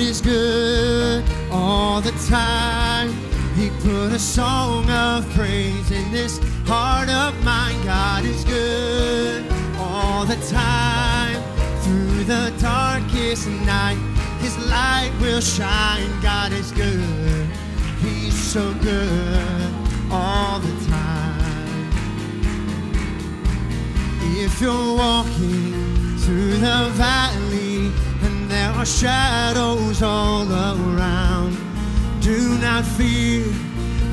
God is good all the time. He put a song of praise in this heart of mine. God is good all the time. Through the darkest night, His light will shine. God is good. He's so good all the time. If you're walking through the valley are shadows all around, do not fear,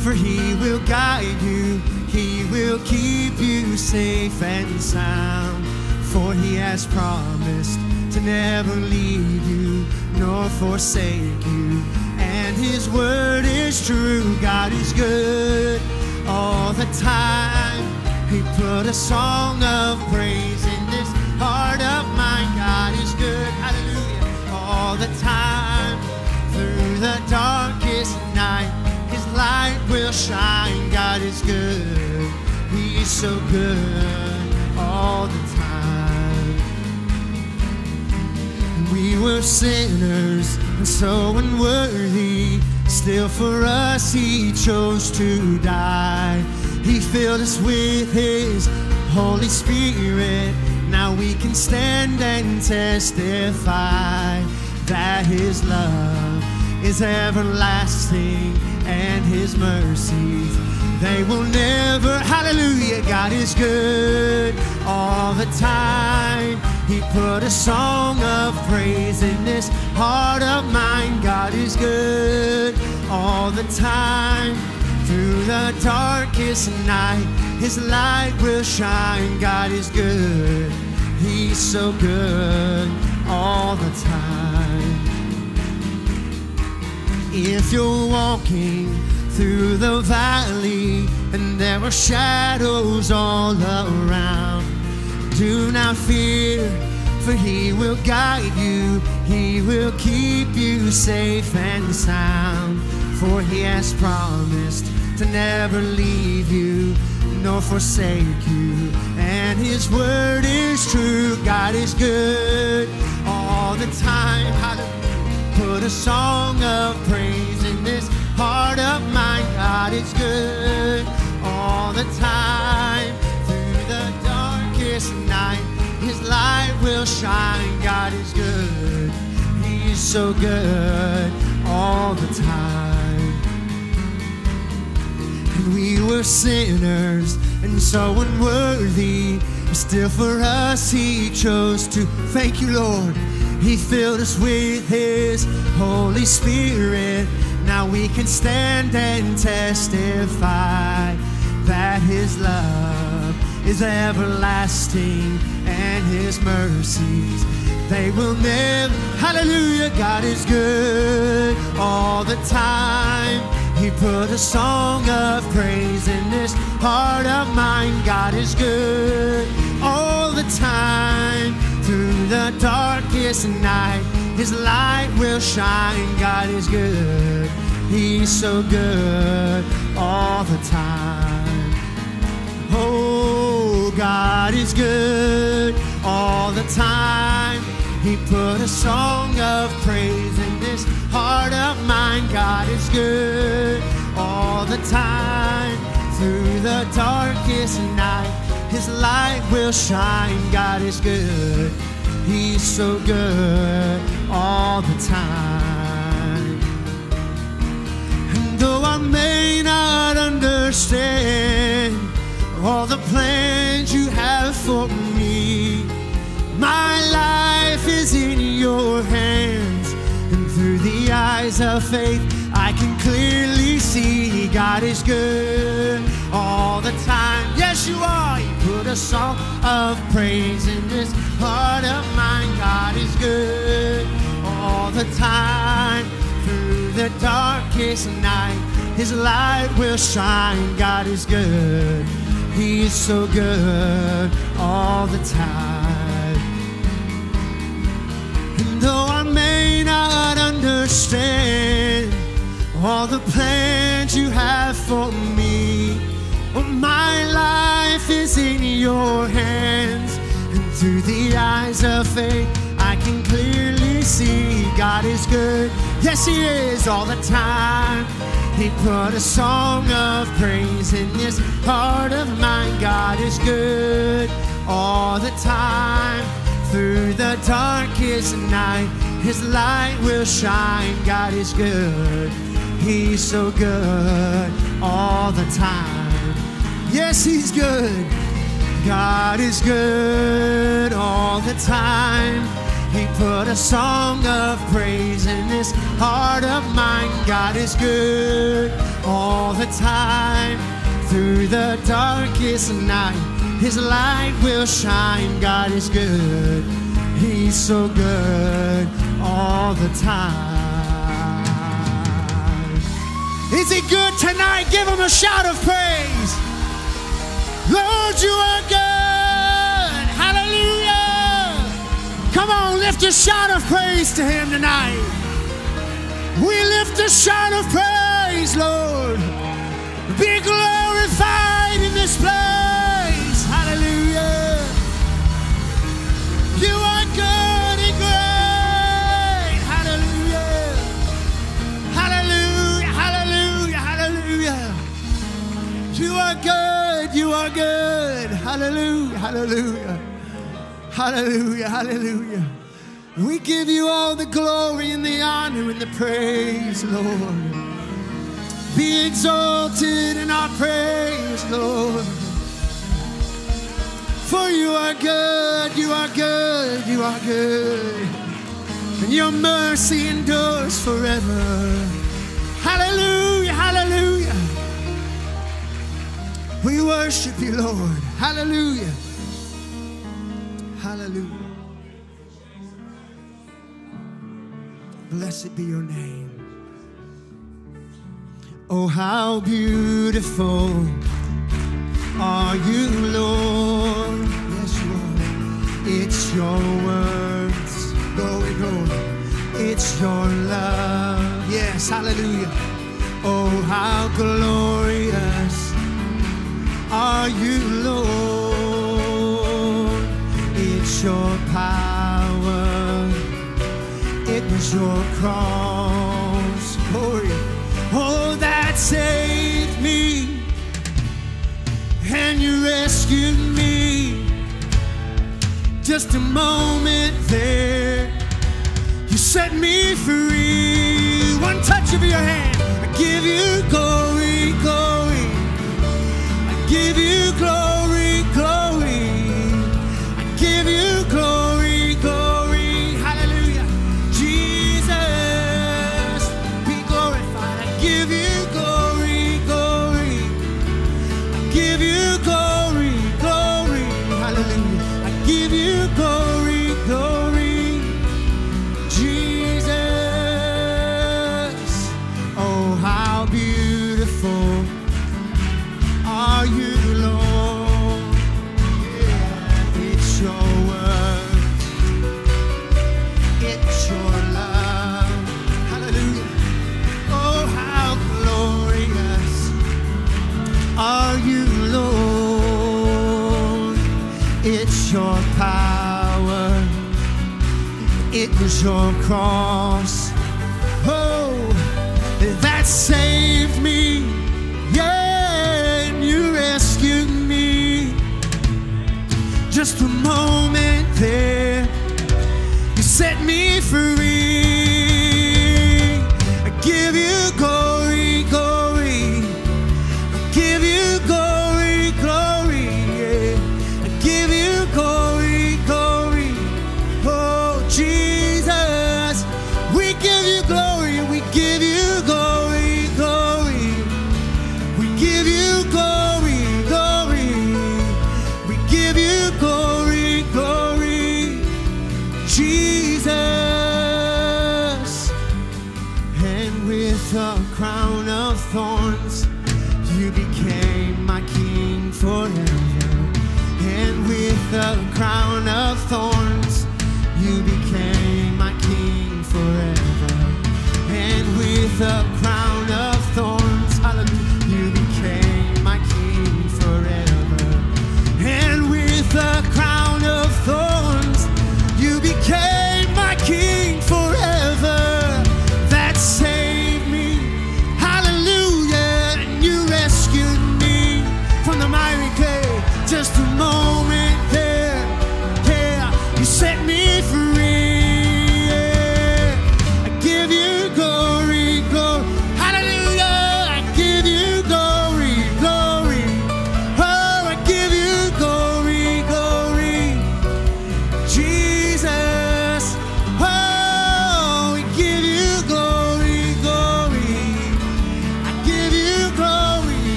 for He will guide you. He will keep you safe and sound, for He has promised to never leave you nor forsake you. And His word is true. God is good all the time. He put a song of praise shine. God is good, He's so good all the time. We were sinners and so unworthy. Still, for us, He chose to die. He filled us with His Holy Spirit. Now we can stand and testify that His love is everlasting and His mercies. They will never, hallelujah, God is good all the time. He put a song of praise in this heart of mine. God is good all the time. Through the darkest night, His light will shine. God is good. He's so good all the time. If you're walking through the valley and there are shadows all around, do not fear, for He will guide you. He will keep you safe and sound, for He has promised to never leave you nor forsake you. And His word is true. God is good all the time. Hallelujah put a song of praise in this heart of mine. God is good all the time. Through the darkest night, His light will shine. God is good. He's so good all the time. And we were sinners and so unworthy. Still for us he chose to. Thank you, Lord. He filled us with his Holy Spirit. Now we can stand and testify that his love is everlasting and his mercies. They will never hallelujah god is good. All the time he put a song of praise in this heart of mine god is good. All the time through the darkest night. His light will shine. God is good. He's so good all the time. Oh god is good all the time. He put a song of praise in this heart of mine. God is good all the time. Through the darkest night, His light will shine. God is good. He's so good all the time. And though I may not understand all the plans you have for me, my life is in your hands. And through the eyes of faith, I can clearly see God is good all the time. Yes, you are. You put a song of praise in this heart of mine. God is good all the time. Through the darkest night, His light will shine. God is good. He's so good all the time. And though I may not understand all the plans you have for me, well, my life is in your hands. And through the eyes of faith, I can clearly see God is good. Yes, He is all the time. He put a song of praise in this heart of mine. God is good all the time. Through the darkest night, His light will shine. God is good. He's so good all the time. Yes, He's good. God is good all the time. He put a song of praise in this heart of mine. God is good all the time. Through the darkest night, His light will shine. God is good. He's so good all the time. Is He good tonight? Give Him a shout of praise. Lord, you are good. Hallelujah. Come on, lift a shout of praise to Him tonight. We lift a shout of praise, Lord. Be glorified in this place. Hallelujah. You are good and great. Hallelujah. Hallelujah. Hallelujah. Hallelujah. You are good. You are good. Hallelujah. Hallelujah. Hallelujah. Hallelujah. We give you all the glory and the honor and the praise, Lord. Be exalted in our praise, Lord. For you are good, you are good, you are good. And your mercy endures forever. Hallelujah. We worship you, Lord. Hallelujah. Hallelujah. Blessed be your name. Oh, how beautiful are you, Lord? Yes, you are. It's your words, glory, glory. It's your love. Yes, hallelujah. Oh, how glorious are you, Lord? It's your power. It was your cross, glory. Oh, that saved me, and you rescued me. Just a moment there, you set me free. One touch of your hand, I give you glory, glory. Give you glory. was your cross. Oh, that saved me. Yeah, and you rescued me. Just a moment there, you set me free.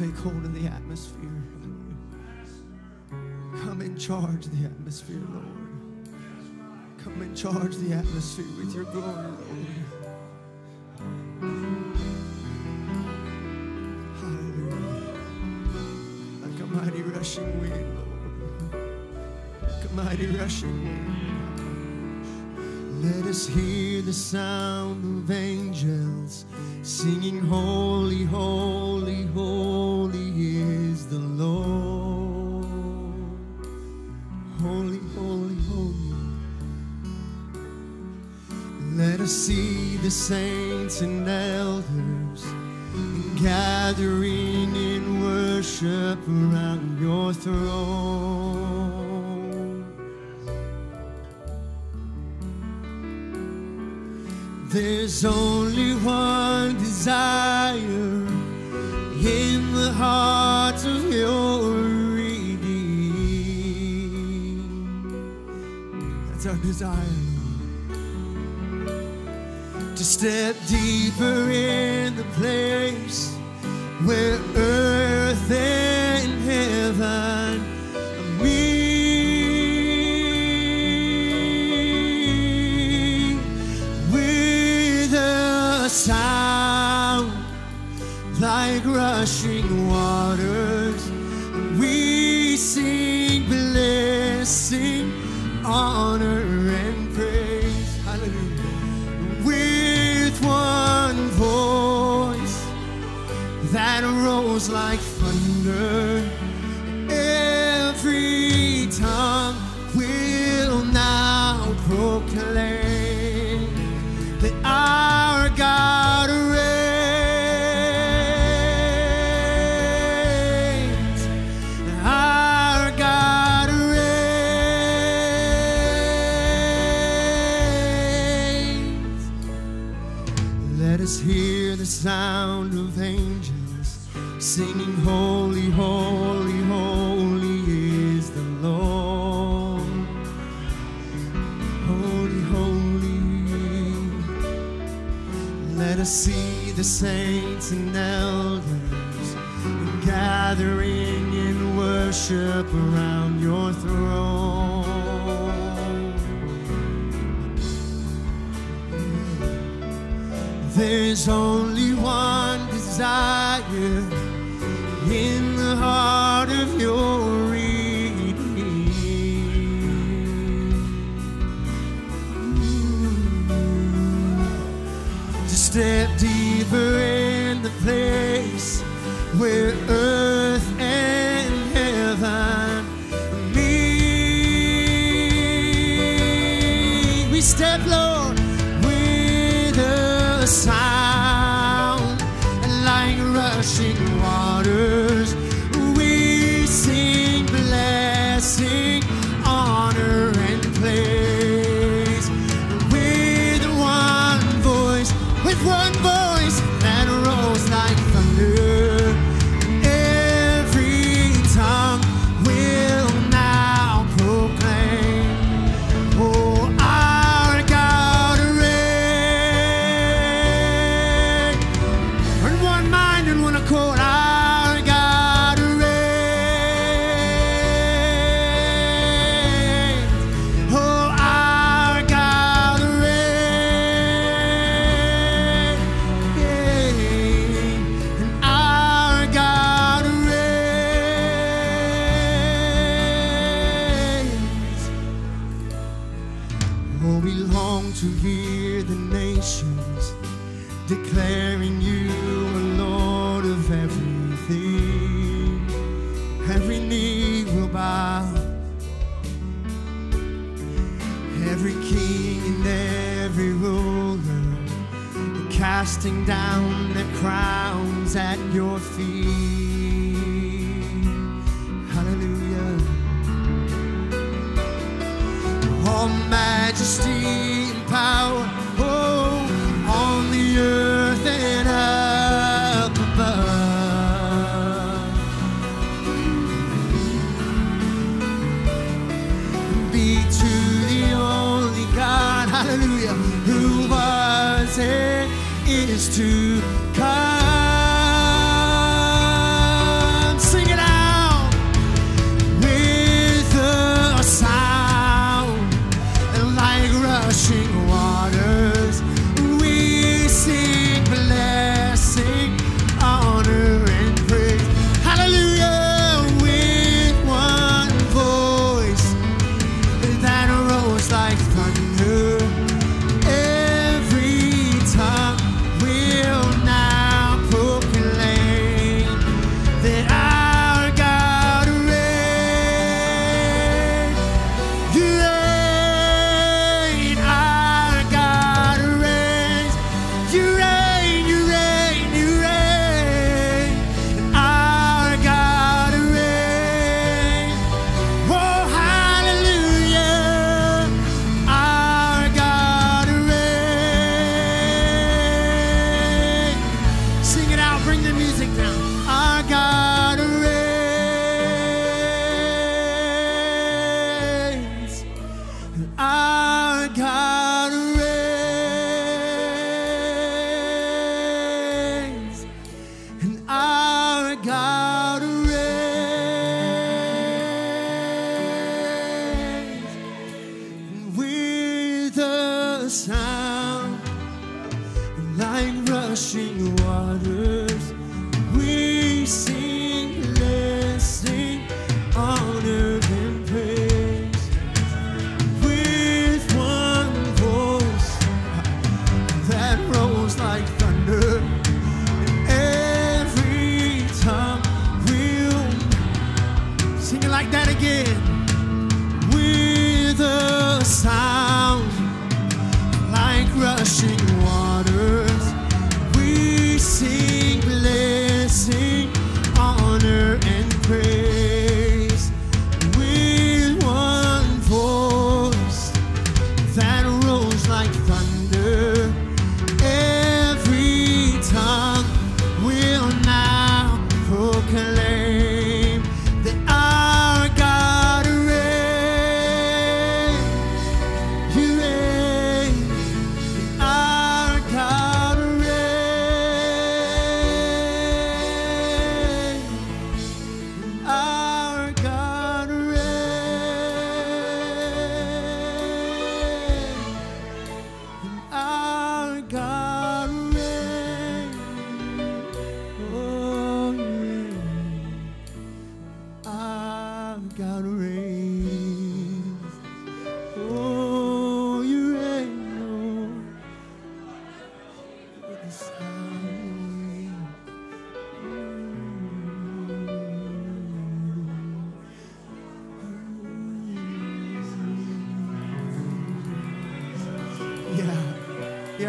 Take hold of the atmosphere. Come and charge the atmosphere, Lord. Come and charge the atmosphere with your glory, Lord. Like a mighty rushing wind, Lord. Like a mighty rushing wind. Let us hear the sound. the saints and elders gathering in worship around your throne. There's only one desire in the heart of your redeemed. That's our desire step deeper in the place where declare that our God reigns. Our God reigns. Let us hear the sound the saints and elders gathering in worship around your throne. There's only where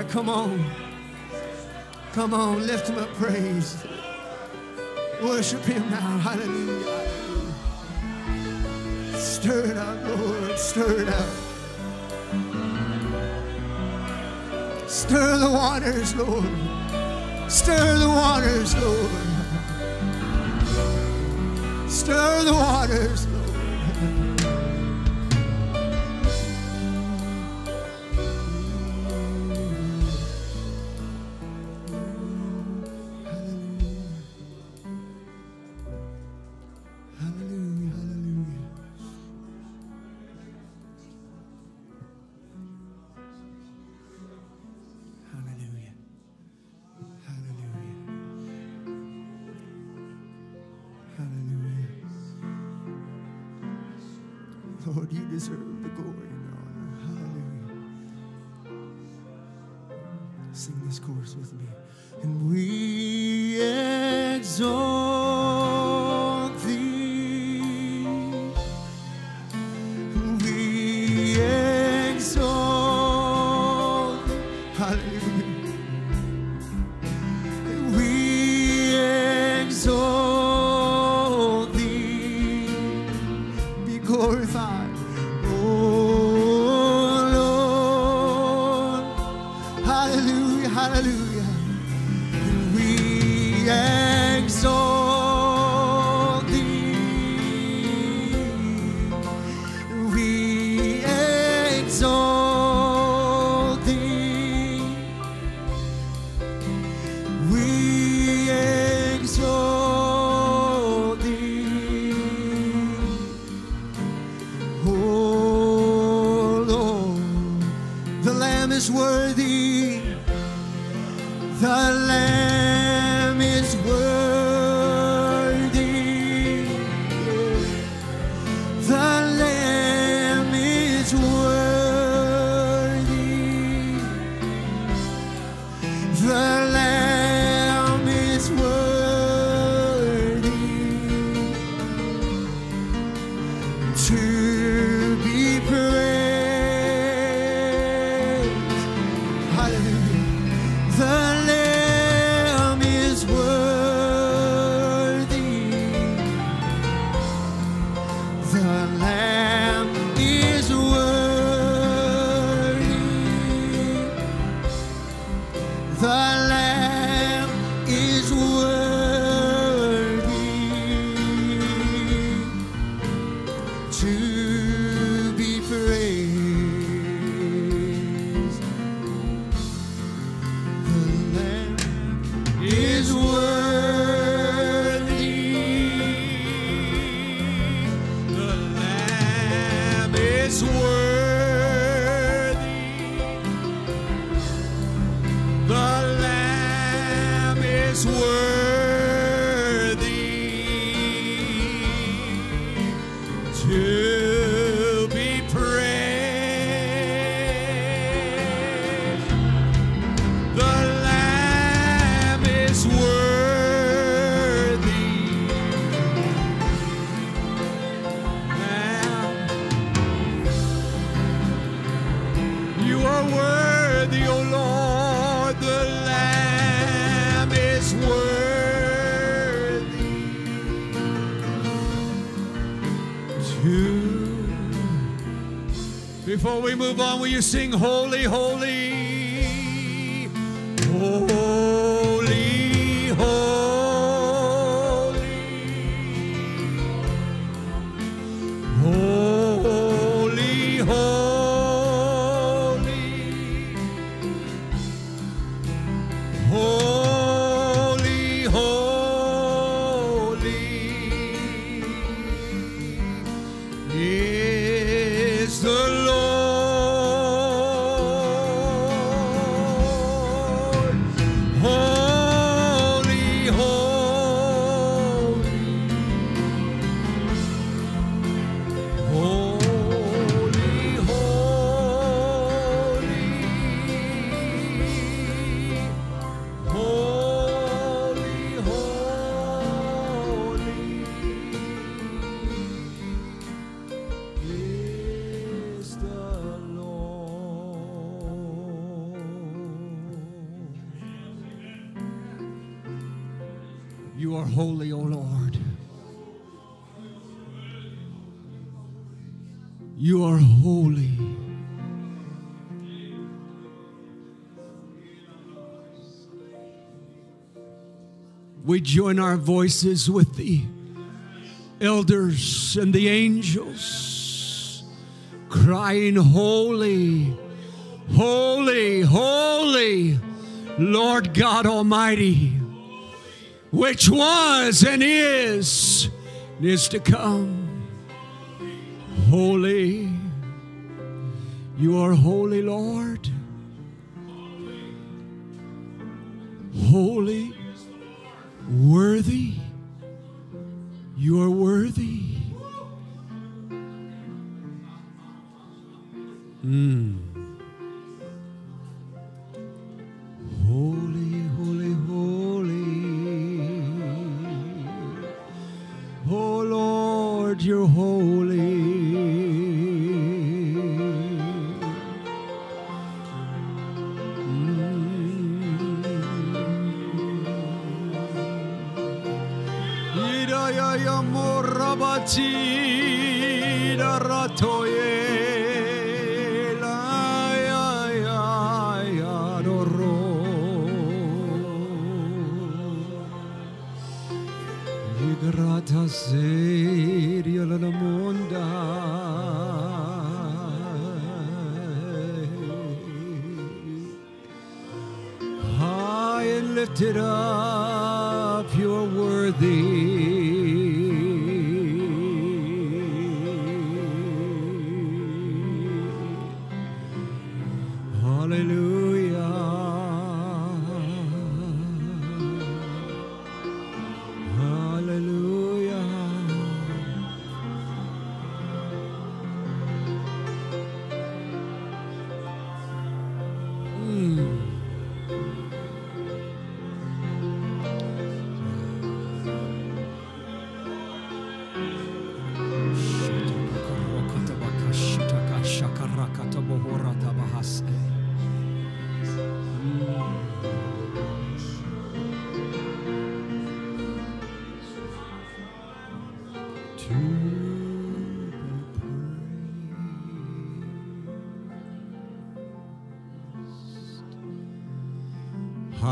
there. Come on. Come on. Lift him up. Praise. Worship him now. Hallelujah. Stir it up, Lord. Stir it up. Stir the waters, Lord. Stir the waters, Lord. Stir the waters. Before we move on, will you sing Holy, Holy? Join our voices with the elders and the angels, crying, Holy, holy, holy, Lord God Almighty, which was and is and is to come. Holy, you are holy, Lord. Holy, worthy, you are worthy.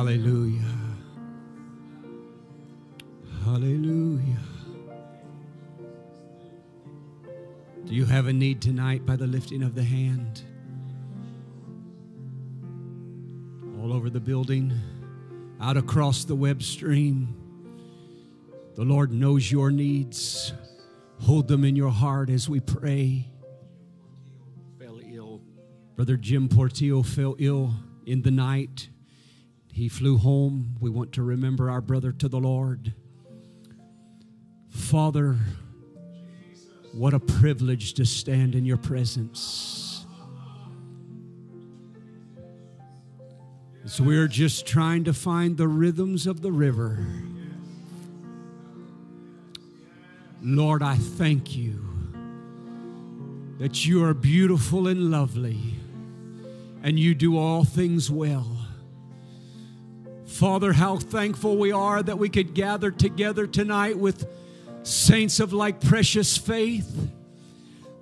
Hallelujah. Hallelujah. Do you have a need tonight by the lifting of the hand? All over the building, out across the web stream. The Lord knows your needs. Hold them in your heart as we pray. Fell ill. Brother Jim Portillo fell ill in the night. He flew home. We want to remember our brother to the Lord. Father, what a privilege to stand in your presence. So we're just trying to find the rhythms of the river. Lord, I thank you that you are beautiful and lovely and you do all things well. Father, how thankful we are that we could gather together tonight with saints of like precious faith,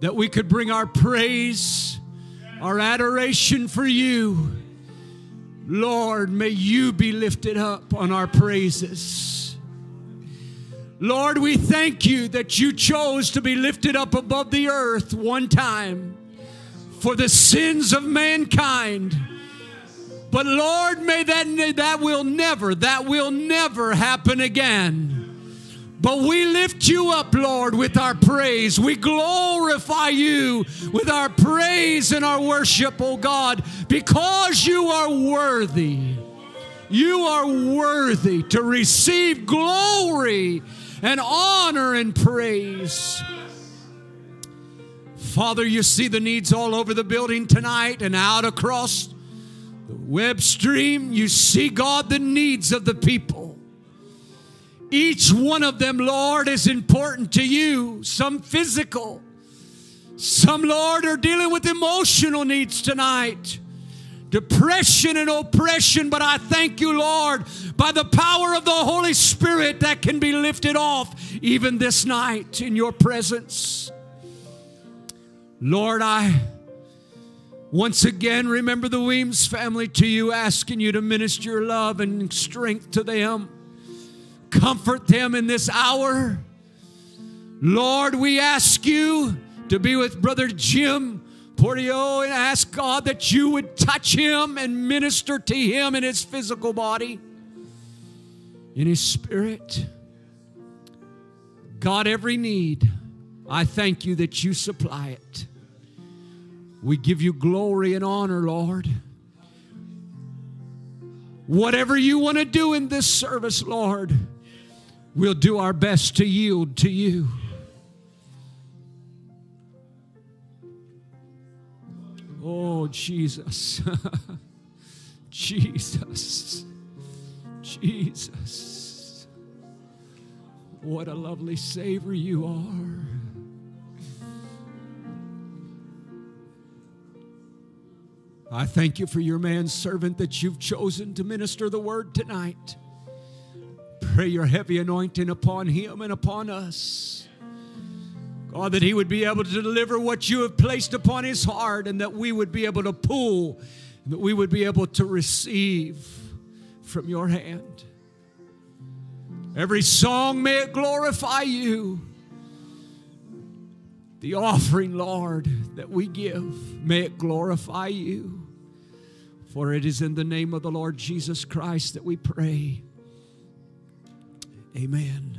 that we could bring our praise, our adoration for you. Lord, may you be lifted up on our praises. Lord, we thank you that you chose to be lifted up above the earth one time for the sins of mankind. But Lord, may that, that will never, that will never happen again. But we lift you up, Lord, with our praise. We glorify you with our praise and our worship, oh God, because you are worthy. You are worthy to receive glory and honor and praise. Father, you see the needs all over the building tonight and out across the web stream. You see, God, the needs of the people. Each one of them, Lord, is important to you. Some physical, some, Lord, are dealing with emotional needs tonight. depression and oppression, but I thank you, Lord, by the power of the Holy Spirit that can be lifted off even this night in your presence. Lord, I once again remember the Weems family to you, asking you to minister your love and strength to them, comfort them in this hour. Lord, we ask you to be with Brother Jim Portillo and ask God that you would touch him and minister to him in his physical body, in his spirit. God, every need, I thank you that you supply it. We give you glory and honor, Lord. Whatever you want to do in this service, Lord, we'll do our best to yield to you. Oh, Jesus. Jesus. Jesus. What a lovely Savior you are. I thank you for your manservant that you've chosen to minister the word tonight. Pray your heavy anointing upon him and upon us. God, that he would be able to deliver what you have placed upon his heart and that we would be able to pull, and that we would be able to receive from your hand. Every song, may it glorify you. The offering, Lord, that we give, may it glorify you. For it is in the name of the Lord Jesus Christ that we pray. Amen.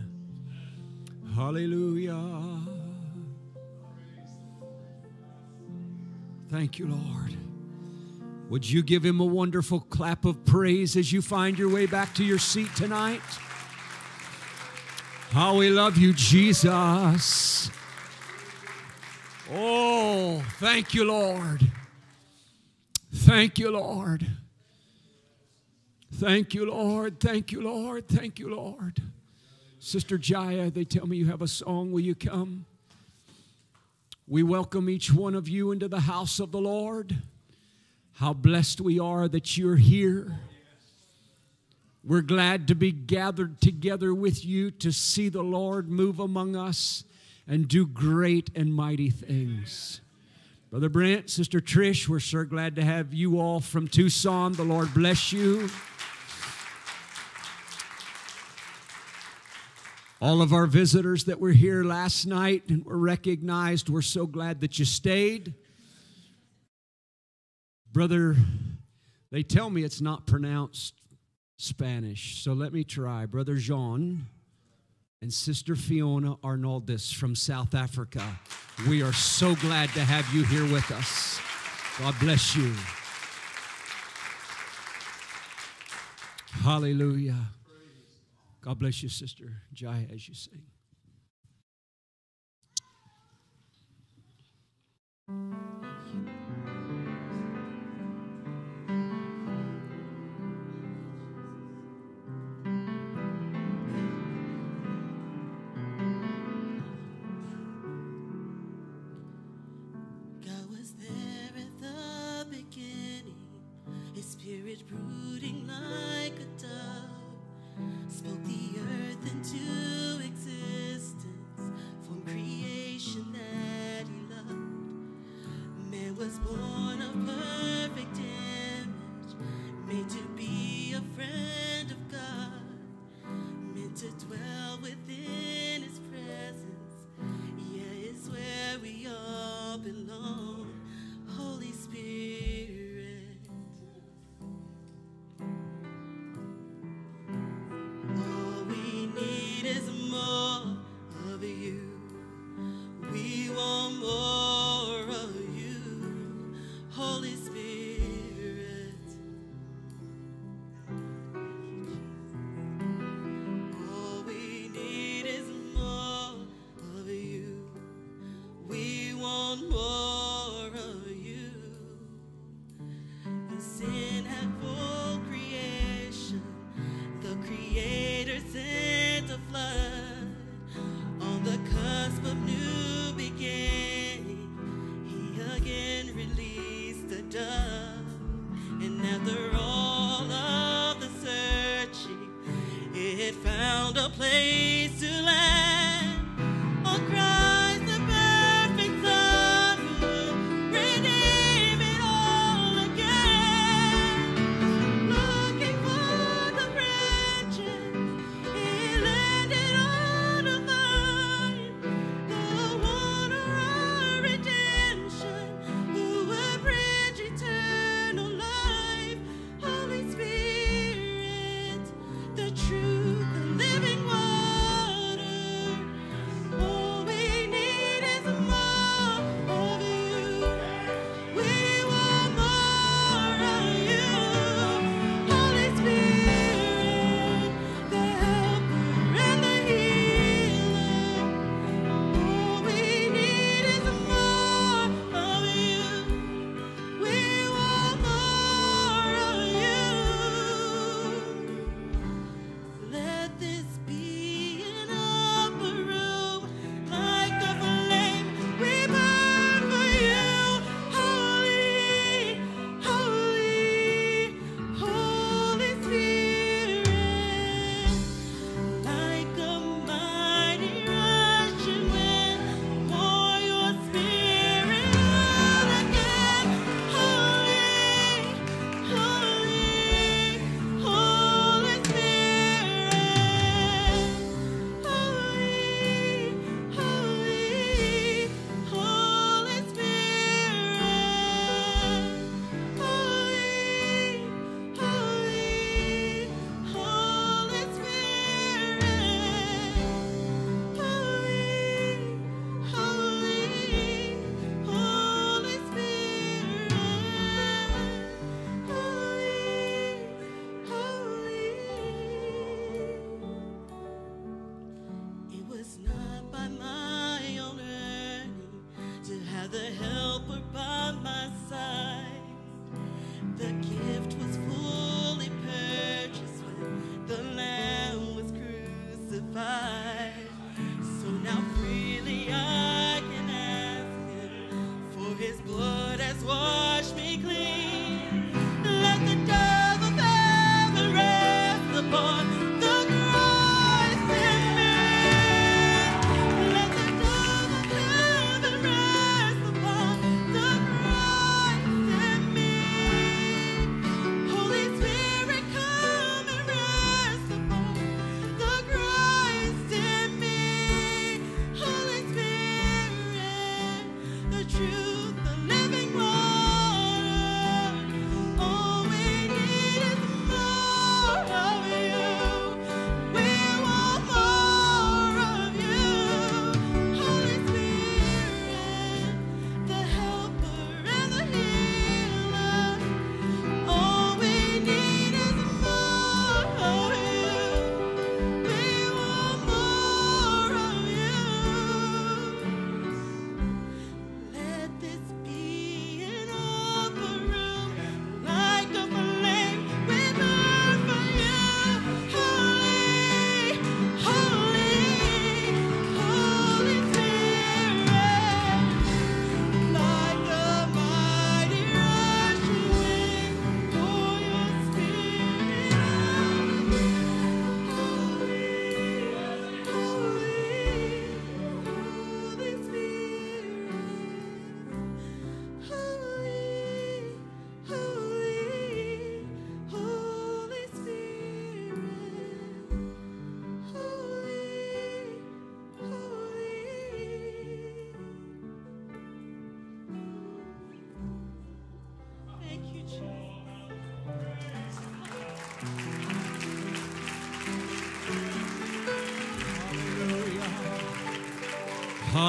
Hallelujah. Thank you, Lord. Would you give him a wonderful clap of praise as you find your way back to your seat tonight? How we love you, Jesus. Oh, thank you, Lord. Thank you, Lord. Thank you, Lord. Thank you, Lord. Thank you, Lord. Sister Jaya, they tell me you have a song. Will you come? We welcome each one of you into the house of the Lord. How blessed we are that you're here. We're glad to be gathered together with you to see the Lord move among us and do great and mighty things. Brother Brent, Sister Trish, we're so glad to have you all from Tucson. The Lord bless you. All of our visitors that were here last night and were recognized, we're so glad that you stayed. Brother, they tell me it's not pronounced Spanish, so let me try. Brother Jean and Sister Fiona Arnoldis from South Africa, we are so glad to have you here with us. God bless you. Hallelujah. God bless you, Sister Jai, as you sing. Spirit brooding like a dove, spoke the earth into existence, from creation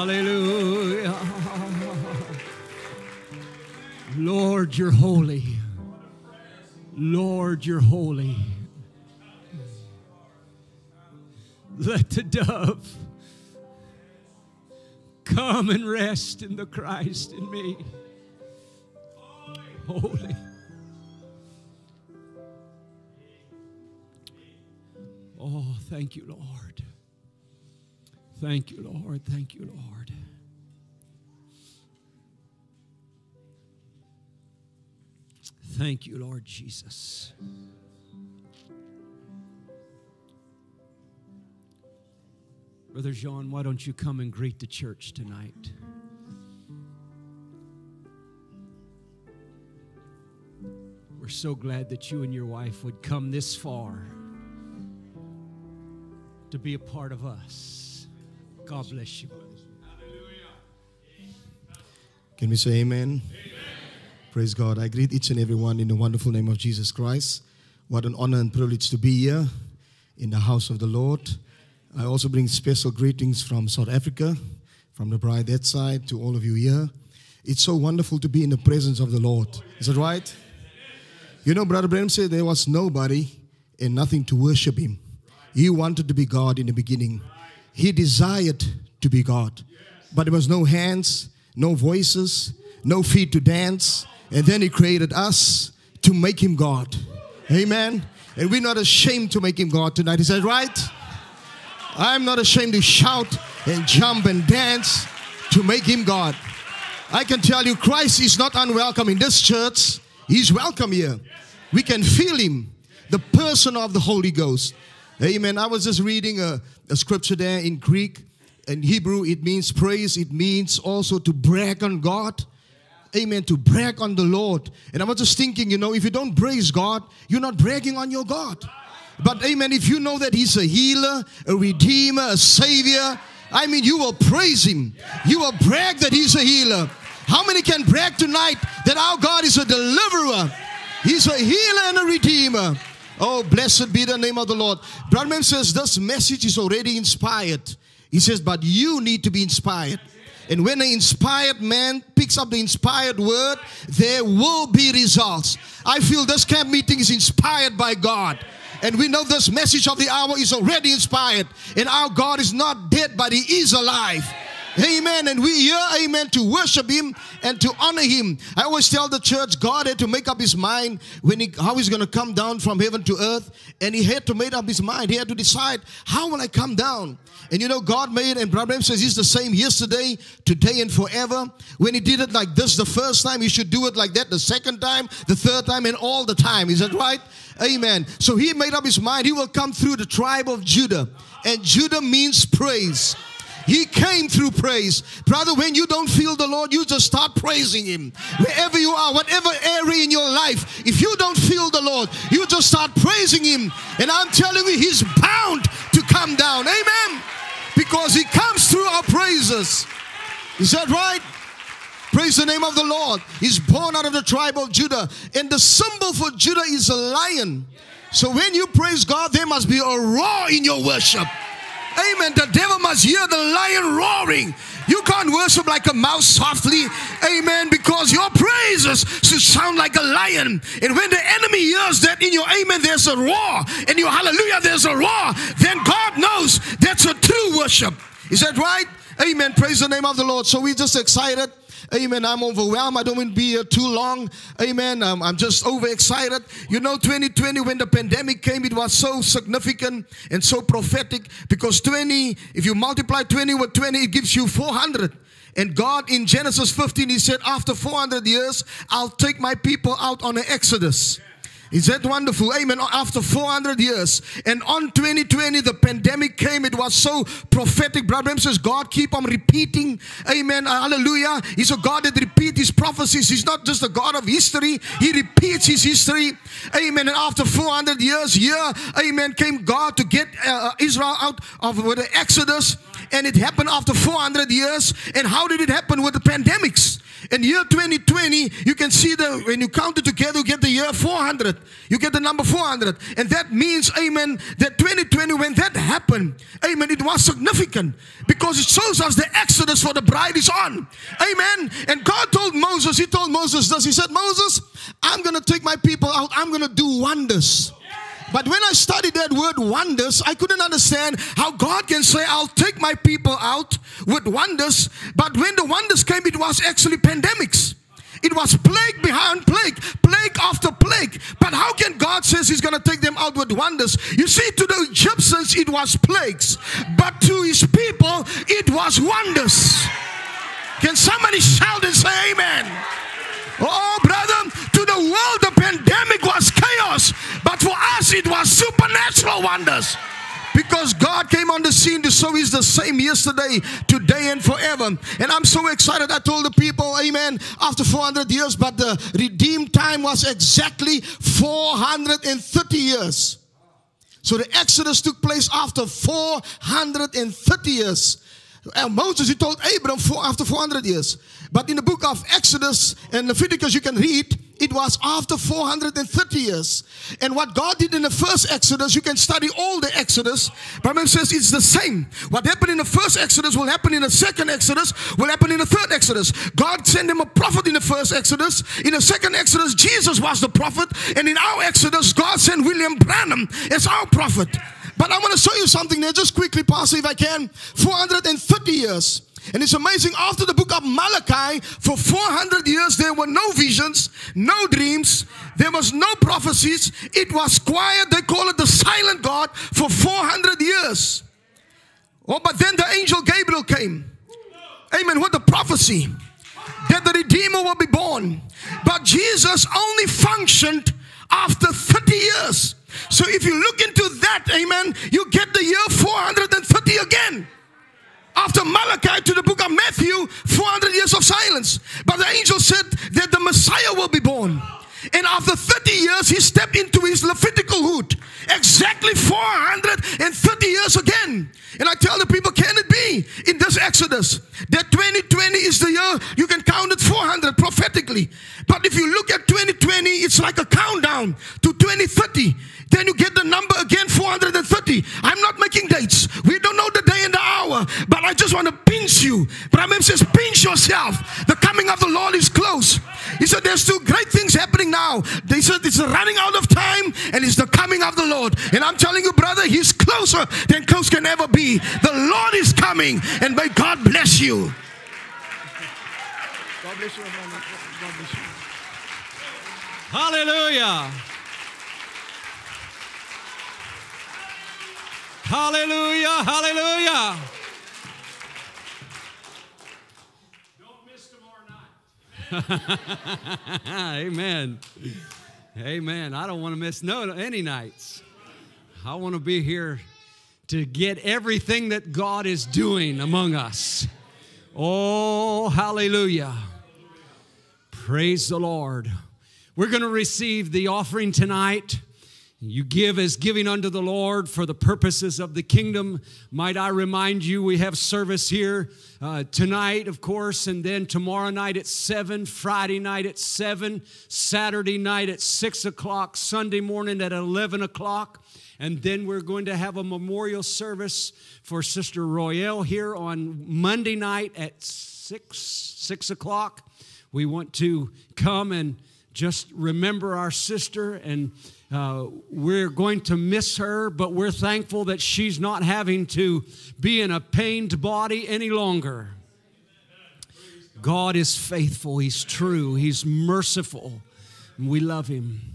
Hallelujah. Lord, you're holy. Lord, you're holy. Let the dove come and rest in the Christ in me. Holy. Oh, thank you, Lord. Thank you, Lord. Thank you, Lord. Thank you, Lord Jesus. Brother John, why don't you come and greet the church tonight? We're so glad that you and your wife would come this far to be a part of us. God bless you. Can we say amen? Praise God. I greet each and everyone in the wonderful name of Jesus Christ. What an honor and privilege to be here in the house of the Lord. I also bring special greetings from South Africa, from the bride that side to all of you here. It's so wonderful to be in the presence of the Lord. Is that right? You know, Brother Branham said there was nobody and nothing to worship him. He wanted to be God in the beginning. He desired to be God. But there was no hands, no voices, no feet to dance. And then he created us to make him God. Amen. And we're not ashamed to make him God tonight. Is that right? I'm not ashamed to shout and jump and dance to make him God. I can tell you, Christ is not unwelcome in this church. He's welcome here. We can feel him, the person of the Holy Ghost. Amen. I was just reading a, a scripture there in Greek. In Hebrew, it means praise. It means also to brag on God. Amen. To brag on the Lord. And I was just thinking, you know, if you don't praise God, you're not bragging on your God. But amen, if you know that He's a healer, a redeemer, a savior, I mean, you will praise Him. You will brag that He's a healer. How many can brag tonight that our God is a deliverer? He's a healer and a redeemer. Oh, blessed be the name of the Lord. Branham says this message is already inspired. He says, but you need to be inspired. And when an inspired man picks up the inspired word, there will be results. I feel this camp meeting is inspired by God. And we know this message of the hour is already inspired. And our God is not dead, but He is alive. Amen. And we here, amen, to worship Him and to honor Him. I always tell the church, God had to make up His mind when he, how He's going to come down from heaven to earth. And He had to make up His mind. He had to decide, how will I come down? And you know, God made, and Brother says He's the same yesterday, today, and forever. When He did it like this the first time, He should do it like that the second time, the third time, and all the time. Is that right? Amen. So He made up His mind. He will come through the tribe of Judah. And Judah means praise. He came through praise. Brother, when you don't feel the Lord, you just start praising Him. Wherever you are, whatever area in your life, if you don't feel the Lord, you just start praising Him. And I'm telling you, He's bound to come down. Amen. Because He comes through our praises. Is that right? Praise the name of the Lord. He's born out of the tribe of Judah. And the symbol for Judah is a lion. So when you praise God, there must be a roar in your worship. Amen. The devil must hear the lion roaring. You can't worship like a mouse softly. Amen. Because your praises should sound like a lion. And when the enemy hears that in your amen, there's a roar. In your hallelujah, there's a roar. Then God knows that's a true worship. Is that right? Amen. Praise the name of the Lord. So we're just excited. Amen. I'm overwhelmed. I don't want to be here too long. Amen. Um, I'm just overexcited. You know, 2020, when the pandemic came, it was so significant and so prophetic because 20, if you multiply 20 with 20, it gives you 400. And God in Genesis 15, He said, After 400 years, I'll take my people out on an exodus. Is that wonderful? Amen. After 400 years and on 2020, the pandemic came. It was so prophetic. Brother says, God keep on repeating. Amen. Hallelujah. He's a God that repeats his prophecies. He's not just a God of history. He repeats his history. Amen. And after 400 years, here, amen, came God to get uh, Israel out of the Exodus. And it happened after 400 years. And how did it happen with the pandemics? In year 2020, you can see the when you count it together, you get the year 400. You get the number 400. And that means, amen, that 2020, when that happened, amen, it was significant because it shows us the exodus for the bride is on. Amen. And God told Moses, He told Moses this. He said, Moses, I'm going to take my people out, I'm going to do wonders. But when I studied that word wonders, I couldn't understand how God can say, I'll take my people out with wonders. But when the wonders came, it was actually pandemics. It was plague behind plague, plague after plague. But how can God says He's going to take them out with wonders? You see, to the Egyptians it was plagues, but to His people it was wonders. Can somebody shout and say Amen? Oh, brother, to the world the pandemic was chaos, but for us it was supernatural wonders. Because God came on the scene to show He's the same yesterday, today, and forever. And I'm so excited. I told the people, Amen, after 400 years, but the redeemed time was exactly 430 years. So the Exodus took place after 430 years. And Moses, he told Abraham for, after 400 years. But in the book of Exodus and Leviticus, you can read it was after 430 years. And what God did in the first Exodus, you can study all the Exodus. Bible says it's the same. What happened in the first Exodus will happen in the second Exodus, will happen in the third Exodus. God sent him a prophet in the first Exodus. In the second Exodus, Jesus was the prophet. And in our Exodus, God sent William Branham as our prophet. But I want to show you something there, just quickly, Pastor, if I can. 430 years. And it's amazing, after the book of Malachi, for 400 years there were no visions, no dreams, there was no prophecies. It was quiet. They call it the silent God for 400 years. Oh, but then the angel Gabriel came. Amen. With the prophecy that the Redeemer will be born. But Jesus only functioned after 30 years. So if you look into that, amen, you get the year 430 again after Malachi to the book of Matthew, 400 years of silence. But the angel said that the Messiah will be born. And after 30 years, he stepped into his Levitical hood. Exactly 430 years again. And I tell the people, can it be in this Exodus that 2020 is the year you can count it 400 prophetically? But if you look at 2020, it's like a countdown to 2030. Then you get the number again 430. I'm not making dates. We don't know the day and the hour, but I just want to pinch you. Mean, says, pinch yourself. The coming of the Lord is close. He said, There's two great things happening now. They said it's running out of time and it's the coming of the Lord. And I'm telling you, brother, He's closer than close can ever be. The Lord is coming, and may God bless you. God bless you. God bless you. Hallelujah. Hallelujah. Hallelujah. Don't miss tomorrow night. Amen. Amen. I don't want to miss no any nights. I want to be here to get everything that God is doing among us. Oh, hallelujah. Praise the Lord. We're going to receive the offering tonight. You give as giving unto the Lord for the purposes of the kingdom. Might I remind you, we have service here uh, tonight, of course, and then tomorrow night at 7, Friday night at 7, Saturday night at 6 o'clock, Sunday morning at 11 o'clock. And then we're going to have a memorial service for Sister Royale here on Monday night at 6, 6 o'clock. We want to come and just remember our sister and uh, we're going to miss her, but we're thankful that she's not having to be in a pained body any longer. God is faithful, He's true, He's merciful, and we love Him.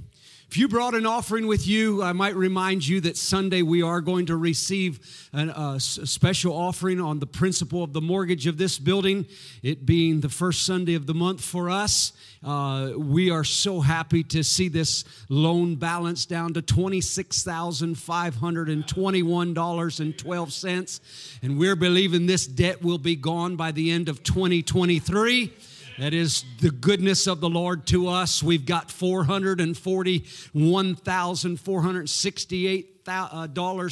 If you brought an offering with you, I might remind you that Sunday we are going to receive an, a special offering on the principal of the mortgage of this building, it being the first Sunday of the month for us. Uh, we are so happy to see this loan balance down to $26,521.12. And we're believing this debt will be gone by the end of 2023. That is the goodness of the Lord to us. We've got $441,468 uh,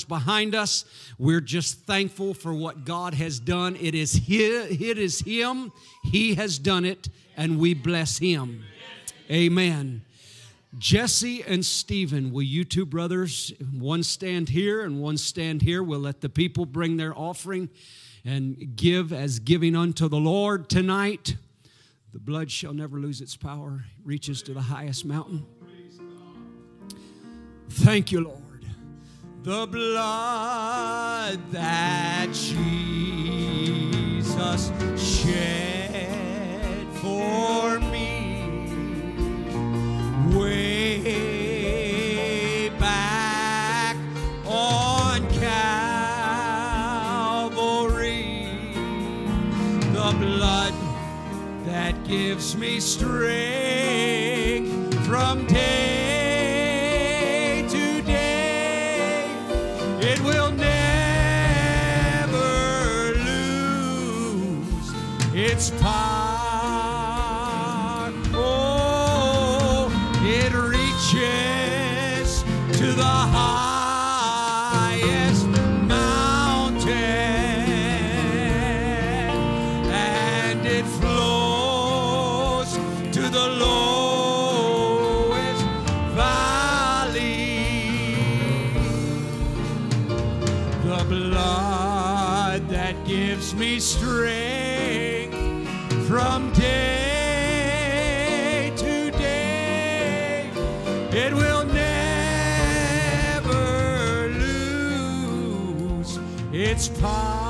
behind us. We're just thankful for what God has done. It is it is Him. He has done it, and we bless Him. Amen. Jesse and Stephen, will you two brothers, one stand here and one stand here? We'll let the people bring their offering and give as giving unto the Lord tonight. The blood shall never lose its power, it reaches to the highest mountain. Thank you, Lord. The blood that Jesus shed for me way that gives me strength from day to day. It will never lose its power. Its power.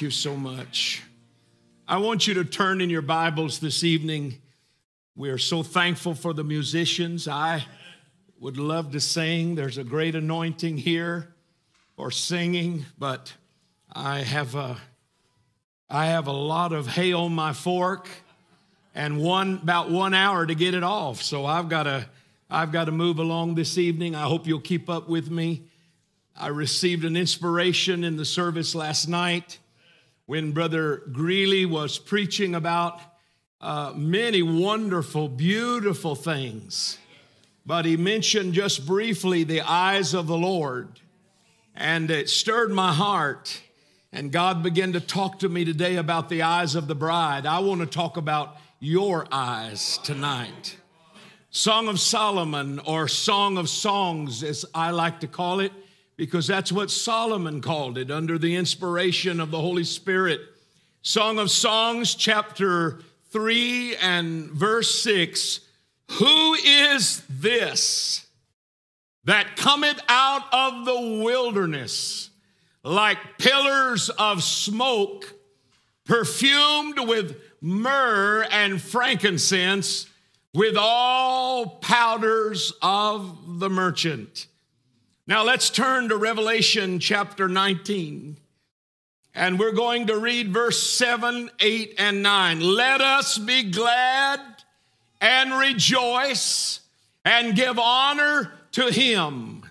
You so much. I want you to turn in your Bibles this evening. We are so thankful for the musicians. I would love to sing. There's a great anointing here for singing, but I have a I have a lot of hay on my fork and one about one hour to get it off. So I've got to I've got to move along this evening. I hope you'll keep up with me. I received an inspiration in the service last night when Brother Greeley was preaching about uh, many wonderful, beautiful things. But he mentioned just briefly the eyes of the Lord, and it stirred my heart. And God began to talk to me today about the eyes of the bride. I want to talk about your eyes tonight. Song of Solomon, or Song of Songs, as I like to call it, because that's what Solomon called it under the inspiration of the Holy Spirit. Song of Songs, chapter 3 and verse 6. Who is this that cometh out of the wilderness like pillars of smoke, perfumed with myrrh and frankincense, with all powders of the merchant? Now let's turn to Revelation chapter 19. And we're going to read verse 7, 8, and 9. Let us be glad and rejoice and give honor to him,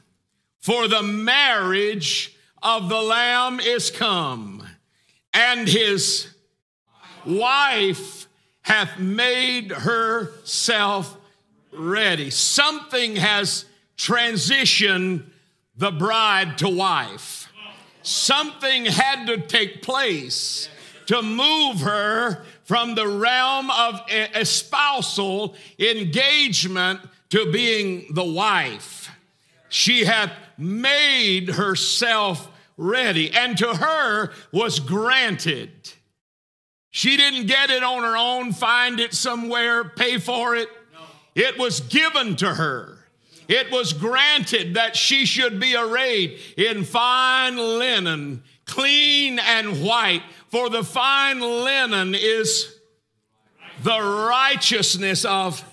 for the marriage of the Lamb is come, and his wife hath made herself ready. Something has transitioned the bride to wife. Something had to take place to move her from the realm of espousal engagement to being the wife. She hath made herself ready, and to her was granted. She didn't get it on her own, find it somewhere, pay for it. It was given to her. It was granted that she should be arrayed in fine linen, clean and white, for the fine linen is the righteousness of,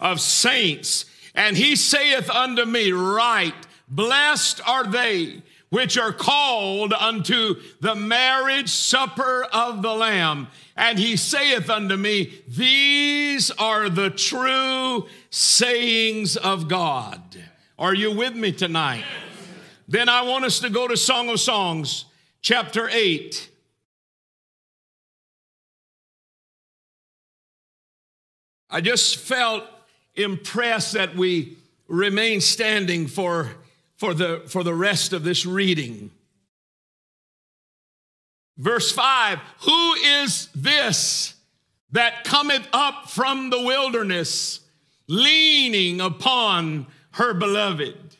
of saints. And he saith unto me, Right, blessed are they which are called unto the marriage supper of the Lamb. And he saith unto me, These are the true sayings of God. Are you with me tonight? Then I want us to go to Song of Songs, chapter 8. I just felt impressed that we remain standing for, for, the, for the rest of this reading. Verse 5 Who is this that cometh up from the wilderness, leaning upon her beloved?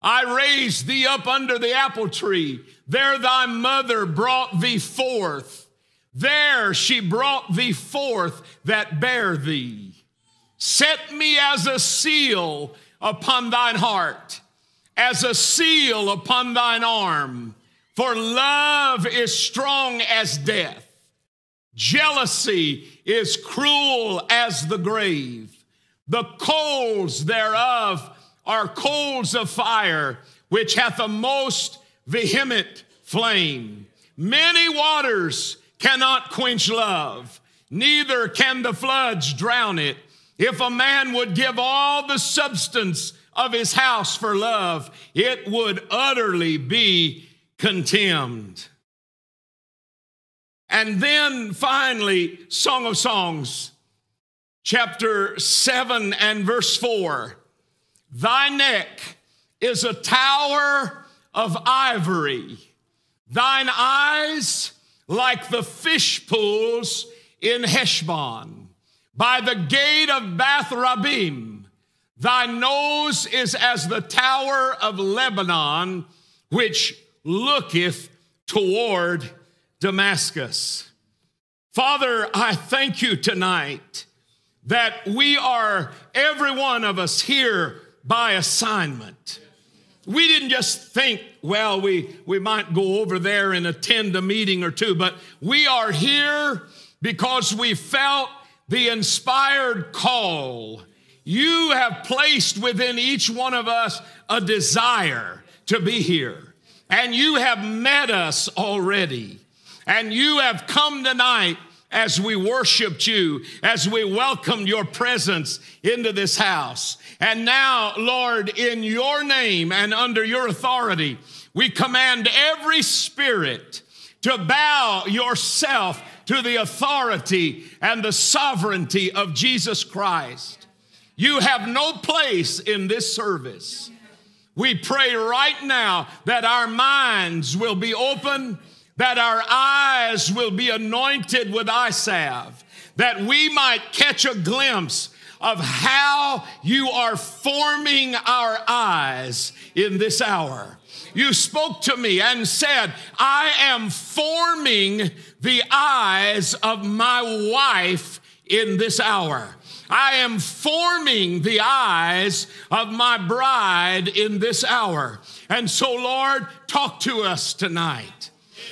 I raised thee up under the apple tree. There thy mother brought thee forth. There she brought thee forth that bare thee. Set me as a seal upon thine heart, as a seal upon thine arm. For love is strong as death. Jealousy is cruel as the grave. The coals thereof are coals of fire, which hath a most vehement flame. Many waters cannot quench love, neither can the floods drown it. If a man would give all the substance of his house for love, it would utterly be contemned. And then finally, Song of Songs, chapter 7 and verse 4. Thy neck is a tower of ivory, thine eyes like the fish pools in Heshbon. By the gate of Bath Rabbim, thy nose is as the tower of Lebanon, which looketh toward Damascus. Father, I thank you tonight that we are, every one of us here, by assignment. We didn't just think, well, we, we might go over there and attend a meeting or two, but we are here because we felt the inspired call. You have placed within each one of us a desire to be here, and you have met us already, and you have come tonight as we worshiped you, as we welcomed your presence into this house. And now, Lord, in your name and under your authority, we command every spirit to bow yourself to the authority and the sovereignty of Jesus Christ. You have no place in this service. We pray right now that our minds will be open that our eyes will be anointed with eye salve, that we might catch a glimpse of how you are forming our eyes in this hour. You spoke to me and said, I am forming the eyes of my wife in this hour. I am forming the eyes of my bride in this hour. And so, Lord, talk to us tonight.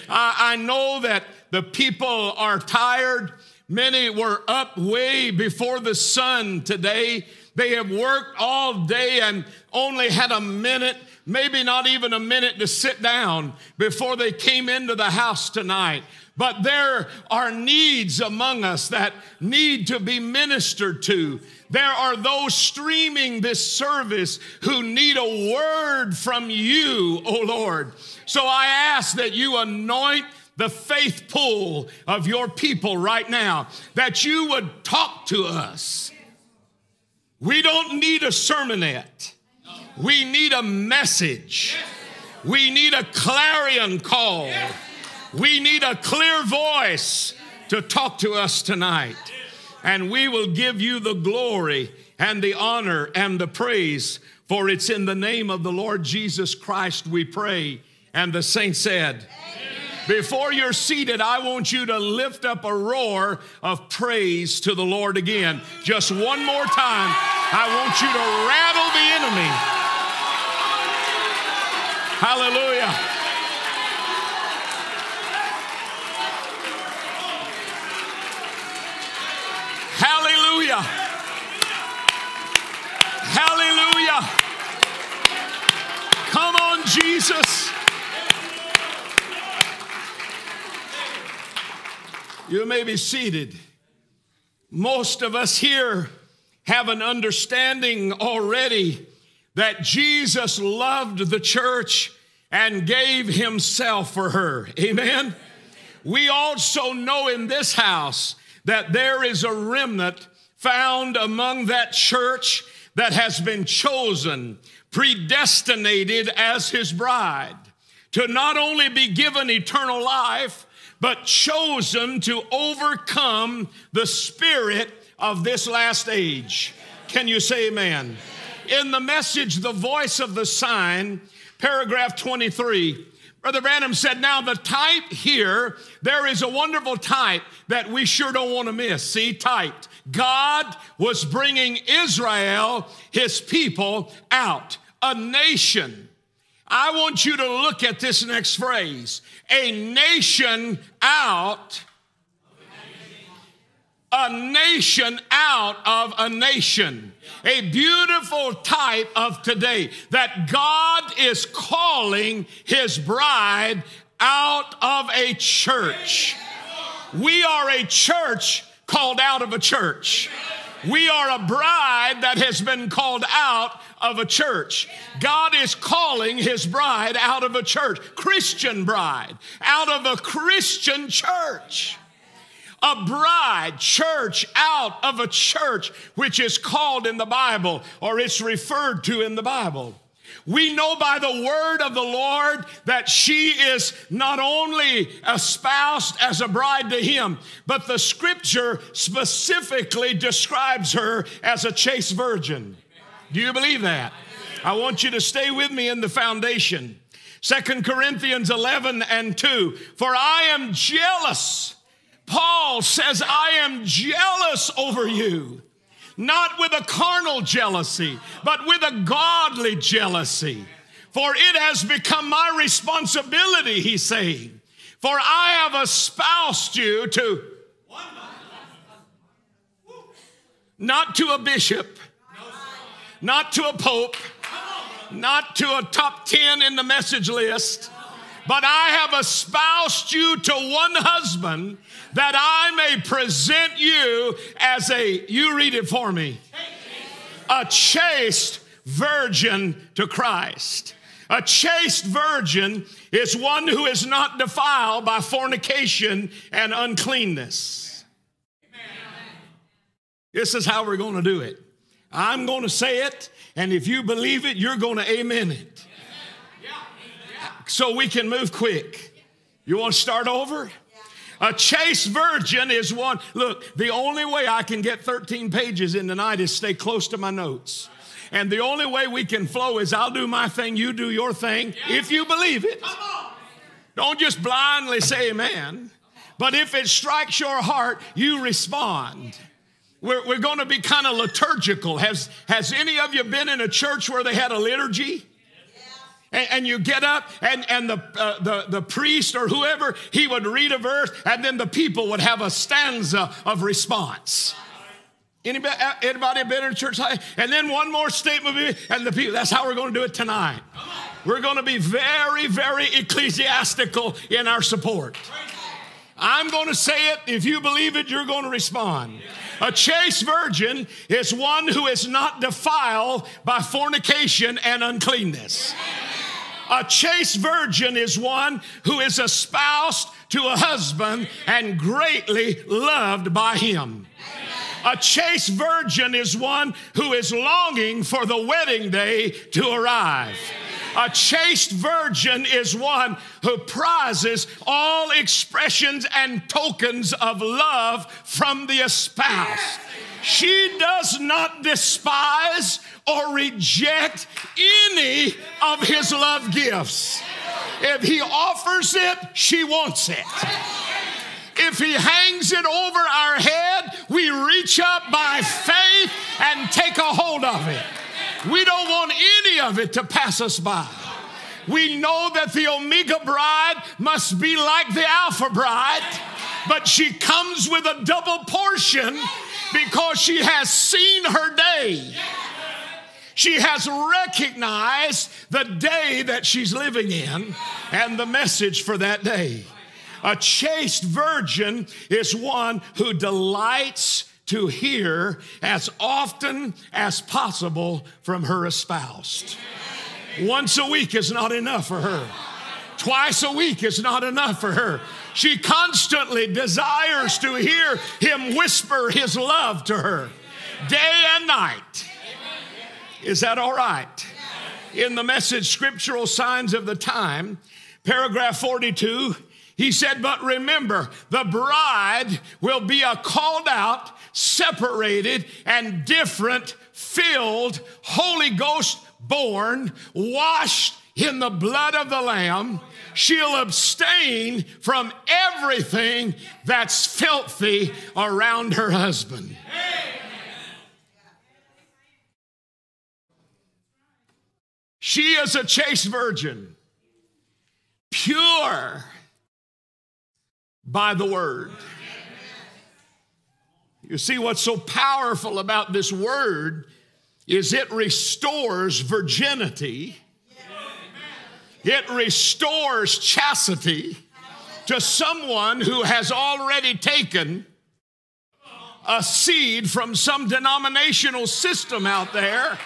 I, I know that the people are tired. Many were up way before the sun today. They have worked all day and only had a minute, maybe not even a minute to sit down before they came into the house tonight. But there are needs among us that need to be ministered to. There are those streaming this service who need a word from you, O oh Lord. So I ask that you anoint the faith pool of your people right now, that you would talk to us. We don't need a sermonette. We need a message. We need a clarion call. We need a clear voice to talk to us tonight. And we will give you the glory and the honor and the praise, for it's in the name of the Lord Jesus Christ we pray. And the saint said, before you're seated, I want you to lift up a roar of praise to the Lord again. Just one more time. I want you to rattle the enemy. Hallelujah. Hallelujah. Jesus. You may be seated. Most of us here have an understanding already that Jesus loved the church and gave himself for her. Amen. We also know in this house that there is a remnant found among that church that has been chosen, predestinated as his bride to not only be given eternal life, but chosen to overcome the spirit of this last age. Can you say amen? In the message, The Voice of the Sign, paragraph 23, Brother Branham said, Now the type here, there is a wonderful type that we sure don't want to miss. See, typed. God was bringing Israel, his people, out, a nation. I want you to look at this next phrase a nation out a nation out of a nation. A beautiful type of today that God is calling his bride out of a church. We are a church called out of a church. We are a bride that has been called out of a church. God is calling his bride out of a church, Christian bride, out of a Christian church a bride, church, out of a church, which is called in the Bible or it's referred to in the Bible. We know by the word of the Lord that she is not only espoused as a bride to him, but the scripture specifically describes her as a chaste virgin. Do you believe that? I want you to stay with me in the foundation. Second Corinthians 11 and 2. For I am jealous Paul says, I am jealous over you, not with a carnal jealousy, but with a godly jealousy. For it has become my responsibility, he's saying. For I have espoused you to not to a bishop, not to a pope, not to a top 10 in the message list, but I have espoused you to one husband that I may present you as a, you read it for me, a chaste virgin to Christ. A chaste virgin is one who is not defiled by fornication and uncleanness. This is how we're going to do it. I'm going to say it, and if you believe it, you're going to amen it. So we can move quick. You want to start over? A chaste virgin is one. Look, the only way I can get 13 pages in tonight is stay close to my notes. And the only way we can flow is I'll do my thing, you do your thing, if you believe it. Don't just blindly say amen. But if it strikes your heart, you respond. We're, we're going to be kind of liturgical. Has, has any of you been in a church where they had a liturgy? And, and you get up and, and the, uh, the, the priest or whoever, he would read a verse and then the people would have a stanza of response. Anybody, uh, anybody been in church? And then one more statement, and the people, that's how we're going to do it tonight. We're going to be very, very ecclesiastical in our support. I'm going to say it. If you believe it, you're going to respond. A chaste virgin is one who is not defiled by fornication and uncleanness. A chaste virgin is one who is espoused to a husband and greatly loved by him. A chaste virgin is one who is longing for the wedding day to arrive. A chaste virgin is one who prizes all expressions and tokens of love from the espoused. She does not despise or reject any of his love gifts. If he offers it, she wants it. If he hangs it over our head, we reach up by faith and take a hold of it. We don't want any of it to pass us by. We know that the Omega bride must be like the Alpha bride, but she comes with a double portion because she has seen her day. She has recognized the day that she's living in and the message for that day. A chaste virgin is one who delights to hear as often as possible from her espoused. Once a week is not enough for her. Twice a week is not enough for her. She constantly desires to hear him whisper his love to her day and night. Is that all right? In the message, Scriptural Signs of the Time, paragraph 42, He said, But remember, the bride will be a called out, separated, and different, filled, Holy Ghost born, washed in the blood of the Lamb. She'll abstain from everything that's filthy around her husband. She is a chaste virgin, pure by the word. You see, what's so powerful about this word is it restores virginity, it restores chastity to someone who has already taken a seed from some denominational system out there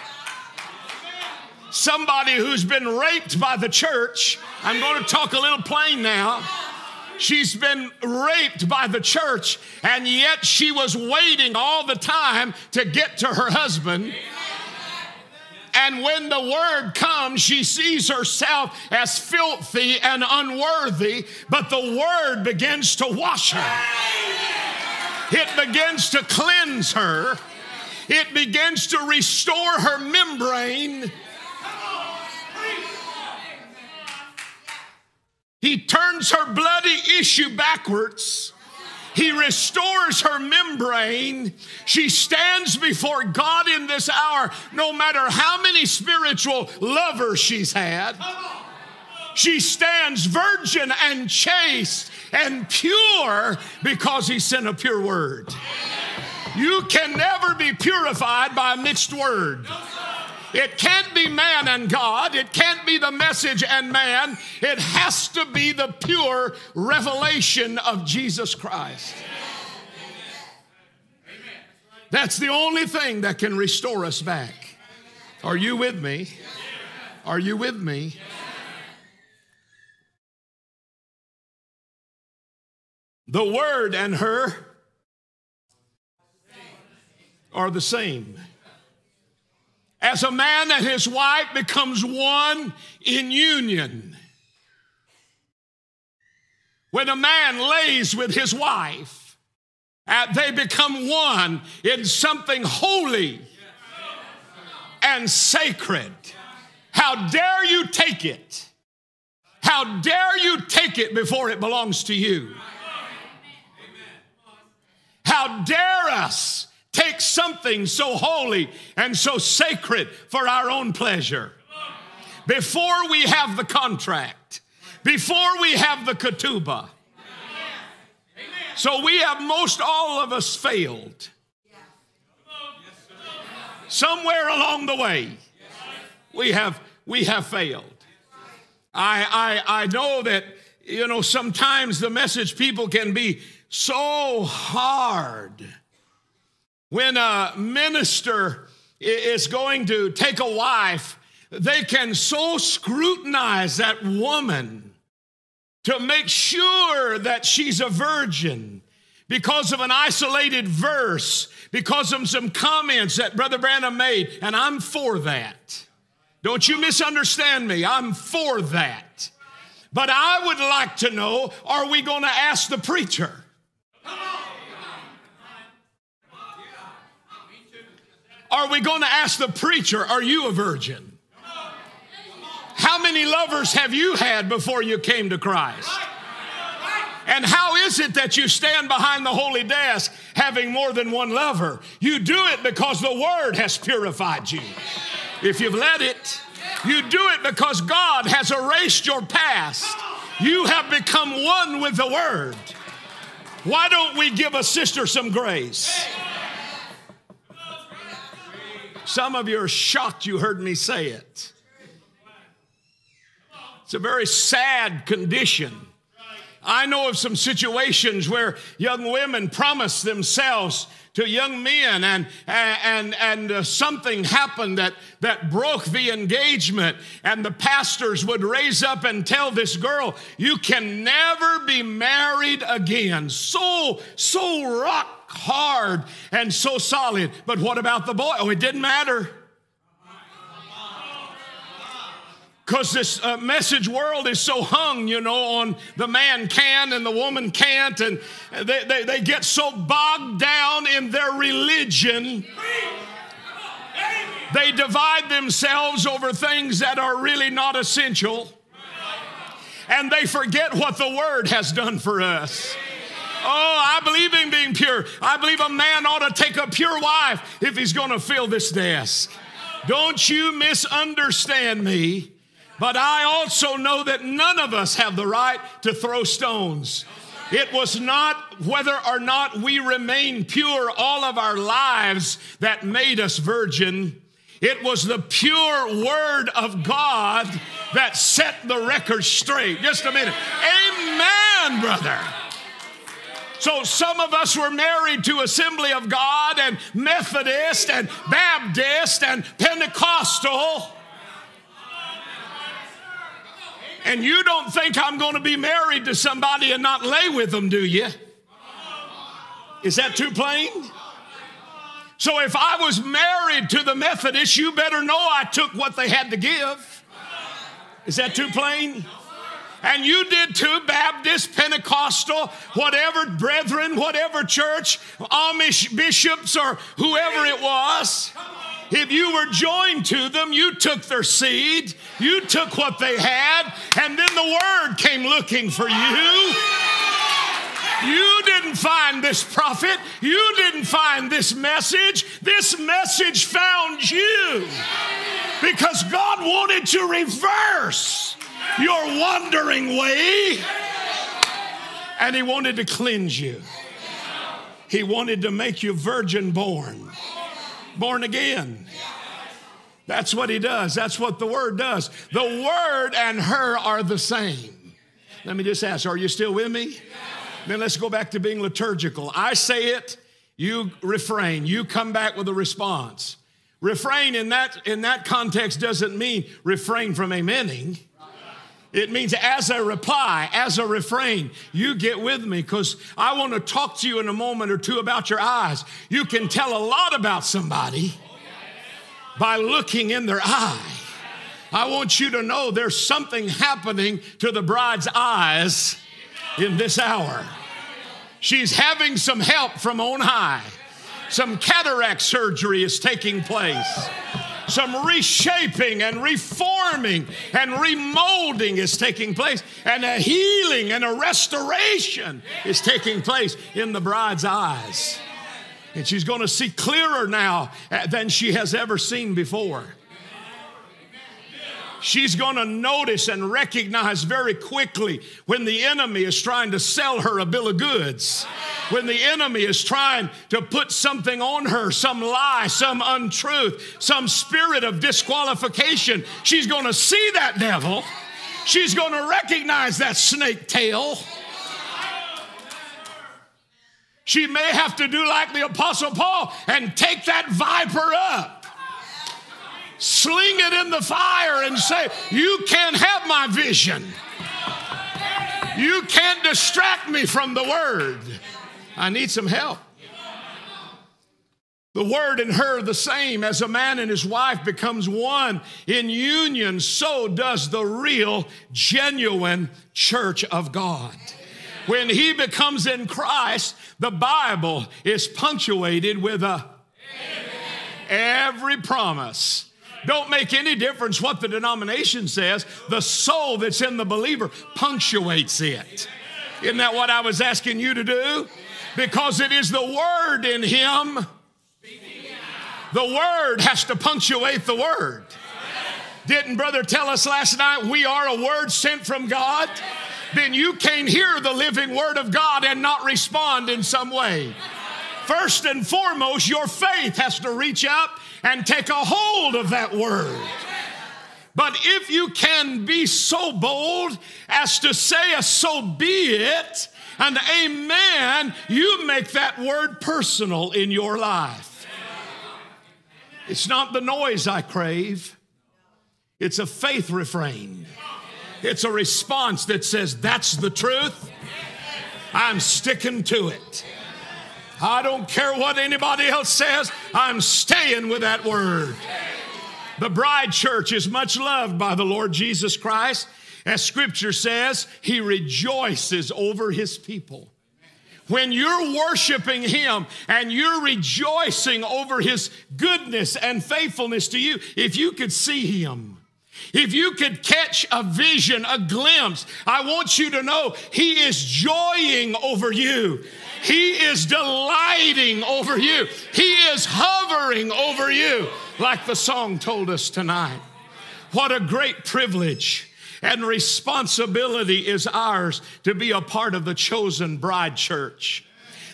somebody who's been raped by the church. I'm going to talk a little plain now. She's been raped by the church, and yet she was waiting all the time to get to her husband. And when the word comes, she sees herself as filthy and unworthy, but the word begins to wash her. It begins to cleanse her. It begins to restore her membrane He turns her bloody issue backwards. He restores her membrane. She stands before God in this hour, no matter how many spiritual lovers she's had. She stands virgin and chaste and pure because He sent a pure word. You can never be purified by a mixed word. It can't be man and God. It can't be the message and man. It has to be the pure revelation of Jesus Christ. That's the only thing that can restore us back. Are you with me? Are you with me? The word and her are the same. As a man and his wife becomes one in union. When a man lays with his wife, uh, they become one in something holy and sacred. How dare you take it? How dare you take it before it belongs to you? How dare us take something so holy and so sacred for our own pleasure. Before we have the contract, before we have the ketubah. So we have most all of us failed. Somewhere along the way, we have we have failed. I I I know that you know sometimes the message people can be so hard when a minister is going to take a wife, they can so scrutinize that woman to make sure that she's a virgin because of an isolated verse, because of some comments that Brother Branham made, and I'm for that. Don't you misunderstand me. I'm for that. But I would like to know are we going to ask the preacher? Are we going to ask the preacher, Are you a virgin? How many lovers have you had before you came to Christ? And how is it that you stand behind the holy desk having more than one lover? You do it because the word has purified you. If you've let it, you do it because God has erased your past. You have become one with the word. Why don't we give a sister some grace? Some of you are shocked you heard me say it. It's a very sad condition. I know of some situations where young women promise themselves to young men and and and uh, something happened that that broke the engagement and the pastors would raise up and tell this girl you can never be married again so so rock hard and so solid. But what about the boy? Oh, it didn't matter. because this uh, message world is so hung, you know, on the man can and the woman can't, and they, they, they get so bogged down in their religion. They divide themselves over things that are really not essential, and they forget what the Word has done for us. Oh, I believe in being pure. I believe a man ought to take a pure wife if he's going to fill this desk. Don't you misunderstand me. But I also know that none of us have the right to throw stones. It was not whether or not we remain pure all of our lives that made us virgin. It was the pure word of God that set the record straight. Just a minute. Amen, brother. So some of us were married to Assembly of God and Methodist and Baptist and Pentecostal. And you don't think I'm going to be married to somebody and not lay with them, do you? Is that too plain? So if I was married to the Methodists, you better know I took what they had to give. Is that too plain? And you did too, Baptist, Pentecostal, whatever brethren, whatever church, Amish bishops, or whoever it was. If you were joined to them, you took their seed, you took what they had, and then the word came looking for you. You didn't find this prophet. You didn't find this message. This message found you because God wanted to reverse your wandering way and He wanted to cleanse you. He wanted to make you virgin born born again. That's what he does. That's what the word does. The word and her are the same. Let me just ask, are you still with me? Then let's go back to being liturgical. I say it, you refrain. You come back with a response. Refrain in that, in that context doesn't mean refrain from amening. It means as a reply, as a refrain, you get with me because I want to talk to you in a moment or two about your eyes. You can tell a lot about somebody by looking in their eye. I want you to know there's something happening to the bride's eyes in this hour. She's having some help from on high. Some cataract surgery is taking place some reshaping and reforming and remolding is taking place, and a healing and a restoration is taking place in the bride's eyes. And she's going to see clearer now uh, than she has ever seen before she's going to notice and recognize very quickly when the enemy is trying to sell her a bill of goods, when the enemy is trying to put something on her, some lie, some untruth, some spirit of disqualification. She's going to see that devil. She's going to recognize that snake tail. She may have to do like the Apostle Paul and take that viper up sling it in the fire and say, You can't have my vision. You can't distract me from the word. I need some help. The word and her the same as a man and his wife becomes one in union, so does the real, genuine church of God. When he becomes in Christ, the Bible is punctuated with a every promise don't make any difference what the denomination says. The soul that's in the believer punctuates it. Isn't that what I was asking you to do? Because it is the word in him. The word has to punctuate the word. Didn't brother tell us last night we are a word sent from God? Then you can't hear the living word of God and not respond in some way. First and foremost, your faith has to reach up and take a hold of that word. But if you can be so bold as to say a so be it and amen, you make that word personal in your life. It's not the noise I crave, it's a faith refrain. It's a response that says, That's the truth. I'm sticking to it. I don't care what anybody else says, I'm staying with that word. The bride church is much loved by the Lord Jesus Christ. As scripture says, he rejoices over his people. When you're worshiping him and you're rejoicing over his goodness and faithfulness to you, if you could see him, if you could catch a vision, a glimpse, I want you to know He is joying over you. He is delighting over you. He is hovering over you, like the song told us tonight. What a great privilege and responsibility is ours to be a part of the chosen bride church.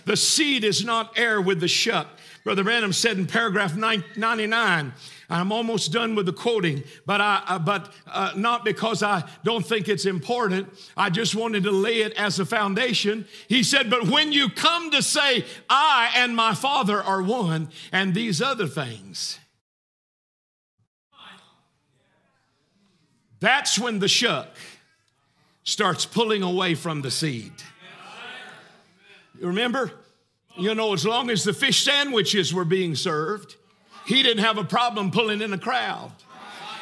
The seed is not heir with the shuck. Brother Branham said in paragraph 99, I'm almost done with the quoting, but I, uh, but uh, not because I don't think it's important. I just wanted to lay it as a foundation. He said, "But when you come to say, I and my Father are one, and these other things." That's when the shuck starts pulling away from the seed. You remember? You know, as long as the fish sandwiches were being served, he didn't have a problem pulling in a crowd.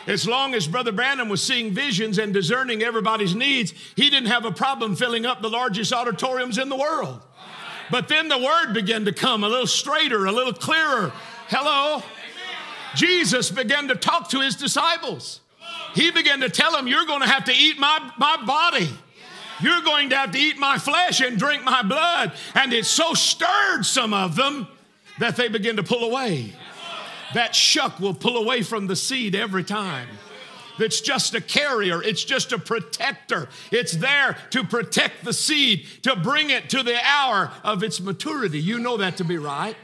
As long as Brother Branham was seeing visions and discerning everybody's needs, he didn't have a problem filling up the largest auditoriums in the world. But then the word began to come a little straighter, a little clearer. Hello? Jesus began to talk to his disciples. He began to tell them, You're going to have to eat my, my body. You're going to have to eat my flesh and drink my blood. And it so stirred some of them that they began to pull away. That shuck will pull away from the seed every time. It's just a carrier, it's just a protector. It's there to protect the seed, to bring it to the hour of its maturity. You know that to be right.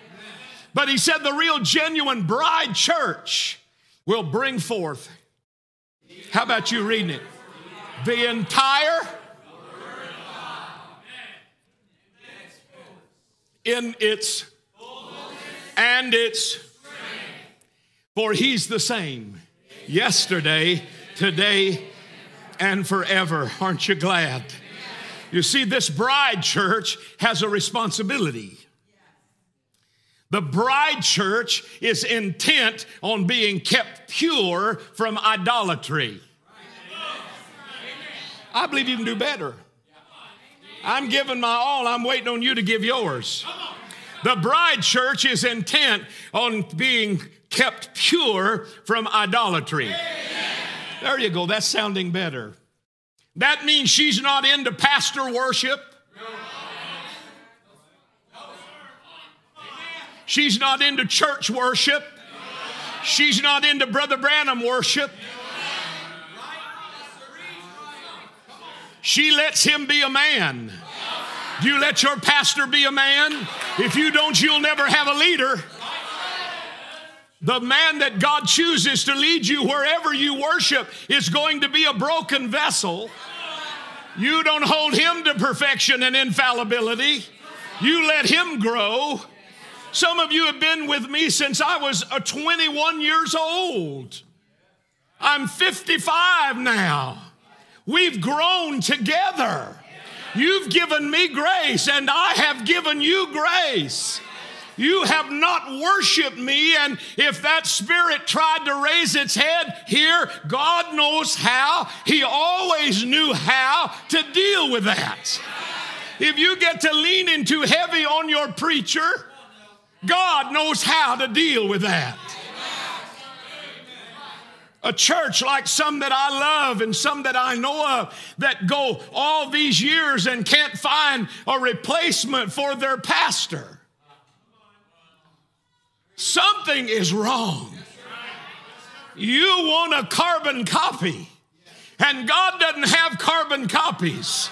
But he said the real, genuine bride church will bring forth. How about you reading it? The entire in its and its for he's the same yesterday, today, and forever. Aren't you glad? You see, this bride church has a responsibility. The bride church is intent on being kept pure from idolatry. I believe you can do better. I'm giving my all, I'm waiting on you to give yours. The bride church is intent on being kept pure from idolatry. There you go, that's sounding better. That means she's not into pastor worship. She's not into church worship. She's not into Brother Branham worship. She lets him be a man. Do you let your pastor be a man? If you don't, you'll never have a leader. The man that God chooses to lead you wherever you worship is going to be a broken vessel. You don't hold him to perfection and infallibility. You let him grow. Some of you have been with me since I was a 21 years old. I'm 55 now. We've grown together. You've given me grace, and I have given you grace. You have not worshiped me, and if that spirit tried to raise its head here, God knows how. He always knew how to deal with that. If you get to leaning too heavy on your preacher, God knows how to deal with that a church like some that I love and some that I know of that go all these years and can't find a replacement for their pastor. Something is wrong. You want a carbon copy, and God doesn't have carbon copies.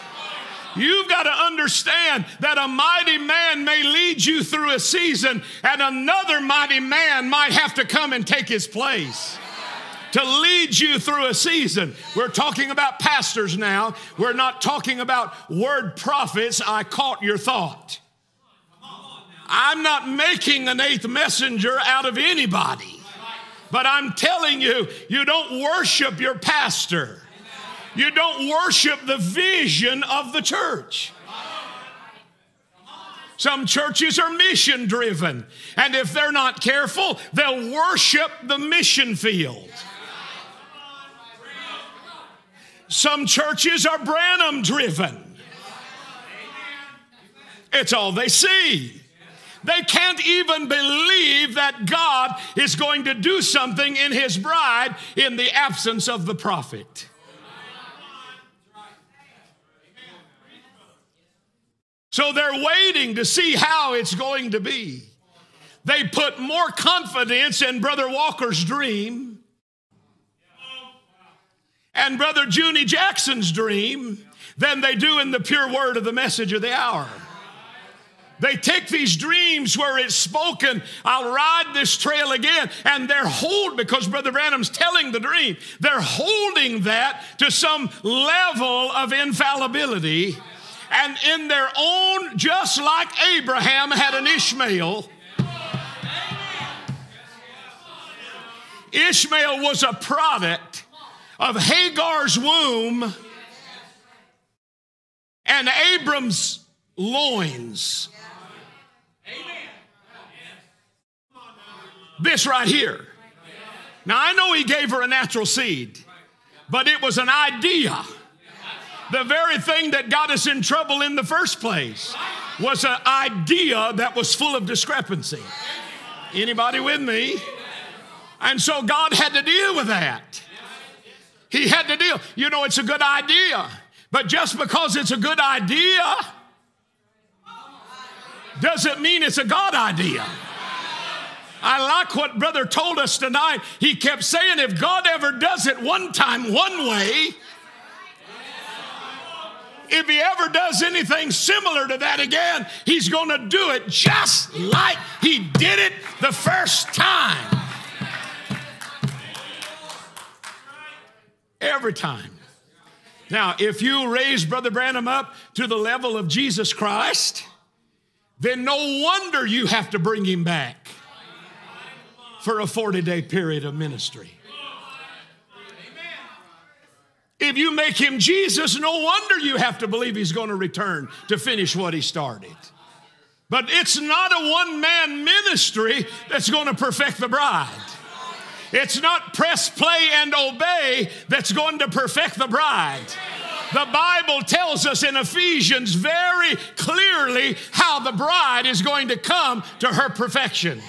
You've got to understand that a mighty man may lead you through a season, and another mighty man might have to come and take his place to lead you through a season. We're talking about pastors now. We're not talking about word prophets. I caught your thought. I'm not making an eighth messenger out of anybody, but I'm telling you, you don't worship your pastor. You don't worship the vision of the church. Some churches are mission driven, and if they're not careful, they'll worship the mission field. Some churches are Branham driven. It's all they see. They can't even believe that God is going to do something in his bride in the absence of the prophet. So they're waiting to see how it's going to be. They put more confidence in Brother Walker's dream and Brother Junior Jackson's dream than they do in the pure word of the message of the hour. They take these dreams where it's spoken, I'll ride this trail again, and they're hold because Brother Branham's telling the dream. They're holding that to some level of infallibility and in their own, just like Abraham had an Ishmael. Ishmael was a product of Hagar's womb and Abram's loins. This right here. Now I know he gave her a natural seed, but it was an idea the very thing that got us in trouble in the first place was an idea that was full of discrepancy. Anybody with me? And so God had to deal with that. He had to deal. You know, it's a good idea, but just because it's a good idea doesn't mean it's a God idea. I like what brother told us tonight. He kept saying, if God ever does it one time, one way, if he ever does anything similar to that again, he's going to do it just like he did it the first time. Every time. Now, if you raise Brother Branham up to the level of Jesus Christ, then no wonder you have to bring him back for a 40 day period of ministry. If you make him Jesus, no wonder you have to believe he's going to return to finish what he started. But it's not a one man ministry that's going to perfect the bride. It's not press play and obey that's going to perfect the bride. The Bible tells us in Ephesians very clearly how the bride is going to come to her perfection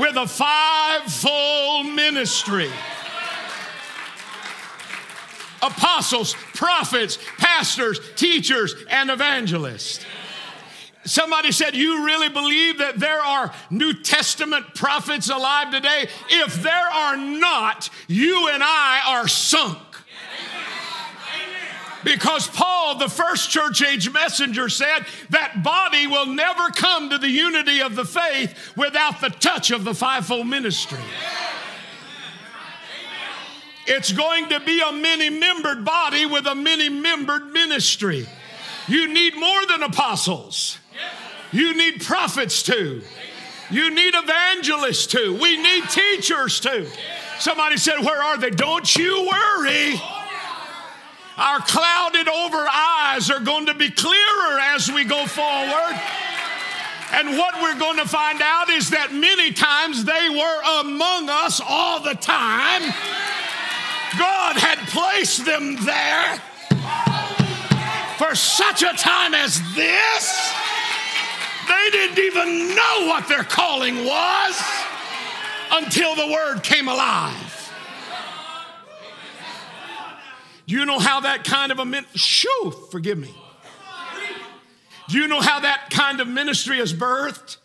with a fivefold ministry apostles, prophets, pastors, teachers, and evangelists. Somebody said, You really believe that there are New Testament prophets alive today? If there are not, you and I are sunk. Because Paul, the first church age messenger, said that body will never come to the unity of the faith without the touch of the fivefold ministry. It's going to be a many membered body with a many membered ministry. You need more than apostles, you need prophets too. You need evangelists too. We need teachers too. Somebody said, Where are they? Don't you worry. Our clouded over eyes are going to be clearer as we go forward. And what we're going to find out is that many times they were among us all the time. God had placed them there for such a time as this. They didn't even know what their calling was until the word came alive. Do you know how that kind of a min- shoo, forgive me. Do you know how that kind of ministry is birthed?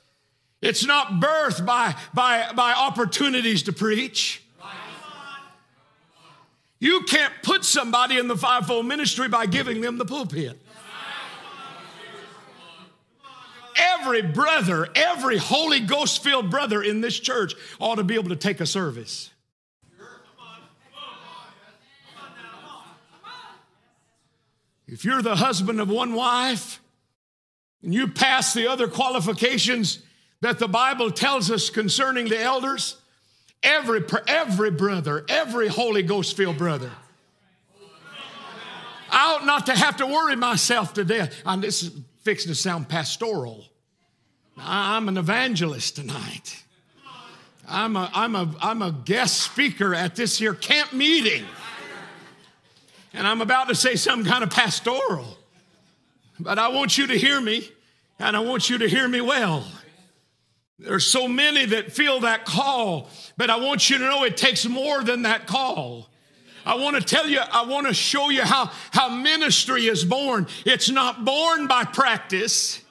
It's not birthed by, by, by opportunities to preach. You can't put somebody in the fivefold ministry by giving them the pulpit. Every brother, every Holy Ghost filled brother in this church ought to be able to take a service. If you're the husband of one wife and you pass the other qualifications that the Bible tells us concerning the elders, Every, every brother, every Holy Ghost filled brother. I ought not to have to worry myself to death. I'm, this is fixing to sound pastoral. I'm an evangelist tonight. I'm a, I'm, a, I'm a guest speaker at this here camp meeting. And I'm about to say something kind of pastoral. But I want you to hear me, and I want you to hear me well. There's so many that feel that call, but I want you to know it takes more than that call. I want to tell you, I want to show you how, how ministry is born. It's not born by practice,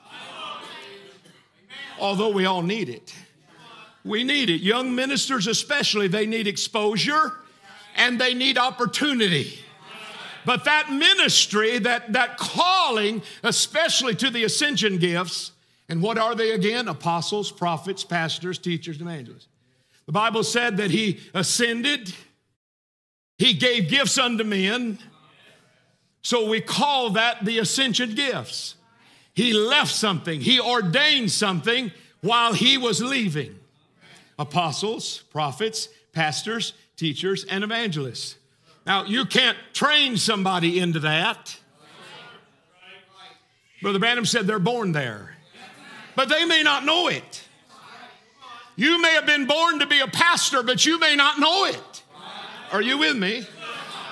although we all need it. We need it. Young ministers, especially, they need exposure and they need opportunity. But that ministry, that, that calling, especially to the ascension gifts, and what are they again? Apostles, prophets, pastors, teachers, evangelists. The Bible said that he ascended, he gave gifts unto men. So we call that the ascension gifts. He left something, he ordained something while he was leaving. Apostles, prophets, pastors, teachers, and evangelists. Now, you can't train somebody into that. Brother Branham said they're born there, but they may not know it. You may have been born to be a pastor, but you may not know it. Are you with me?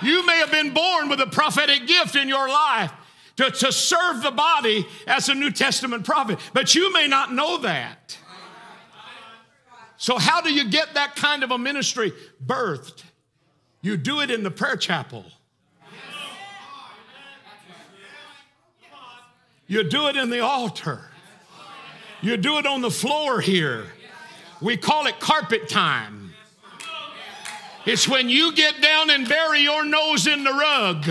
You may have been born with a prophetic gift in your life to, to serve the body as a New Testament prophet, but you may not know that. So, how do you get that kind of a ministry birthed? You do it in the prayer chapel. You do it in the altar. You do it on the floor here. We call it carpet time. It's when you get down and bury your nose in the rug.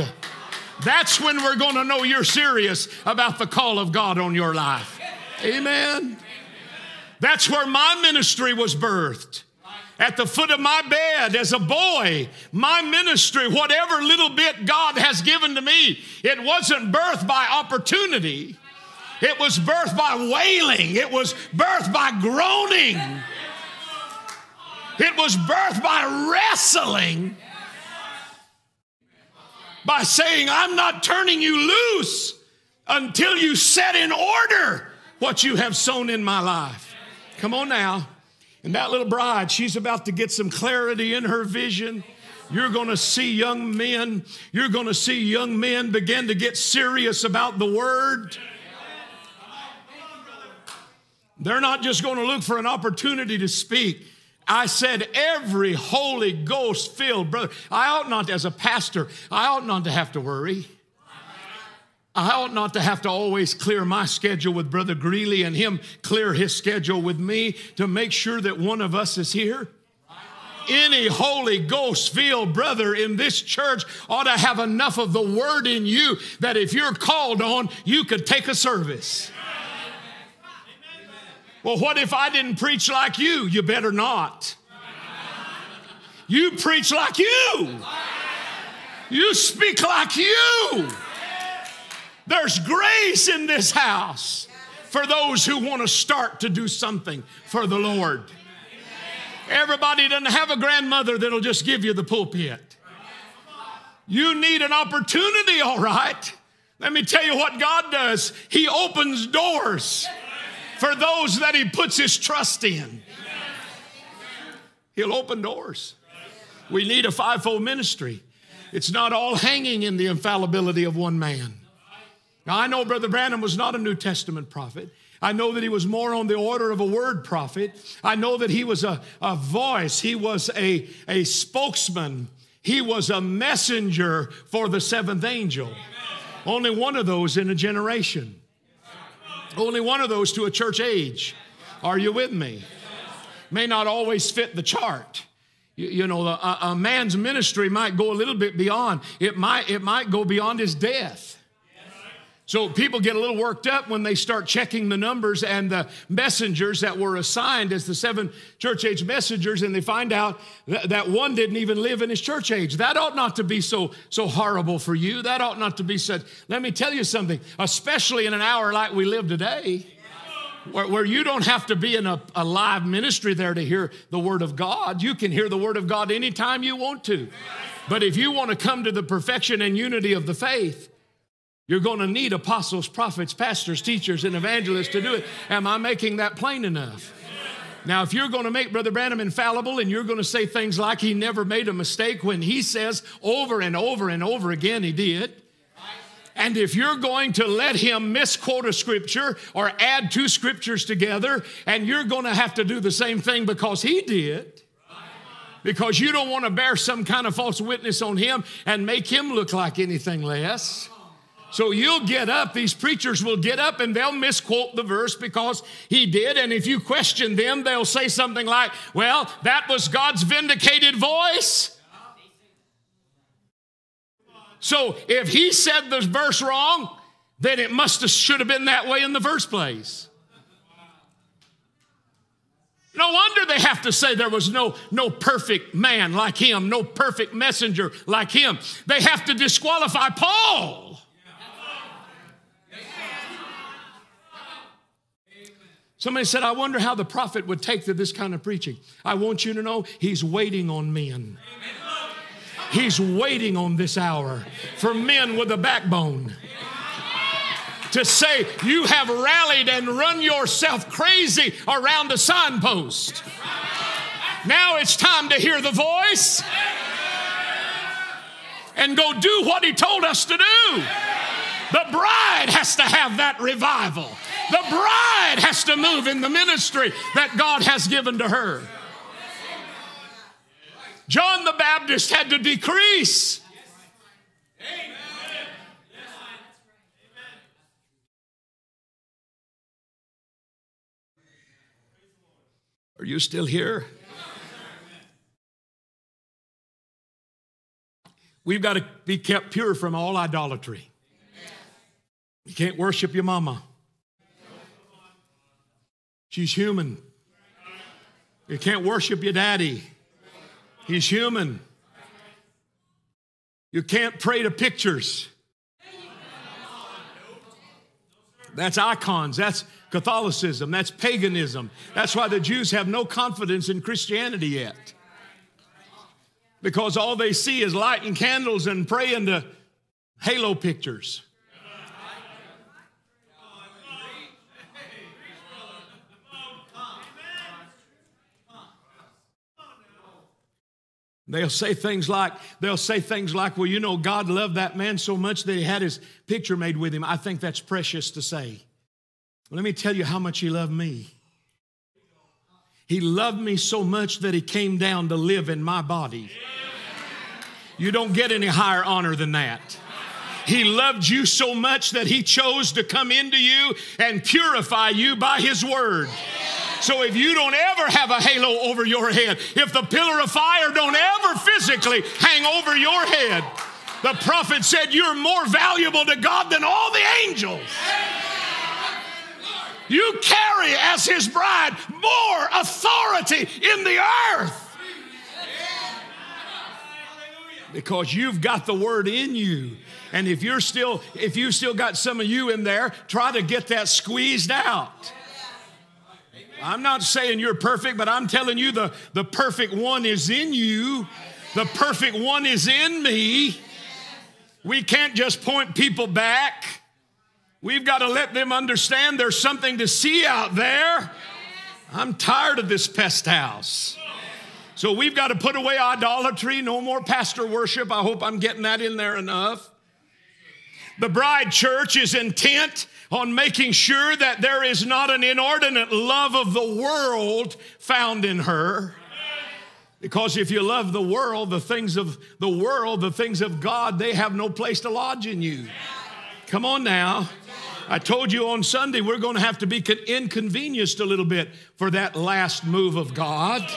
That's when we're going to know you're serious about the call of God on your life. Amen. That's where my ministry was birthed at the foot of my bed as a boy, my ministry, whatever little bit God has given to me, it wasn't birthed by opportunity. It was birthed by wailing. It was birthed by groaning. It was birthed by wrestling. By saying, I'm not turning you loose until you set in order what you have sown in my life. Come on now. And that little bride, she's about to get some clarity in her vision. You're going to see young men, you're going to see young men begin to get serious about the word. They're not just going to look for an opportunity to speak. I said, every Holy Ghost filled brother. I ought not, as a pastor, I ought not to have to worry. I ought not to have to always clear my schedule with Brother Greeley and him clear his schedule with me to make sure that one of us is here. Any Holy Ghost filled brother in this church ought to have enough of the word in you that if you're called on, you could take a service. Well, what if I didn't preach like you? You better not. You preach like you. You speak like you. There's grace in this house for those who want to start to do something for the Lord. Everybody doesn't have a grandmother that'll just give you the pulpit. You need an opportunity, all right. Let me tell you what God does. He opens doors for those that He puts His trust in. He'll open doors. We need a fivefold ministry. It's not all hanging in the infallibility of one man. Now, I know Brother Branham was not a New Testament prophet. I know that he was more on the order of a word prophet. I know that he was a, a voice, he was a, a spokesman, he was a messenger for the seventh angel. Amen. Only one of those in a generation, only one of those to a church age. Are you with me? May not always fit the chart. You, you know, a, a man's ministry might go a little bit beyond. It might, it might go beyond his death. So people get a little worked up when they start checking the numbers and the messengers that were assigned as the seven church age messengers, and they find out that, that one didn't even live in his church age. That ought not to be so, so horrible for you. That ought not to be such. Let me tell you something, especially in an hour like we live today. Where, where, you don't have to be in a, a live ministry there to hear the Word of God. You can hear the Word of God anytime you want to. But if you want to come to the perfection and unity of the faith, You're going to need apostles, prophets, pastors, teachers, and evangelists to do it. Am I making that plain enough? Now, if you're going to make Brother Branham infallible and you're going to say things like he never made a mistake when he says over and over and over again he did, and if you're going to let him misquote a scripture or add two scriptures together, and you're going to have to do the same thing because he did, because you don't want to bear some kind of false witness on him and make him look like anything less. So you'll get up, these preachers will get up and they'll misquote the verse because he did. And if you question them, they'll say something like, Well, that was God's vindicated voice. So if he said the verse wrong, then it must have should have been that way in the first place. No wonder they have to say there was no, no perfect man like him, no perfect messenger like him. They have to disqualify Paul. Somebody said, I wonder how the prophet would take to this kind of preaching. I want you to know he's waiting on men. He's waiting on this hour for men with a backbone to say, You have rallied and run yourself crazy around a signpost. Now it's time to hear the voice and go do what he told us to do. The bride has to have that revival. The bride has to move in the ministry that God has given to her. John the Baptist had to decrease. Are you still here? We've got to be kept pure from all idolatry. You can't worship your mama. She's human. You can't worship your daddy. He's human. You can't pray to pictures. That's icons. That's Catholicism. That's paganism. That's why the Jews have no confidence in Christianity yet. Because all they see is lighting candles and praying to halo pictures. They'll say things like, they'll say things like, well, you know, God loved that man so much that he had his picture made with him. I think that's precious to say. Let me tell you how much he loved me. He loved me so much that he came down to live in my body. You don't get any higher honor than that. He loved you so much that he chose to come into you and purify you by his word. So if you don't ever have a halo over your head, if the pillar of fire don't ever physically hang over your head, the prophet said you're more valuable to God than all the angels. You carry as his bride more authority in the earth. Because you've got the word in you. And if you're still, if you still got some of you in there, try to get that squeezed out. I'm not saying you're perfect, but I'm telling you the, the perfect one is in you. The perfect one is in me. We can't just point people back. We've got to let them understand there's something to see out there. I'm tired of this pest house. So we've got to put away idolatry, no more pastor worship. I hope I'm getting that in there enough. The bride church is intent on making sure that there is not an inordinate love of the world found in her. Because if you love the world, the things of the world, the things of God, they have no place to lodge in you. Come on now. I told you on Sunday we're going to have to be inconvenienced a little bit for that last move of God.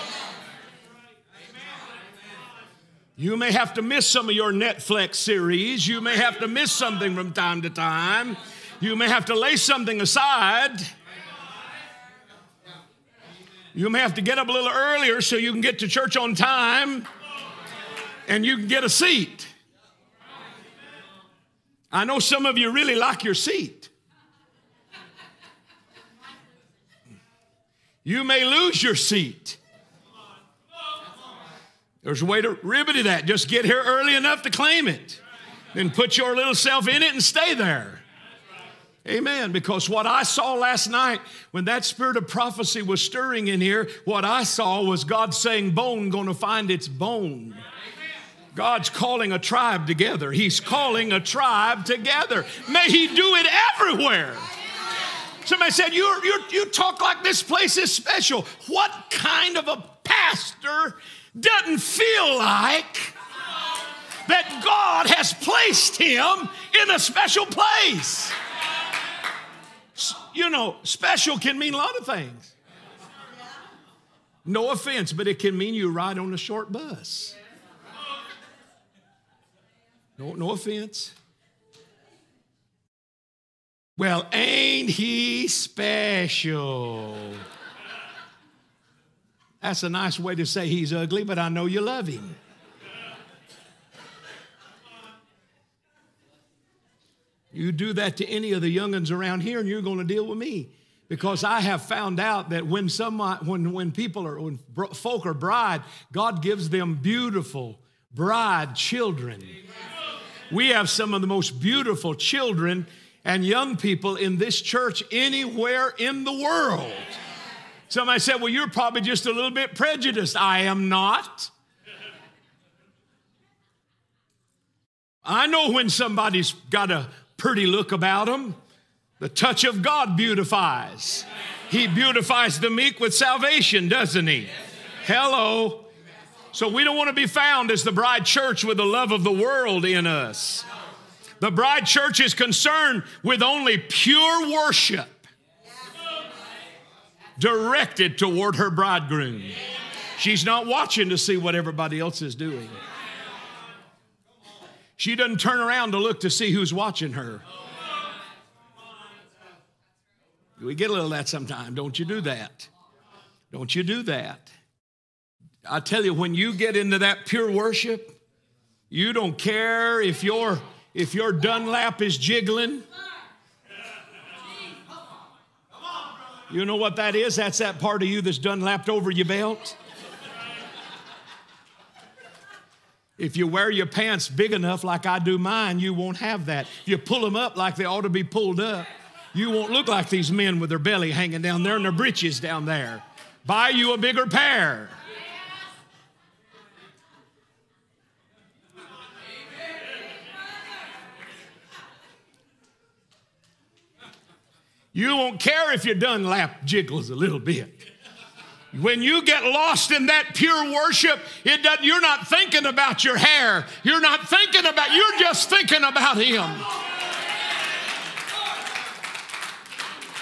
You may have to miss some of your Netflix series. You may have to miss something from time to time. You may have to lay something aside. You may have to get up a little earlier so you can get to church on time and you can get a seat. I know some of you really like your seat. You may lose your seat. There's a way to remedy that. Just get here early enough to claim it. Then put your little self in it and stay there. Amen. Because what I saw last night when that spirit of prophecy was stirring in here, what I saw was God saying, Bone gonna find its bone. God's calling a tribe together. He's calling a tribe together. May He do it everywhere. Somebody said, you you you talk like this place is special. What kind of a pastor doesn't feel like that God has placed him in a special place? You know, special can mean a lot of things. No offense, but it can mean you ride on a short bus. No, no offense. Well, ain't he special? That's a nice way to say he's ugly, but I know you love him. You do that to any of the youngins around here, and you're going to deal with me. Because I have found out that when some when when people are when folk are bride, God gives them beautiful bride children. We have some of the most beautiful children and young people in this church anywhere in the world. Somebody said, Well, you're probably just a little bit prejudiced. I am not. I know when somebody's got a pretty look about them. The touch of God beautifies. He beautifies the meek with salvation, doesn't he? Hello. So we don't want to be found as the bride church with the love of the world in us. The bride church is concerned with only pure worship directed toward her bridegroom. She's not watching to see what everybody else is doing. She doesn't turn around to look to see who's watching her. We get a little of that sometime. Don't you do that. Don't you do that. I tell you, when you get into that pure worship, you don't care if your if your Dunlap is jiggling. You know what that is? That's that part of you that's Dunlapped over your belt. If you wear your pants big enough like I do mine, you won't have that. You pull them up like they ought to be pulled up. You won't look like these men with their belly hanging down there and their breeches down there. Buy you a bigger pair. You won't care if your Dunlap jiggles a little bit. When you get lost in that pure worship, it does, you're not thinking about your hair. You're not thinking about, you're just thinking about Him.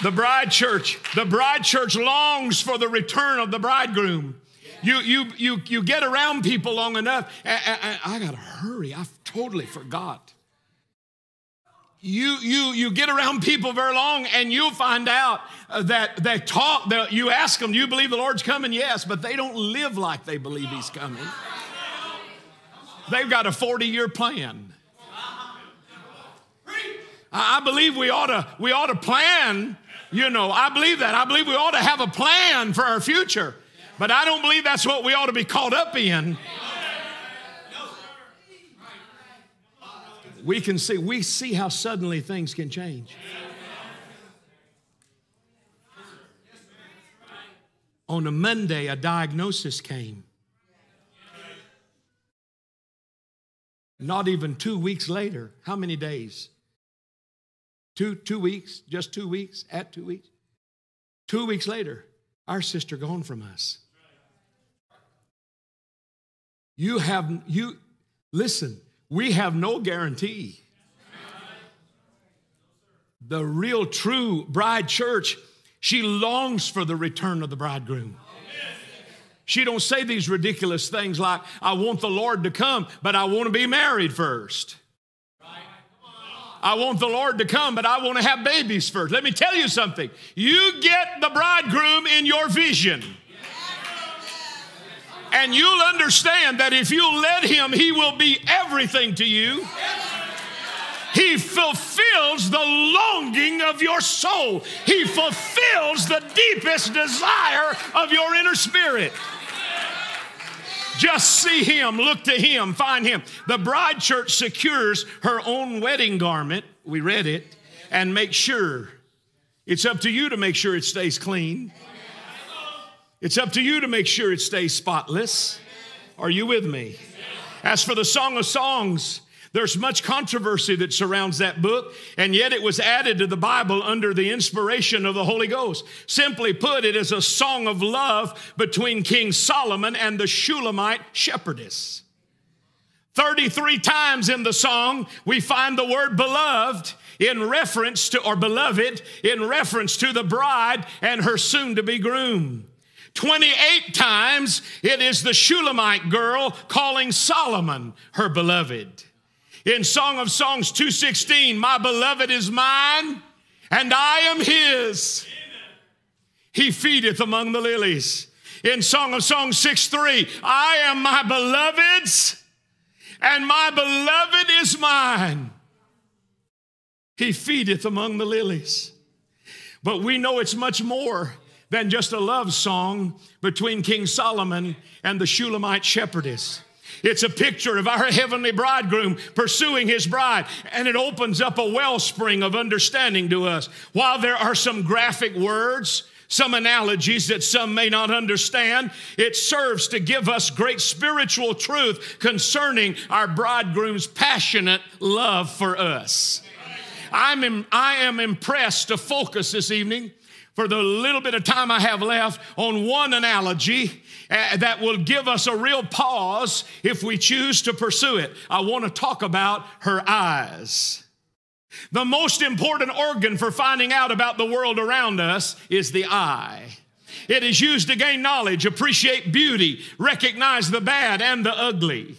The bride church, the bride church longs for the return of the bridegroom. You, you, you, you get around people long enough, I, I, I got to hurry. I totally forgot you you you get around people very long and you'll find out uh, that they talk that you ask them do you believe the lord's coming? Yes but they don't live like they believe he's coming. They've got a 40 year plan I believe we ought to we ought to plan you know i believe that. I believe we ought to have a plan for our future. But i don't believe that's what we ought to be caught up in we can see, we see how suddenly things can change. On a Monday, a diagnosis came. Not even two weeks later. How many days? Two, two weeks, just two weeks, at two weeks. Two weeks later, our sister gone from us. You have, you, listen, we have no guarantee. The real, true bride church, she longs for the return of the bridegroom. She don't say these ridiculous things like, I want the Lord to come, but I want to be married first. I want the Lord to come, but I want to have babies first. Let me tell you something. You get the bridegroom in your vision. And you'll understand that if you let Him, He will be everything to you. He fulfills the longing of your soul. He fulfills the deepest desire of your inner spirit. Just see him, look to him, find him. The bride church secures her own wedding garment. We read it. And make sure. It's up to you to make sure it stays clean. It's up to you to make sure it stays spotless. Are you with me? As for the Song of Songs, there's much controversy that surrounds that book, and yet it was added to the Bible under the inspiration of the Holy Ghost. Simply put, it is a song of love between King Solomon and the Shulamite shepherdess. 33 times in the song, we find the word beloved in reference to, or beloved, in reference to the bride and her soon to be groom. 28 times it is the Shulamite girl calling Solomon her beloved. In Song of Songs 216, my beloved is mine and I am his. He feedeth among the lilies. In Song of Songs 6 3, I am my beloved's and my beloved is mine. He feedeth among the lilies. But we know it's much more than just a love song between King Solomon and the Shulamite shepherdess. It's a picture of our heavenly bridegroom pursuing his bride, and it opens up a wellspring of understanding to us. While there are some graphic words, some analogies that some may not understand, it serves to give us great spiritual truth concerning our bridegroom's passionate love for us. I'm, I am impressed to focus this evening for the little bit of time I have left on one analogy uh, that will give us a real pause if we choose to pursue it. I want to talk about her eyes. The most important organ for finding out about the world around us is the eye. It is used to gain knowledge, appreciate beauty, recognize the bad and the ugly.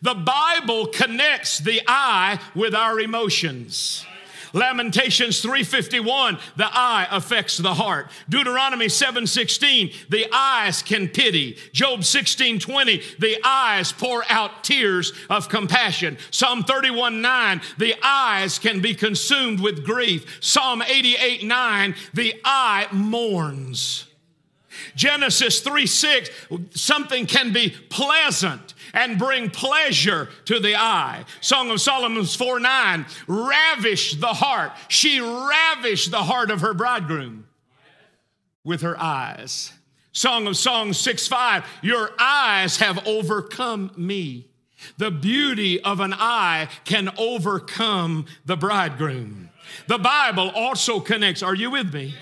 The Bible connects the eye with our emotions. Lamentations 3:51, the eye affects the heart. Deuteronomy 7:16, the eyes can pity. Job 16:20, the eyes pour out tears of compassion. Psalm 31:9, the eyes can be consumed with grief. Psalm 88:9, the eye mourns. Genesis 3 6, something can be pleasant and bring pleasure to the eye. Song of Solomon's 4 9, ravish the heart. She ravished the heart of her bridegroom with her eyes. Song of Songs 6 5, your eyes have overcome me. The beauty of an eye can overcome the bridegroom. The Bible also connects, are you with me?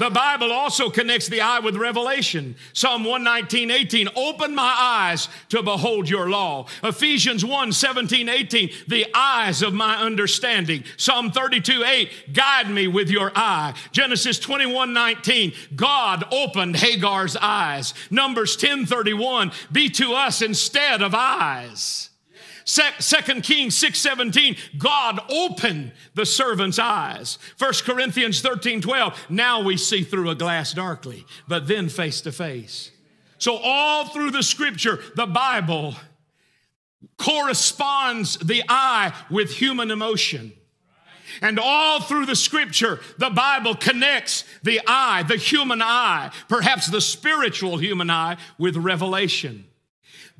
The Bible also connects the eye with revelation. Psalm 119, 18, open my eyes to behold your law. Ephesians 1, 17, 18, the eyes of my understanding. Psalm 32, 8, guide me with your eye. Genesis 21, 19, God opened Hagar's eyes. Numbers 10, 31, be to us instead of eyes. Second Kings 6:17, God opened the servant's eyes. First Corinthians 13, 12, now we see through a glass darkly, but then face to face. So all through the scripture, the Bible corresponds the eye with human emotion. And all through the scripture, the Bible connects the eye, the human eye, perhaps the spiritual human eye, with revelation.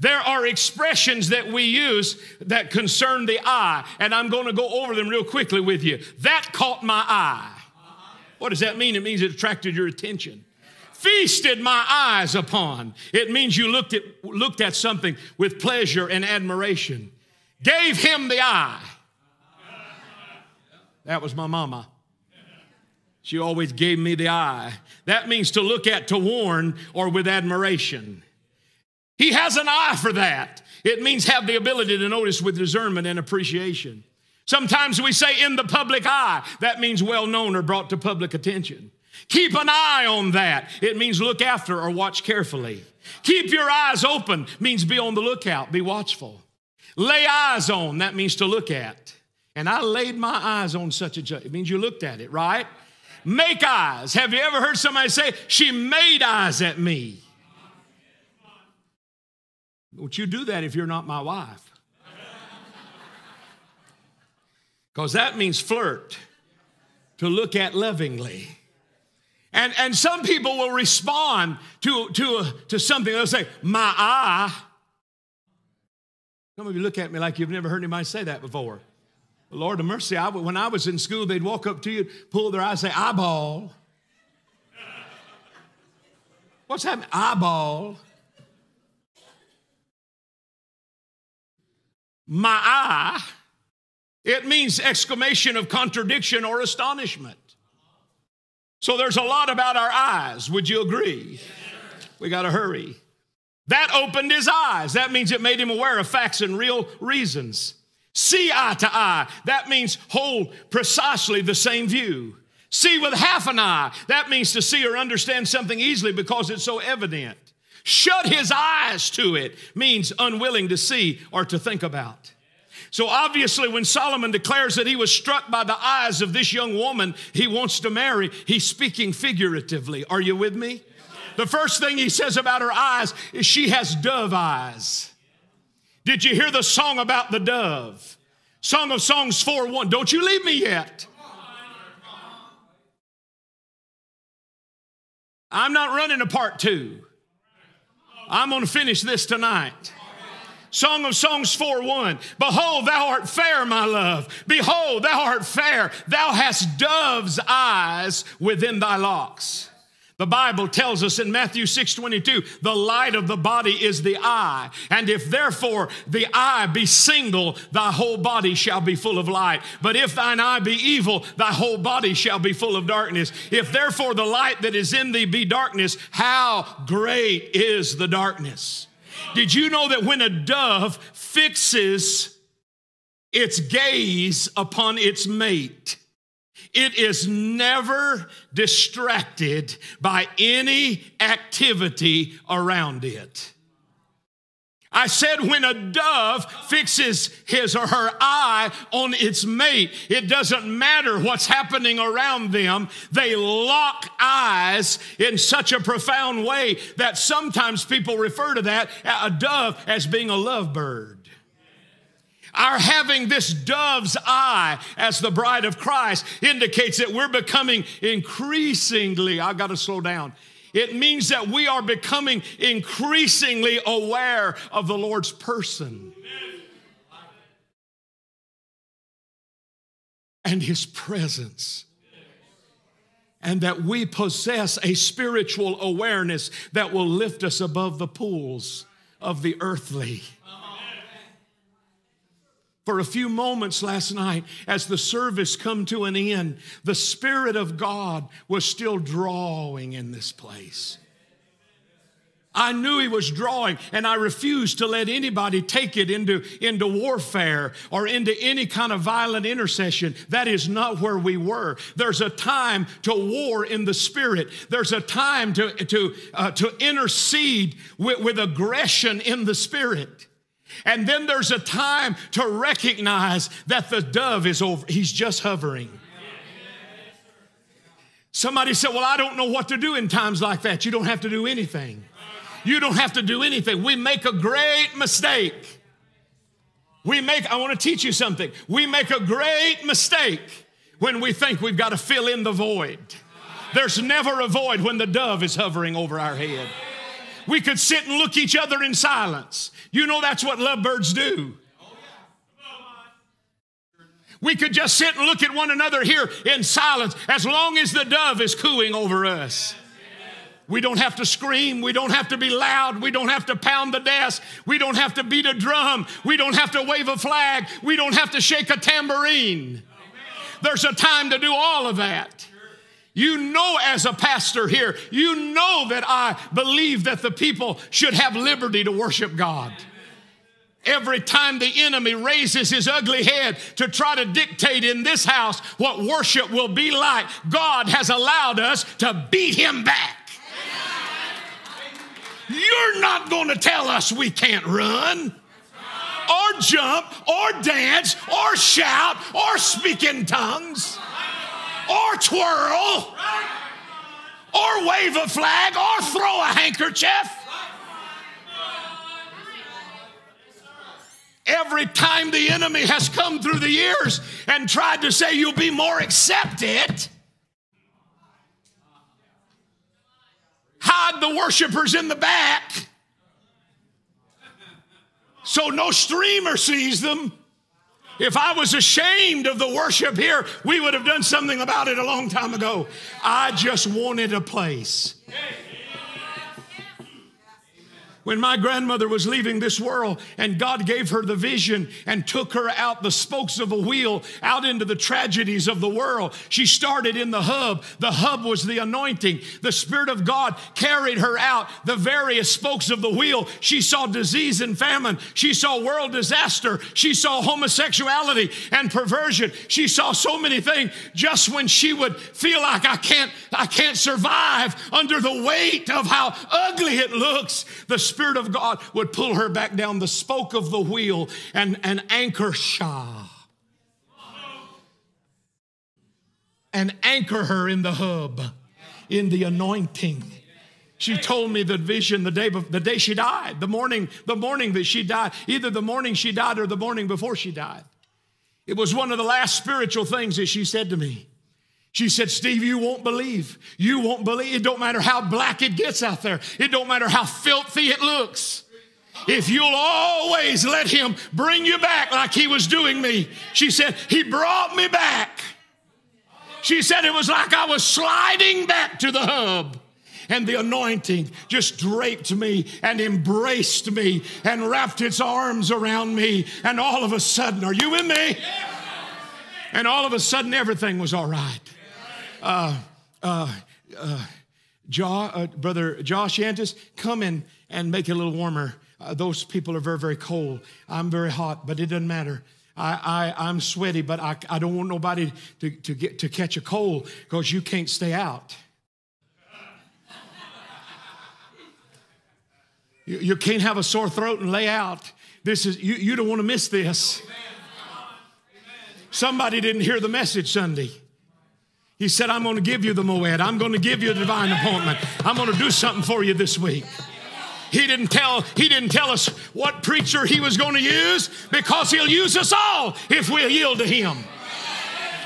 There are expressions that we use that concern the eye, and I'm going to go over them real quickly with you. That caught my eye. What does that mean? It means it attracted your attention. Feasted my eyes upon. It means you looked at, looked at something with pleasure and admiration. Gave him the eye. That was my mama. She always gave me the eye. That means to look at, to warn, or with admiration. He has an eye for that. It means have the ability to notice with discernment and appreciation. Sometimes we say in the public eye. That means well known or brought to public attention. Keep an eye on that. It means look after or watch carefully. Keep your eyes open means be on the lookout, be watchful. Lay eyes on, that means to look at. And I laid my eyes on such a It means you looked at it, right? Make eyes. Have you ever heard somebody say, She made eyes at me? Don't you do that if you're not my wife. Because that means flirt, to look at lovingly. And, and some people will respond to, to, to something. They'll say, My eye Some of you look at me like you've never heard anybody say that before. Lord of mercy, I, when I was in school, they'd walk up to you, pull their eyes, say, eyeball. What's happening? Eyeball. My eye, it means exclamation of contradiction or astonishment. So there's a lot about our eyes. Would you agree? We got to hurry. That opened his eyes. That means it made him aware of facts and real reasons. See eye to eye. That means hold precisely the same view. See with half an eye. That means to see or understand something easily because it's so evident. Shut his eyes to it means unwilling to see or to think about. So obviously, when Solomon declares that he was struck by the eyes of this young woman he wants to marry, he's speaking figuratively. Are you with me? The first thing he says about her eyes is she has dove eyes. Did you hear the song about the dove? Song of Songs 4 1. Don't you leave me yet. I'm not running a part two. I'm going to finish this tonight. Song of Songs 4 1. Behold, thou art fair, my love. Behold, thou art fair. Thou hast dove's eyes within thy locks. The Bible tells us in Matthew 6 22, the light of the body is the eye. And if therefore the eye be single, thy whole body shall be full of light. But if thine eye be evil, thy whole body shall be full of darkness. If therefore the light that is in thee be darkness, how great is the darkness? Did you know that when a dove fixes its gaze upon its mate, it is never distracted by any activity around it. I said when a dove fixes his or her eye on its mate, it doesn't matter what's happening around them. They lock eyes in such a profound way that sometimes people refer to that, a dove, as being a lovebird. Our having this dove's eye as the bride of Christ indicates that we're becoming increasingly, I got to slow down. It means that we are becoming increasingly aware of the Lord's person and His presence. And that we possess a spiritual awareness that will lift us above the pools of the earthly for a few moments last night as the service come to an end the spirit of god was still drawing in this place I knew he was drawing, and I refused to let anybody take it into, into warfare or into any kind of violent intercession. That is not where we were. There's a time to war in the spirit, there's a time to, to, uh, to intercede with, with aggression in the spirit. And then there's a time to recognize that the dove is over, he's just hovering. Somebody said, Well, I don't know what to do in times like that. You don't have to do anything. You don't have to do anything. We make a great mistake. We make, I want to teach you something. We make a great mistake when we think we've got to fill in the void. There's never a void when the dove is hovering over our head. We could sit and look each other in silence. You know that's what lovebirds do. We could just sit and look at one another here in silence as long as the dove is cooing over us. We don't have to scream. We don't have to be loud. We don't have to pound the desk. We don't have to beat a drum. We don't have to wave a flag. We don't have to shake a tambourine. There's a time to do all of that. You know, as a pastor here, you know that I believe that the people should have liberty to worship God. Every time the enemy raises his ugly head to try to dictate in this house what worship will be like, God has allowed us to beat him back. You're not going to tell us we can't run or jump or dance or shout or speak in tongues or twirl or wave a flag or throw a handkerchief. Every time the enemy has come through the years and tried to say you'll be more accepted, hide the worshipers in the back so no streamer sees them. If I was ashamed of the worship here, we would have done something about it a long time ago. I just wanted a place. When my grandmother was leaving this world and God gave her the vision and took her out the spokes of a wheel out into the tragedies of the world, she started in the hub. The hub was the anointing. The Spirit of God carried her out the various spokes of the wheel. She saw disease and famine. She saw world disaster. She saw homosexuality and perversion. She saw so many things just when she would feel like I can't, I can't survive under the weight of how ugly it looks. The Spirit of God would pull her back down the spoke of the wheel and, and anchor Shah. And anchor her in the hub, in the anointing. She told me the vision the day, the day she died, the morning, the morning that she died, either the morning she died or the morning before she died. It was one of the last spiritual things that she said to me. She said, Steve, you won't believe. You won't believe. It don't matter how black it gets out there. It don't matter how filthy it looks. If you'll always let him bring you back like he was doing me. She said, he brought me back. She said it was like I was sliding back to the hub. And the anointing just draped me and embraced me and wrapped its arms around me. And all of a sudden, are you with me? And all of a sudden, everything was all right uh, uh, uh, uh, Brother Josh Yantis, come in and make it a little warmer. Uh, those people are very, very cold. I'm very hot, but it doesn't matter. I, I, am sweaty, but I, I don't want nobody to, to, get, to catch a cold because you can't stay out. you, you can't have a sore throat and lay out. This is, you, you don't want to miss this. Somebody didn't hear the message Sunday. He said, I'm going to give you the moed. I'm going to give you a divine appointment. I'm going to do something for you this week. He didn't tell, he didn't tell us what preacher he was going to use because he'll use us all if we yield to him.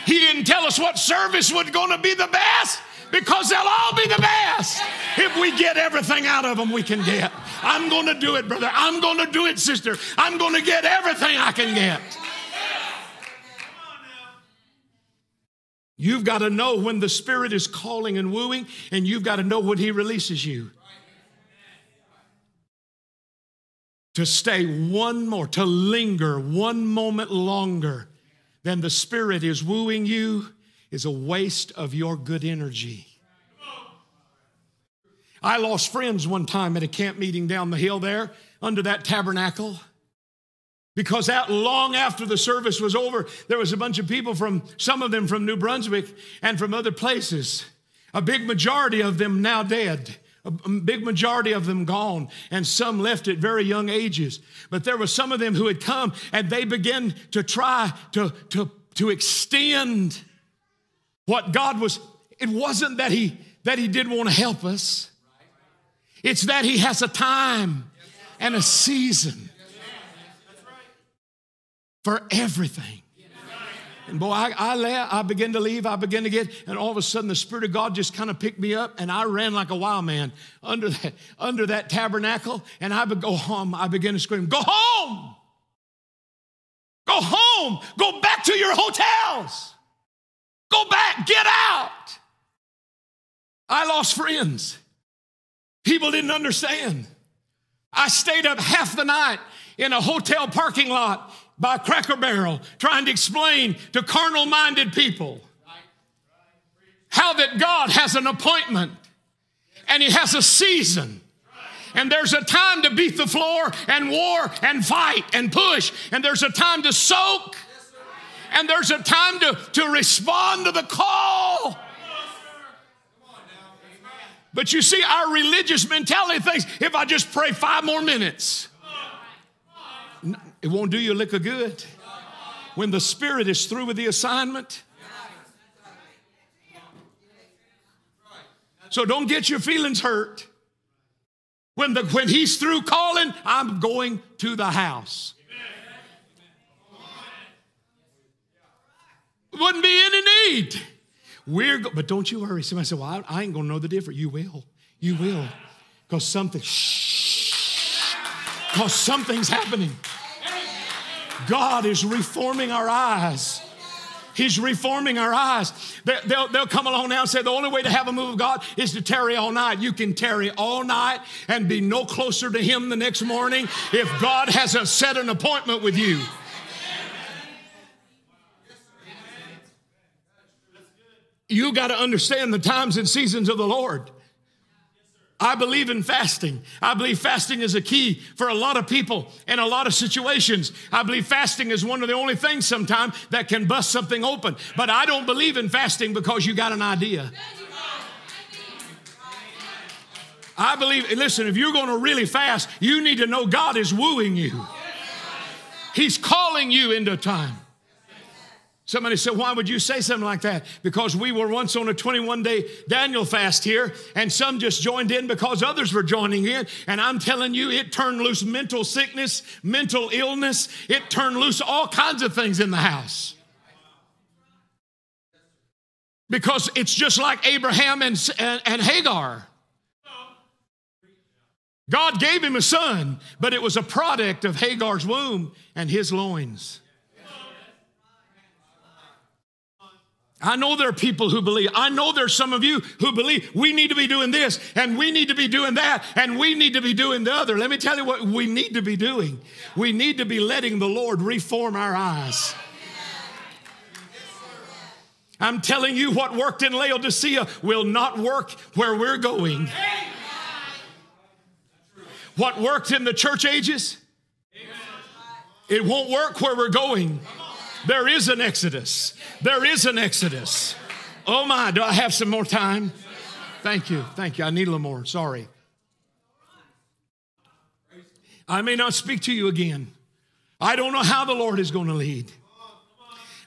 He didn't tell us what service was going to be the best because they'll all be the best if we get everything out of them we can get. I'm going to do it, brother. I'm going to do it, sister. I'm going to get everything I can get. You've got to know when the Spirit is calling and wooing, and you've got to know when He releases you. To stay one more, to linger one moment longer than the Spirit is wooing you is a waste of your good energy. I lost friends one time at a camp meeting down the hill there under that tabernacle. Because out long after the service was over, there was a bunch of people from, some of them from New Brunswick and from other places. A big majority of them now dead. A big majority of them gone, and some left at very young ages. But there were some of them who had come and they began to try to, to, to extend what God was. It wasn't that He that He didn't want to help us. It's that He has a time and a season for everything. And boy, I, I, left, I began to leave, I began to get, and all of a sudden the Spirit of God just kind of picked me up, and I ran like a wild man under that, under that tabernacle, and I would go home. I began to scream, Go home! Go home! Go back to your hotels! Go back, get out! I lost friends. People didn't understand. I stayed up half the night in a hotel parking lot by Cracker Barrel trying to explain to carnal minded people how that God has an appointment and He has a season. And there's a time to beat the floor and war and fight and push. And there's a time to soak. And there's a time to, to respond to the call. But you see, our religious mentality thinks if I just pray five more minutes, it won't do you a lick of good. When the Spirit is through with the assignment, So don't get your feelings hurt. When, the, when he's through calling, I'm going to the house. Wouldn't be any need. We're go- but don't you worry. Somebody said, Well, I, I ain't gonna know the difference. You will. You will. Because something, because something's happening. God is reforming our eyes. He's reforming our eyes. They- They'll, they'll come along now and say the only way to have a move of God is to tarry all night. You can tarry all night and be no closer to Him the next morning if God hasn't set an appointment with you. You got to understand the times and seasons of the Lord. I believe in fasting. I believe fasting is a key for a lot of people in a lot of situations. I believe fasting is one of the only things sometimes that can bust something open. But I don't believe in fasting because you got an idea. I believe, listen, if you're going to really fast, you need to know God is wooing you. He's calling you into time. Somebody said, Why would you say something like that? Because we were once on a 21 day Daniel fast here, and some just joined in because others were joining in. And I'm telling you, it turned loose mental sickness, mental illness, it turned loose all kinds of things in the house. Because it's just like Abraham and, and, and Hagar. God gave him a son, but it was a product of Hagar's womb and his loins. I know there are people who believe. I know there's some of you who believe we need to be doing this and we need to be doing that and we need to be doing the other. Let me tell you what we need to be doing. We need to be letting the Lord reform our eyes. I'm telling you, what worked in Laodicea will not work where we're going. What worked in the church ages, it won't work where we're going. There is an exodus. There is an exodus. Oh my, do I have some more time? Thank you. Thank you. I need a little more. Sorry. I may not speak to you again. I don't know how the Lord is going to lead.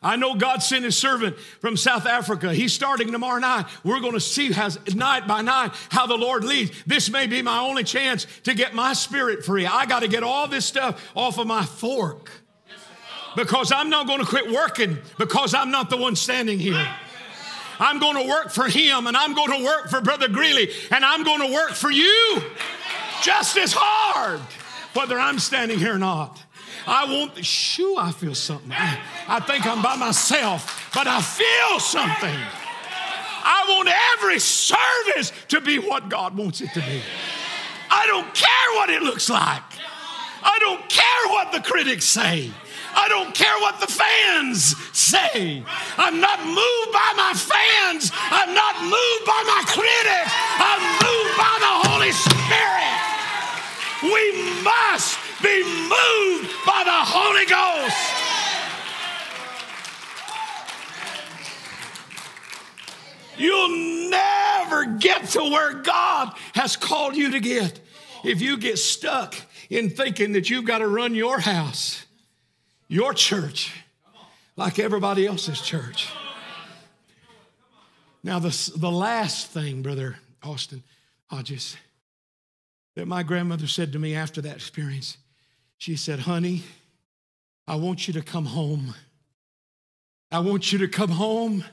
I know God sent his servant from South Africa. He's starting tomorrow night. We're going to see how, night by night how the Lord leads. This may be my only chance to get my spirit free. I got to get all this stuff off of my fork because I'm not going to quit working because I'm not the one standing here. I'm going to work for him and I'm going to work for Brother Greeley and I'm going to work for you just as hard, whether I'm standing here or not. I want, shoo, I feel something. I, I think I'm by myself, but I feel something. I want every service to be what God wants it to be. I don't care what it looks like. I don't care what the critics say. I don't care what the fans say. I'm not moved by my fans. I'm not moved by my critics. I'm moved by the Holy Spirit. We must be moved by the Holy Ghost. You'll never get to where God has called you to get if you get stuck in thinking that you've got to run your house, your church, like everybody else's church. Now, the, the last thing, Brother Austin Hodges, that my grandmother said to me after that experience, she said, Honey, I want you to come home. I want you to come home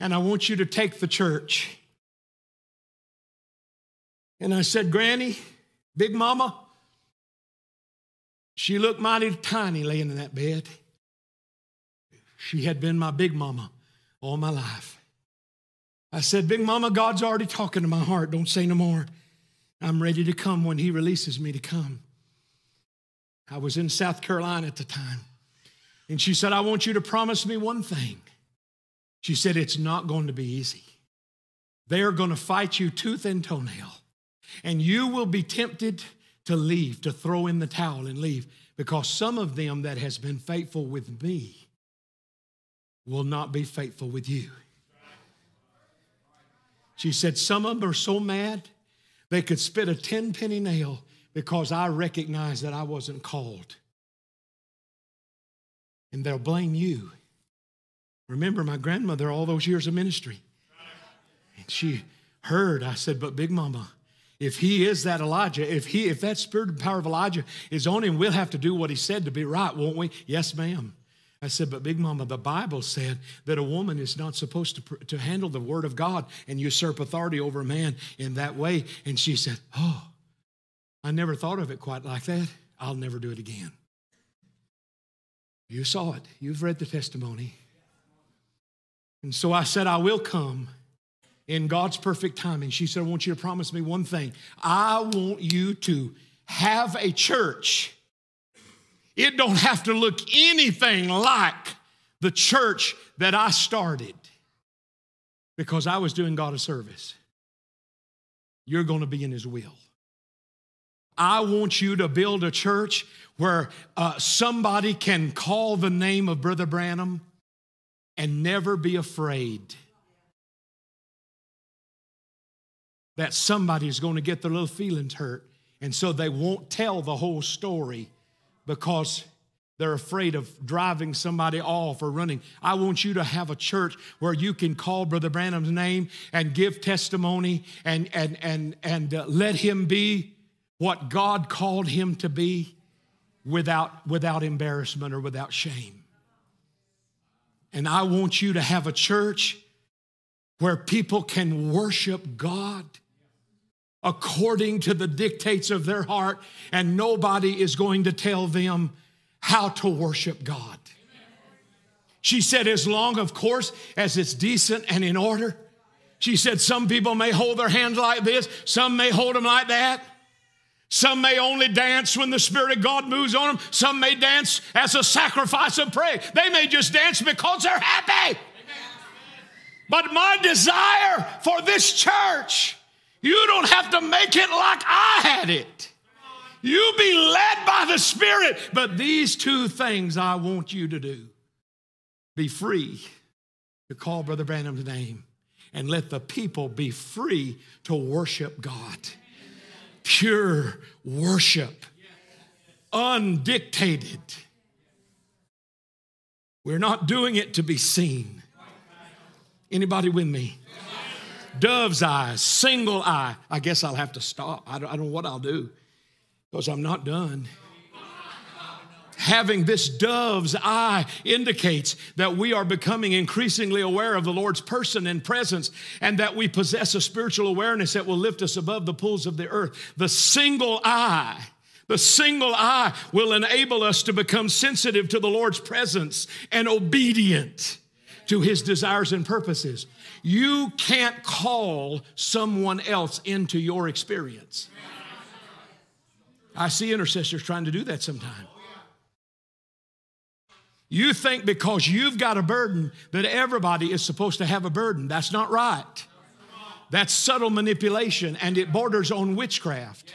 and I want you to take the church. And I said, Granny, Big Mama, she looked mighty tiny laying in that bed. She had been my big mama all my life. I said, Big Mama, God's already talking to my heart. Don't say no more. I'm ready to come when He releases me to come. I was in South Carolina at the time. And she said, I want you to promise me one thing. She said, It's not going to be easy. They are going to fight you tooth and toenail. And you will be tempted to leave, to throw in the towel and leave, because some of them that has been faithful with me will not be faithful with you. She said, Some of them are so mad they could spit a 10 penny nail because I recognized that I wasn't called. And they'll blame you. Remember my grandmother, all those years of ministry. And she heard, I said, But Big Mama, if he is that Elijah, if he, if that spirit and power of Elijah is on him, we'll have to do what he said to be right, won't we? Yes, ma'am. I said, but Big Mama, the Bible said that a woman is not supposed to, to handle the word of God and usurp authority over a man in that way. And she said, Oh, I never thought of it quite like that. I'll never do it again. You saw it. You've read the testimony. And so I said, I will come in God's perfect timing. She said, I want you to promise me one thing. I want you to have a church. It don't have to look anything like the church that I started because I was doing God a service. You're going to be in His will. I want you to build a church where uh, somebody can call the name of Brother Branham and never be afraid that somebody's going to get their little feelings hurt. And so they won't tell the whole story because they're afraid of driving somebody off or running. I want you to have a church where you can call Brother Branham's name and give testimony and, and, and, and uh, let him be what God called him to be without, without embarrassment or without shame. And I want you to have a church where people can worship God according to the dictates of their heart, and nobody is going to tell them how to worship God. She said, as long, of course, as it's decent and in order. She said, some people may hold their hands like this, some may hold them like that. Some may only dance when the Spirit of God moves on them. Some may dance as a sacrifice of praise. They may just dance because they're happy. But my desire for this church you don't have to make it like I had it. You be led by the Spirit. But these two things I want you to do be free to call Brother Branham's name and let the people be free to worship God. Pure worship, undictated. We're not doing it to be seen. Anybody with me? Dove's eyes, single eye. I guess I'll have to stop. I don't, I don't know what I'll do because I'm not done. Having this dove's eye indicates that we are becoming increasingly aware of the Lord's person and presence, and that we possess a spiritual awareness that will lift us above the pools of the earth. The single eye. The single eye will enable us to become sensitive to the Lord's presence and obedient to his desires and purposes. You can't call someone else into your experience. I see intercessors trying to do that sometimes. You think because you've got a burden that everybody is supposed to have a burden. That's not right. That's subtle manipulation and it borders on witchcraft.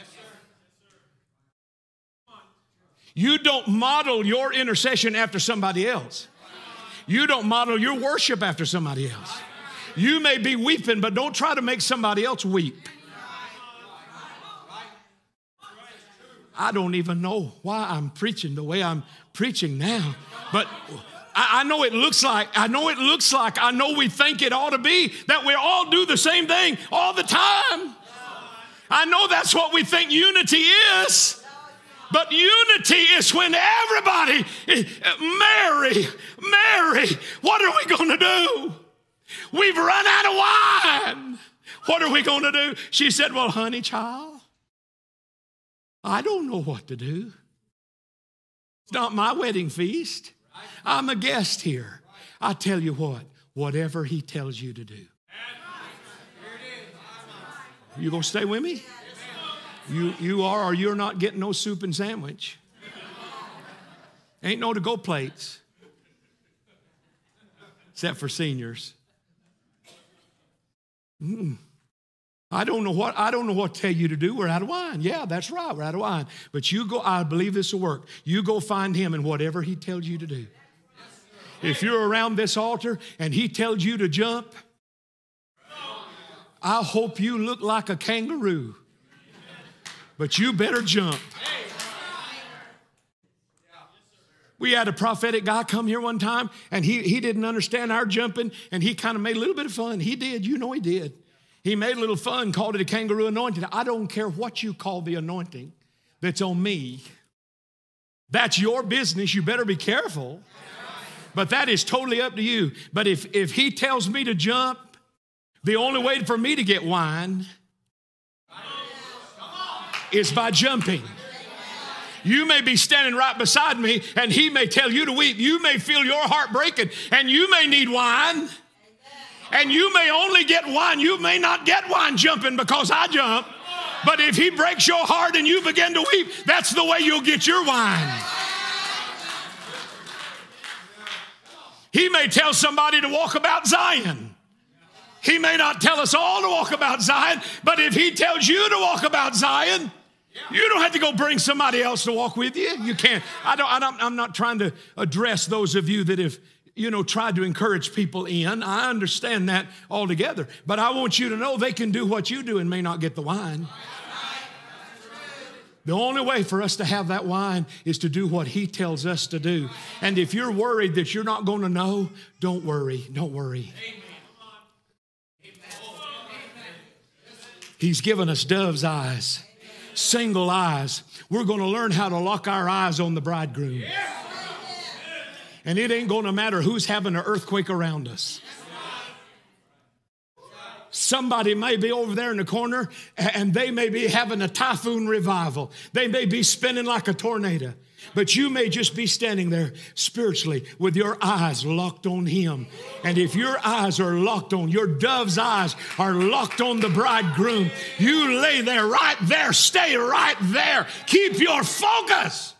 You don't model your intercession after somebody else. You don't model your worship after somebody else. You may be weeping, but don't try to make somebody else weep. I don't even know why I'm preaching the way I'm preaching now, but I, know it looks like, I know it looks like, I know we think it ought to be that we all do the same thing all the time. I know that's what we think unity is. But unity is when everybody, eh, Mary, Mary, what are we going to do? We've run out of wine. What are we going to do? She said, Well, honey, child, I don't know what to do. It's not my wedding feast. I'm a guest here. I tell you what, whatever he tells you to do. You gonna stay with me? You, you are or you're not getting no soup and sandwich. Ain't no to go plates. Except for seniors. Mm. I don't know what I don't know what to tell you to do. We're out of wine. Yeah, that's right. We're out of wine. But you go, I believe this will work. You go find him and whatever he tells you to do. If you're around this altar and he tells you to jump, I hope you look like a kangaroo but you better jump. We had a prophetic guy come here one time and he, he didn't understand our jumping and he kind of made a little bit of fun. He did, you know, he did. He made a little fun, called it a kangaroo anointing. I don't care what you call the anointing that's on me. That's your business. You better be careful. But that is totally up to you. But if, if he tells me to jump, the only way for me to get wine is by jumping. You may be standing right beside me, and he may tell you to weep. You may feel your heart breaking, and you may need wine. And you may only get wine. You may not get wine jumping because I jump. But if he breaks your heart and you begin to weep, that's the way you'll get your wine. He may tell somebody to walk about Zion. He may not tell us all to walk about Zion, but if he tells you to walk about Zion, you don't have to go bring somebody else to walk with you. You can't. I don't, I don't, I'm not trying to address those of you that have, you know, tried to encourage people in. I understand that altogether. But I want you to know they can do what you do and may not get the wine. The only way for us to have that wine is to do what He tells us to do. And if you're worried that you're not going to know, don't worry. Don't worry. He's given us dove's eyes, single eyes. We're going to learn how to lock our eyes on the bridegroom. And it ain't going to matter who's having an earthquake around us. Somebody may be over there in the corner and they may be having a typhoon revival. They may be spinning like a tornado. But you may just be standing there spiritually with your eyes locked on Him. And if your eyes are locked on, your dove's eyes are locked on the bridegroom, you lay there, right there, stay right there. Keep your focus.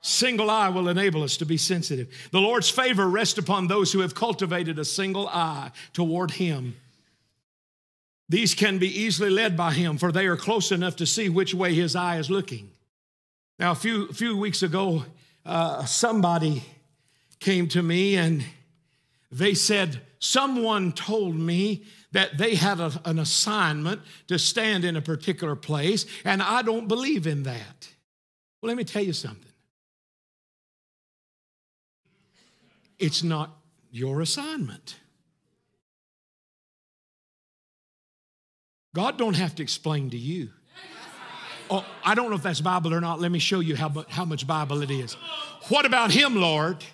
Single eye will enable us to be sensitive. The Lord's favor rests upon those who have cultivated a single eye toward Him. These can be easily led by Him, for they are close enough to see which way His eye is looking. Now, a few, few weeks ago, uh, somebody came to me and they said, Someone told me that they had a, an assignment to stand in a particular place, and I don't believe in that. Well, let me tell you something. It's not your assignment. God don't have to explain to you. Oh, I don't know if that's Bible or not. Let me show you how, much, how much Bible it is. What about him, Lord?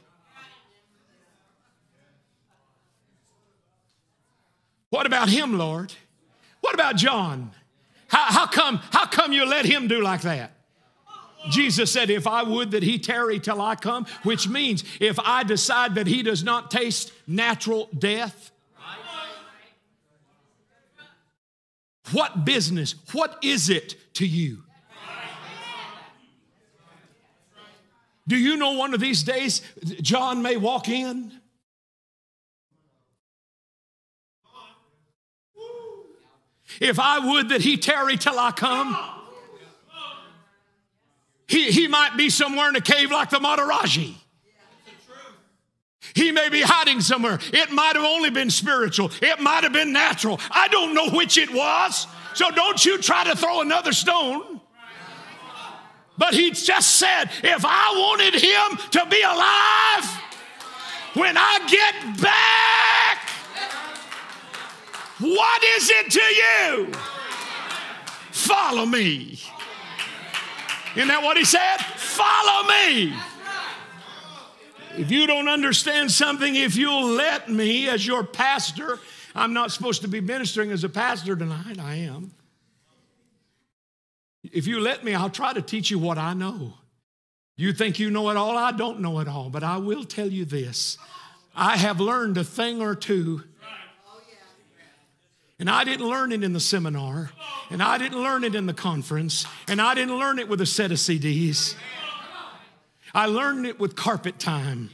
What about him, Lord? What about John? How, how, come, how come you let him do like that? Jesus said, If I would that he tarry till I come, which means if I decide that he does not taste natural death, what business, what is it to you? Do you know one of these days John may walk in? If I would that he tarry till I come, he, he might be somewhere in a cave like the Maharaji. He may be hiding somewhere. It might have only been spiritual, it might have been natural. I don't know which it was. So don't you try to throw another stone. But he just said, if I wanted him to be alive, when I get back, what is it to you? Follow me. Isn't that what he said? Follow me. If you don't understand something, if you'll let me, as your pastor, I'm not supposed to be ministering as a pastor tonight. I am. If you let me, I'll try to teach you what I know. You think you know it all? I don't know it all, but I will tell you this. I have learned a thing or two. And I didn't learn it in the seminar, and I didn't learn it in the conference, and I didn't learn it with a set of CDs. I learned it with carpet time.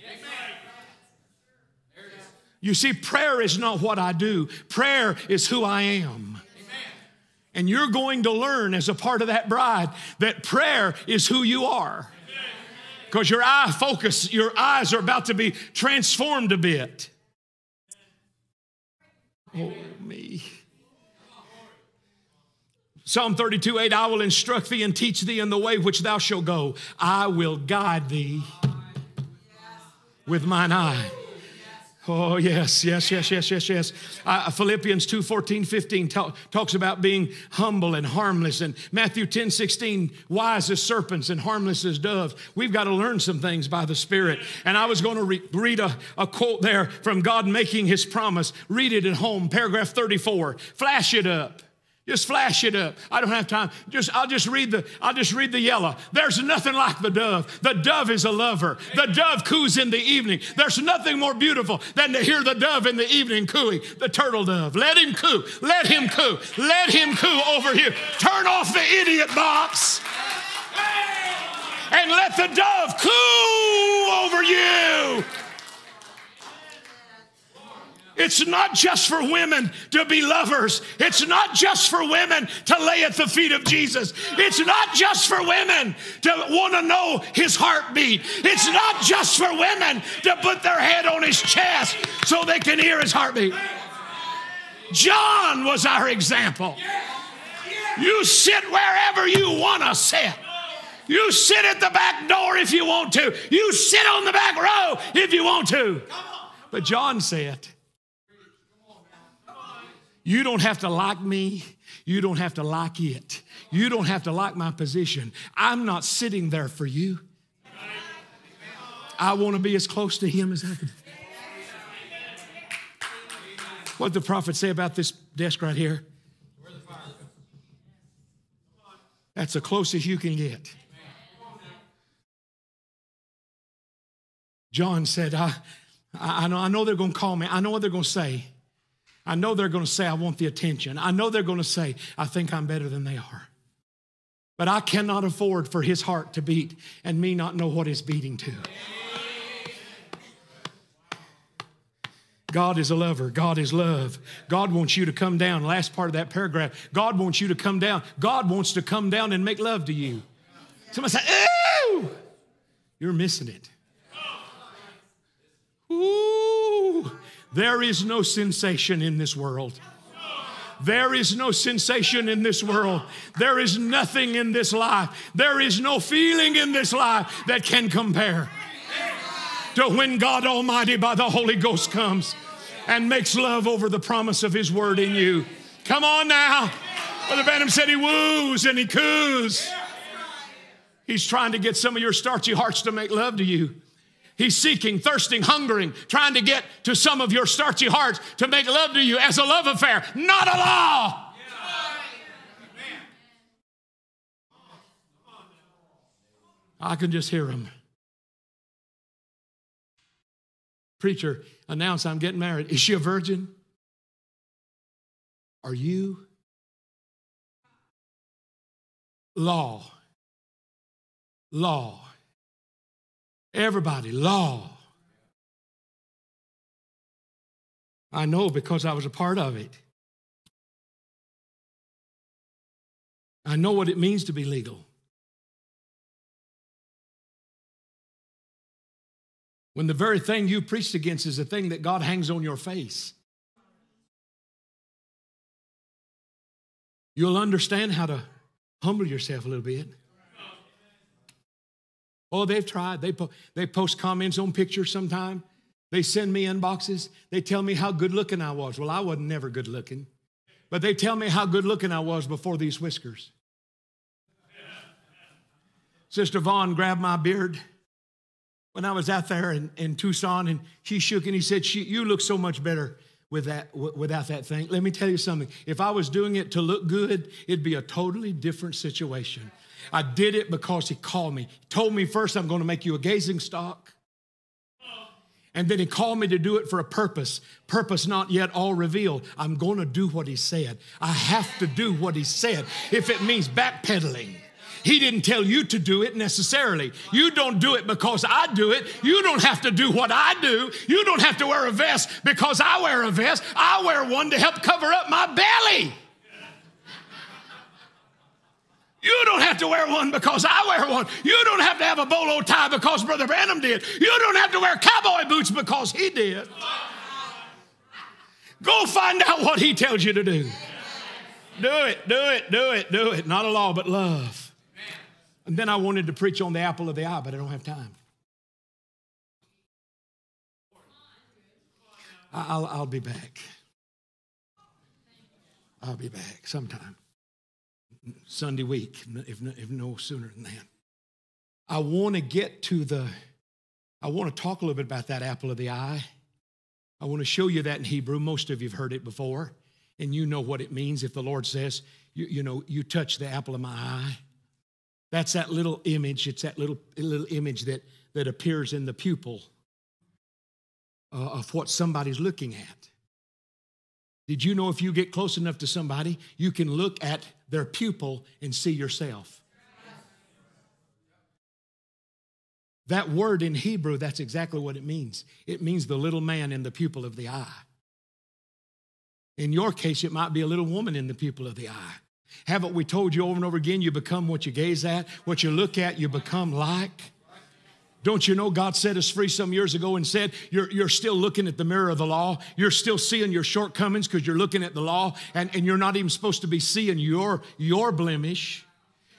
You see, prayer is not what I do, prayer is who I am. And you're going to learn as a part of that bride that prayer is who you are. Because your eye focus, your eyes are about to be transformed a bit. Oh, me. Psalm 32 8, I will instruct thee and teach thee in the way which thou shalt go. I will guide thee with mine eye. Oh, yes, yes, yes, yes, yes, yes. Uh, Philippians 2 14, 15 talk, talks about being humble and harmless. And Matthew 10 16, wise as serpents and harmless as doves. We've got to learn some things by the Spirit. And I was going to re- read a, a quote there from God making his promise. Read it at home, paragraph 34. Flash it up. Just flash it up. I don't have time. Just I'll just read the I'll just read the yellow. There's nothing like the dove. The dove is a lover. The dove coos in the evening. There's nothing more beautiful than to hear the dove in the evening cooing. The turtle dove. Let him coo. Let him coo. Let him coo over here. Turn off the idiot box. And let the dove coo over you. It's not just for women to be lovers. It's not just for women to lay at the feet of Jesus. It's not just for women to want to know his heartbeat. It's not just for women to put their head on his chest so they can hear his heartbeat. John was our example. You sit wherever you want to sit. You sit at the back door if you want to. You sit on the back row if you want to. But John said, you don't have to like me. You don't have to like it. You don't have to like my position. I'm not sitting there for you. I want to be as close to him as I can. What did the prophet say about this desk right here? That's the closest you can get. John said, I, I, know, I know they're going to call me. I know what they're going to say. I know they're going to say, I want the attention. I know they're going to say, I think I'm better than they are. But I cannot afford for his heart to beat and me not know what it's beating to. God is a lover. God is love. God wants you to come down. Last part of that paragraph. God wants you to come down. God wants to come down and make love to you. Somebody say, Ew! You're missing it. Ooh. There is no sensation in this world. There is no sensation in this world. There is nothing in this life. There is no feeling in this life that can compare to when God Almighty by the Holy Ghost comes and makes love over the promise of His word in you. Come on now. Brother Branham said he woos and he coos. He's trying to get some of your starchy hearts to make love to you. He's seeking, thirsting, hungering, trying to get to some of your starchy hearts to make love to you as a love affair, not a law. I can just hear him. Preacher announce I'm getting married. Is she a virgin? Are you? Law. Law. Everybody, law. I know because I was a part of it. I know what it means to be legal. When the very thing you preached against is the thing that God hangs on your face. You'll understand how to humble yourself a little bit. Oh, they've tried. They, po- they post comments on pictures sometime. They send me inboxes. They tell me how good looking I was. Well, I wasn't never good looking, but they tell me how good looking I was before these whiskers. Sister Vaughn grabbed my beard when I was out there in, in Tucson, and she shook and he said, "You look so much better with that w- without that thing." Let me tell you something. If I was doing it to look good, it'd be a totally different situation. I did it because he called me. He told me first, I'm going to make you a gazing stock. And then he called me to do it for a purpose, purpose not yet all revealed. I'm going to do what he said. I have to do what he said if it means backpedaling. He didn't tell you to do it necessarily. You don't do it because I do it. You don't have to do what I do. You don't have to wear a vest because I wear a vest. I wear one to help cover up my belly. You don't have to wear one because I wear one. You don't have to have a bolo tie because Brother Branham did. You don't have to wear cowboy boots because he did. Go find out what he tells you to do. Do it, do it, do it, do it. Not a law, but love. And then I wanted to preach on the apple of the eye, but I don't have time. I'll, I'll be back. I'll be back sometime. Sunday week, if if no sooner than that. I want to get to the, I want to talk a little bit about that apple of the eye. I want to show you that in Hebrew. Most of you have heard it before. And you know what it means if the Lord says, you, you know, you touch the apple of my eye. That's that little image. It's that little, little image that, that appears in the pupil uh, of what somebody's looking at. Did you know if you get close enough to somebody, you can look at their pupil and see yourself? That word in Hebrew, that's exactly what it means. It means the little man in the pupil of the eye. In your case, it might be a little woman in the pupil of the eye. Haven't we told you over and over again, you become what you gaze at, what you look at, you become like? Don't you know God set us free some years ago and said, You're, you're still looking at the mirror of the law. You're still seeing your shortcomings because you're looking at the law, and, and you're not even supposed to be seeing your, your blemish.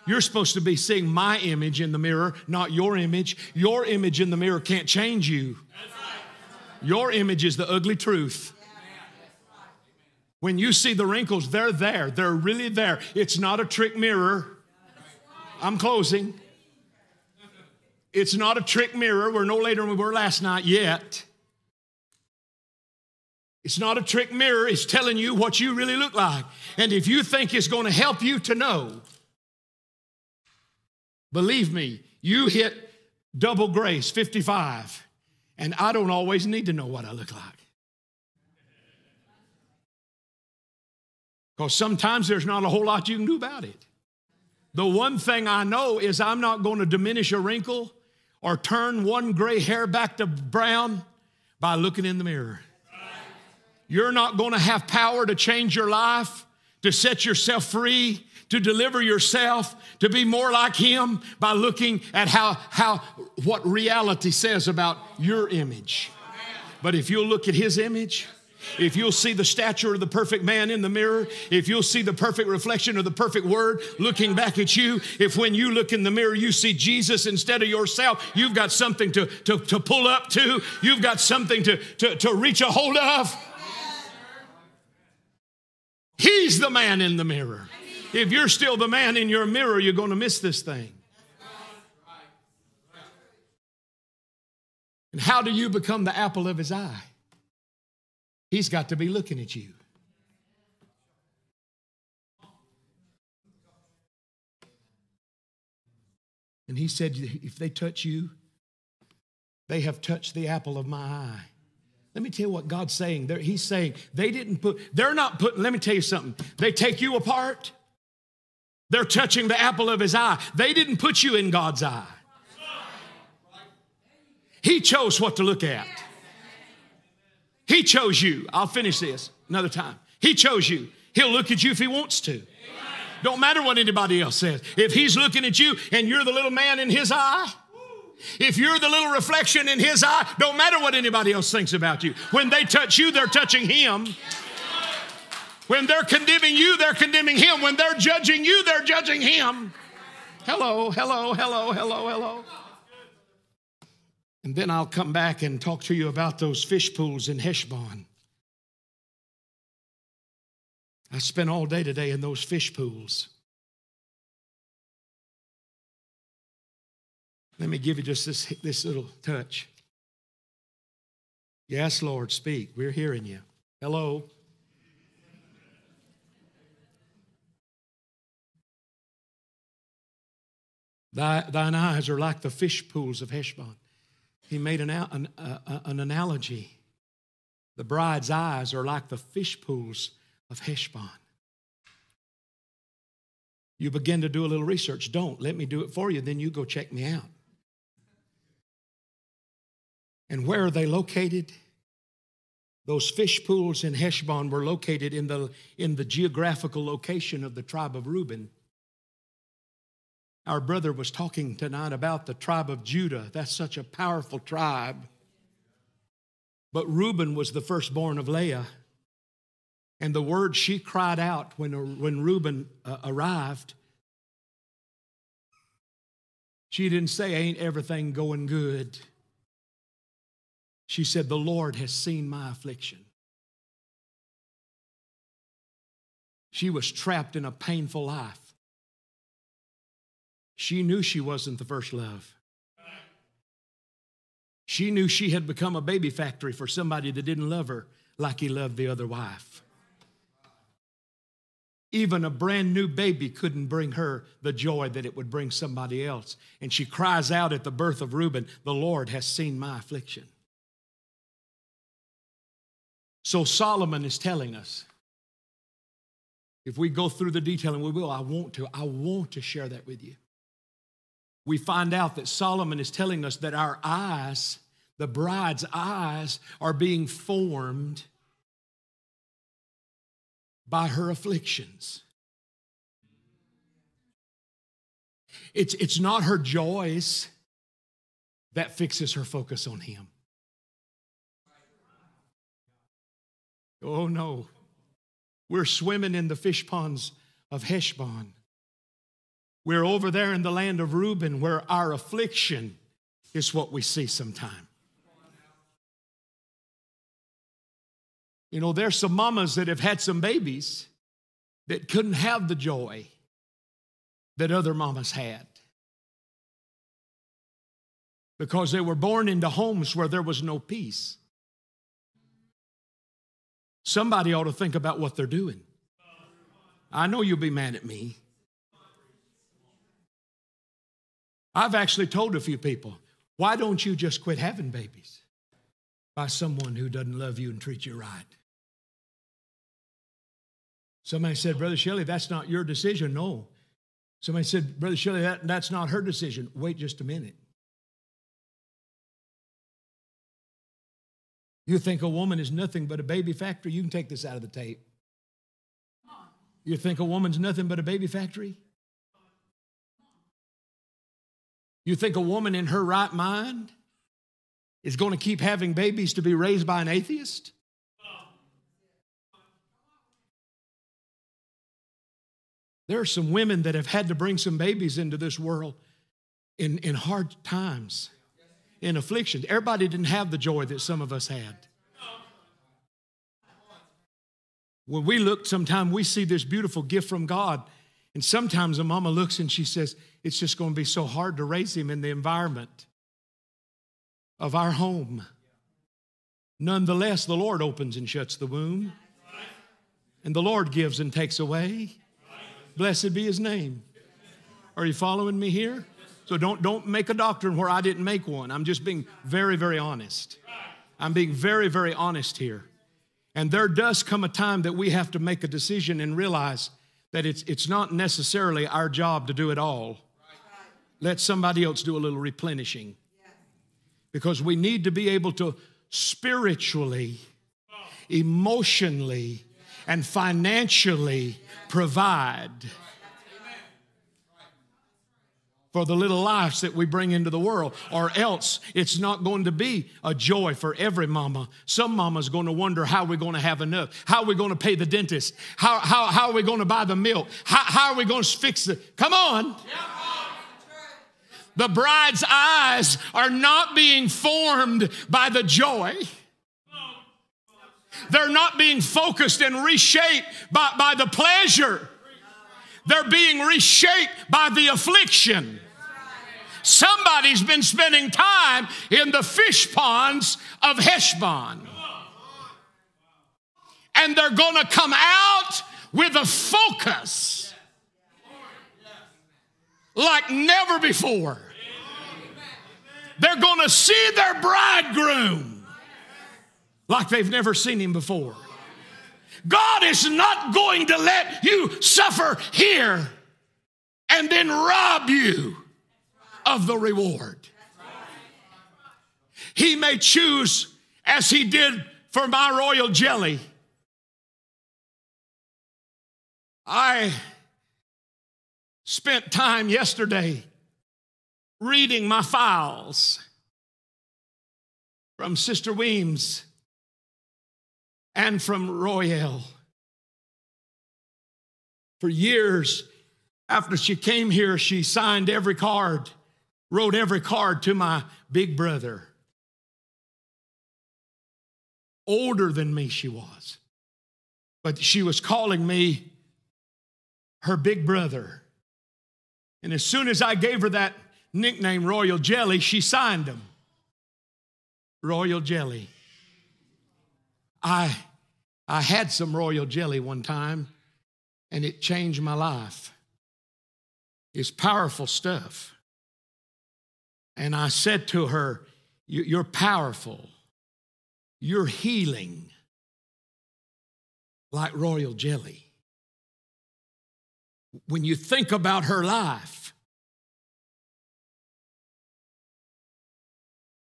You're supposed to be seeing my image in the mirror, not your image. Your image in the mirror can't change you. Your image is the ugly truth. When you see the wrinkles, they're there. They're really there. It's not a trick mirror. I'm closing. It's not a trick mirror. We're no later than we were last night yet. It's not a trick mirror. It's telling you what you really look like. And if you think it's going to help you to know, believe me, you hit double grace, 55, and I don't always need to know what I look like. Because sometimes there's not a whole lot you can do about it. The one thing I know is I'm not going to diminish a wrinkle or turn one gray hair back to brown by looking in the mirror. You're not going to have power to change your life, to set yourself free, to deliver yourself, to be more like Him by looking at how, how what reality says about your image. But if you'll look at His image, if you'll see the stature of the perfect man in the mirror, if you'll see the perfect reflection of the perfect word looking back at you, if when you look in the mirror you see Jesus instead of yourself, you've got something to, to, to pull up to, you've got something to, to, to reach a hold of. He's the man in the mirror. If you're still the man in your mirror, you're going to miss this thing. And how do you become the apple of his eye? He's got to be looking at you. And he said, If they touch you, they have touched the apple of my eye. Let me tell you what God's saying. They're, he's saying they didn't put, they're not putting, let me tell you something. They take you apart, they're touching the apple of his eye. They didn't put you in God's eye. He chose what to look at. He chose you. I'll finish this another time. He chose you. He'll look at you if he wants to. Don't matter what anybody else says. If he's looking at you and you're the little man in his eye, if you're the little reflection in his eye, don't matter what anybody else thinks about you. When they touch you, they're touching him. When they're condemning you, they're condemning him. When they're judging you, they're judging him. Hello, hello, hello, hello, hello. And then I'll come back and talk to you about those fish pools in Heshbon. I spent all day today in those fish pools. Let me give you just this, this little touch. Yes, Lord, speak. We're hearing you. Hello. Thy, thine eyes are like the fish pools of Heshbon he made an, an, uh, an analogy. The bride's eyes are like the fish pools of Heshbon. You begin to do a little research. Don't let me do it for you, then you go check me out. And where are they located? Those fish pools in Heshbon were located in the, in the geographical location of the tribe of Reuben. Our brother was talking tonight about the tribe of Judah. That's such a powerful tribe. But Reuben was the firstborn of Leah. And the word she cried out when, when Reuben uh, arrived, she didn't say, Ain't everything going good? She said, The Lord has seen my affliction. She was trapped in a painful life. She knew she wasn't the first love. She knew she had become a baby factory for somebody that didn't love her like he loved the other wife. Even a brand new baby couldn't bring her the joy that it would bring somebody else. And she cries out at the birth of Reuben, The Lord has seen my affliction. So Solomon is telling us, if we go through the detail, and we will, I want to, I want to share that with you. We find out that Solomon is telling us that our eyes, the bride's eyes, are being formed by her afflictions. It's, it's not her joys that fixes her focus on him. Oh no. We're swimming in the fish ponds of Heshbon. We're over there in the land of Reuben where our affliction is what we see sometime. You know, there's some mamas that have had some babies that couldn't have the joy that other mamas had because they were born into homes where there was no peace. Somebody ought to think about what they're doing. I know you'll be mad at me. I've actually told a few people, why don't you just quit having babies by someone who doesn't love you and treat you right? Somebody said, Brother Shelley, that's not your decision. No. Somebody said, Brother Shelley, that, that's not her decision. Wait just a minute. You think a woman is nothing but a baby factory? You can take this out of the tape. You think a woman's nothing but a baby factory? You think a woman in her right mind is going to keep having babies to be raised by an atheist? There are some women that have had to bring some babies into this world in, in hard times in affliction. Everybody didn't have the joy that some of us had. When we look, sometimes we see this beautiful gift from God, and sometimes a mama looks and she says, It's just going to be so hard to raise him in the environment of our home. Nonetheless, the Lord opens and shuts the womb, and the Lord gives and takes away. Blessed be his name. Are you following me here? So don't, don't make a doctrine where I didn't make one. I'm just being very, very honest. I'm being very, very honest here. And there does come a time that we have to make a decision and realize that it's, it's not necessarily our job to do it all. Let somebody else do a little replenishing. Because we need to be able to spiritually, emotionally, and financially provide for the little lives that we bring into the world, or else it's not going to be a joy for every mama. Some mama's going to wonder how we're going to have enough, how are we going to pay the dentist, how, how, how are we going to buy the milk, how, how are we going to fix it? Come on. The bride's eyes are not being formed by the joy. They're not being focused and reshaped by, by the pleasure. They're being reshaped by the affliction. Somebody's been spending time in the fish ponds of Heshbon. And they're going to come out with a focus like never before. They're going to see their bridegroom like they've never seen him before. God is not going to let you suffer here and then rob you of the reward. He may choose, as he did for my royal jelly. I spent time yesterday reading my files from Sister Weems and from Royale. For years after she came here, she signed every card wrote every card to my big brother. Older than me, she was. But she was calling me her big brother. And as soon as I gave her that nickname, Royal Jelly, she signed them. Royal Jelly. I, I had some Royal Jelly one time, and it changed my life. It's powerful stuff. And I said to her, "You- You're powerful, you're healing like royal jelly. When you think about her life,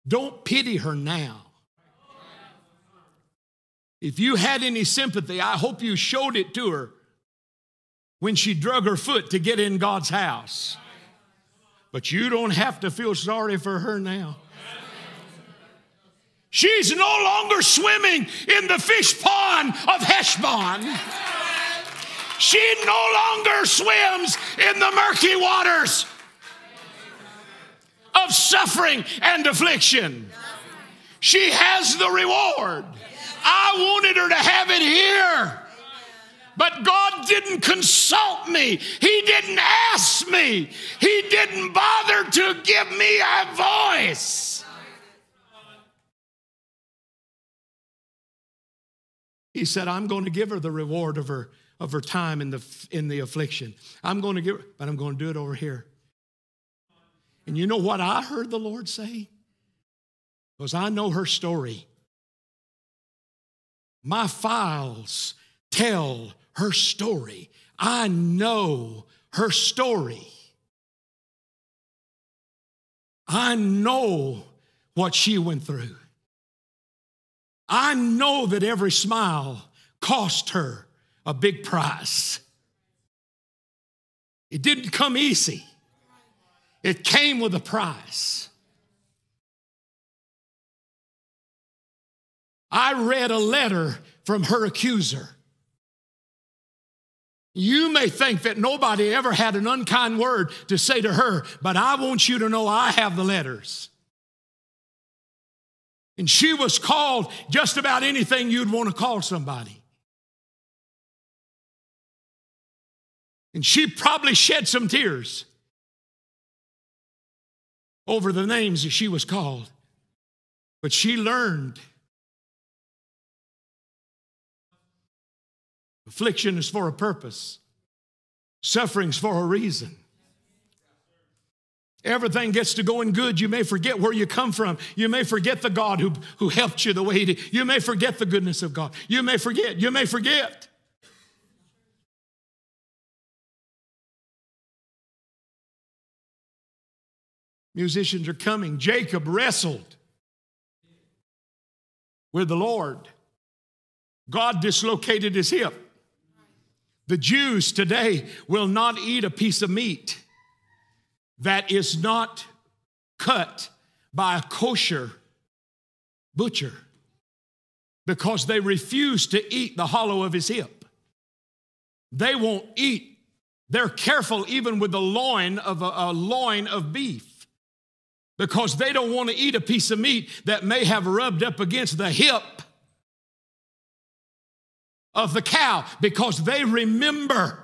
don't pity her now. If you had any sympathy, I hope you showed it to her when she drug her foot to get in God's house. But you don't have to feel sorry for her now. She's no longer swimming in the fish pond of Heshbon. She no longer swims in the murky waters of suffering and affliction. She has the reward. I wanted her to have it here. But God didn't consult me. He didn't ask me. He didn't bother to give me a voice. He said, I'm going to give her the reward of her, of her time in the, in the affliction. I'm going to give her, but I'm going to do it over here. And you know what I heard the Lord say? Because I know her story. My files tell her story. I know her story. I know what she went through. I know that every smile cost her a big price. It didn't come easy, it came with a price. I read a letter from her accuser. You may think that nobody ever had an unkind word to say to her, but I want you to know I have the letters. And she was called just about anything you'd want to call somebody. And she probably shed some tears over the names that she was called. But she learned affliction is for a purpose, suffering's for a reason. Everything gets to going good. You may forget where you come from. You may forget the God who, who helped you the way he did. You may forget the goodness of God. You may forget. You may forget. Musicians are coming. Jacob wrestled with the Lord. God dislocated his hip. The Jews today will not eat a piece of meat that is not cut by a kosher butcher because they refuse to eat the hollow of his hip. They won't eat. They're careful even with the loin of a, a loin of beef because they don't want to eat a piece of meat that may have rubbed up against the hip of the cow because they remember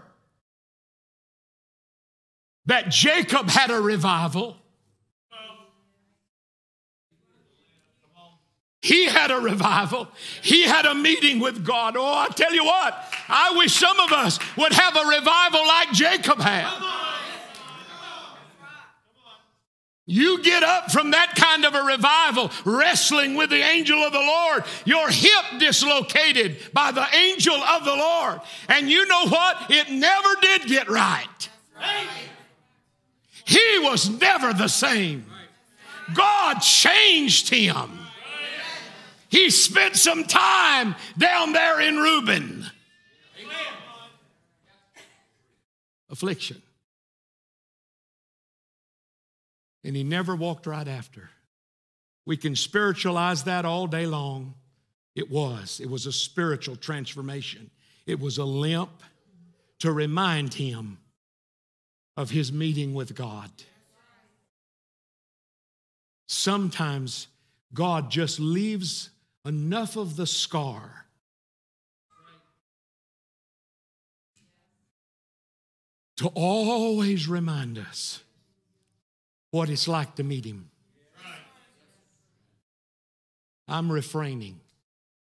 that Jacob had a revival. He had a revival. He had a meeting with God. Oh, I tell you what, I wish some of us would have a revival like Jacob had. You get up from that kind of a revival, wrestling with the angel of the Lord, your hip dislocated by the angel of the Lord. And you know what? It never did get right. He was never the same. God changed him. He spent some time down there in Reuben. Affliction. And he never walked right after. We can spiritualize that all day long. It was. It was a spiritual transformation. It was a limp to remind him of his meeting with God. Sometimes God just leaves enough of the scar to always remind us what it's like to meet him. I'm refraining.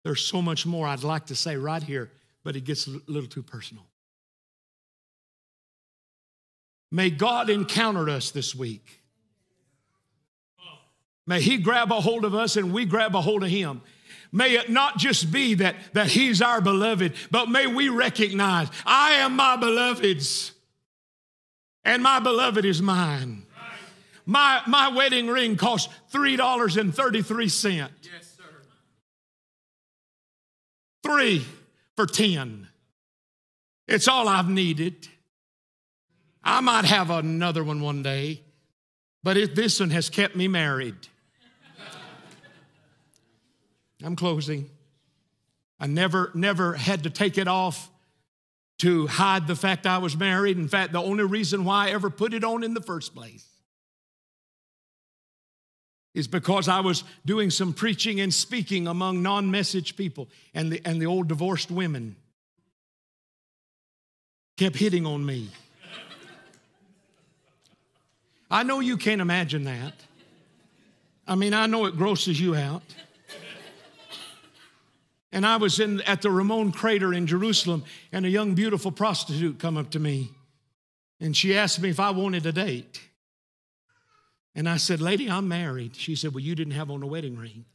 There's so much more I'd like to say right here, but it gets a little too personal. May God encounter us this week. May He grab a hold of us and we grab a hold of Him. May it not just be that, that He's our beloved, but may we recognize I am my beloved's and my beloved is mine. My, my wedding ring cost $3.33. Yes, sir. Three for 10. It's all I've needed. I might have another one one day, but it, this one has kept me married. I'm closing. I never, never had to take it off to hide the fact I was married. In fact, the only reason why I ever put it on in the first place is because I was doing some preaching and speaking among non message people, and the, and the old divorced women kept hitting on me. I know you can't imagine that. I mean, I know it grosses you out. And I was in, at the Ramon crater in Jerusalem, and a young, beautiful prostitute come up to me. And she asked me if I wanted a date. And I said, Lady, I'm married. She said, Well, you didn't have on a wedding ring.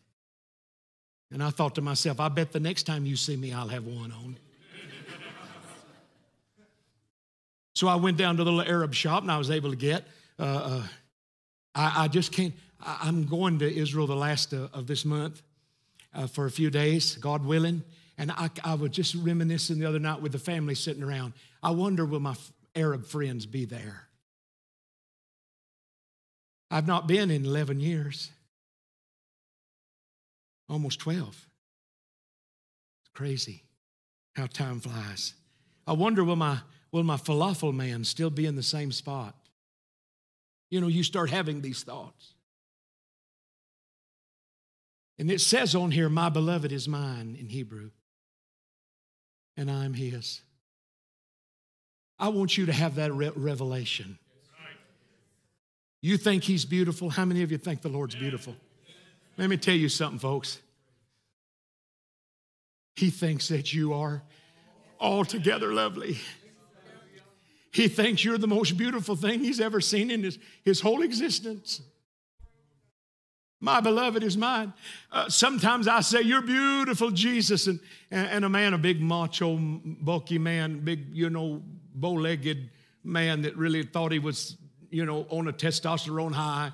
And I thought to myself, I bet the next time you see me, I'll have one on. so I went down to the little Arab shop and I was able to get. Uh, uh, I, I, just can't. I, am going to Israel the last uh, of this month uh, for a few days, God willing. And I, I was just reminiscing the other night with the family sitting around. I wonder will my Arab friends be there? I've not been in 11 years, almost 12. It's crazy how time flies. I wonder will my, will my falafel man still be in the same spot? You know, you start having these thoughts. And it says on here, My beloved is mine in Hebrew, and I'm his. I want you to have that re- revelation. You think he's beautiful? How many of you think the Lord's beautiful? Let me tell you something, folks. He thinks that you are altogether lovely. He thinks you're the most beautiful thing he's ever seen in his, his whole existence. My beloved is mine. Uh, sometimes I say, You're beautiful, Jesus. And, and a man, a big macho, bulky man, big, you know, bow legged man that really thought he was, you know, on a testosterone high.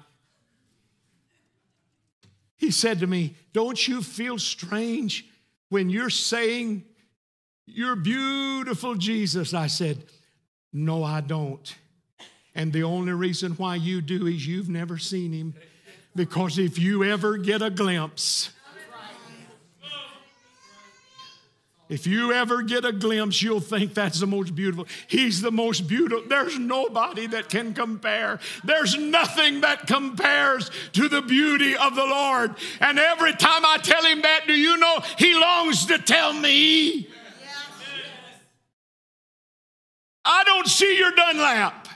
He said to me, Don't you feel strange when you're saying, You're beautiful, Jesus? I said, No, I don't. And the only reason why you do is you've never seen him. Because if you ever get a glimpse, if you ever get a glimpse, you'll think that's the most beautiful. He's the most beautiful. There's nobody that can compare. There's nothing that compares to the beauty of the Lord. And every time I tell him that, do you know he longs to tell me? I don't see your Dunlap.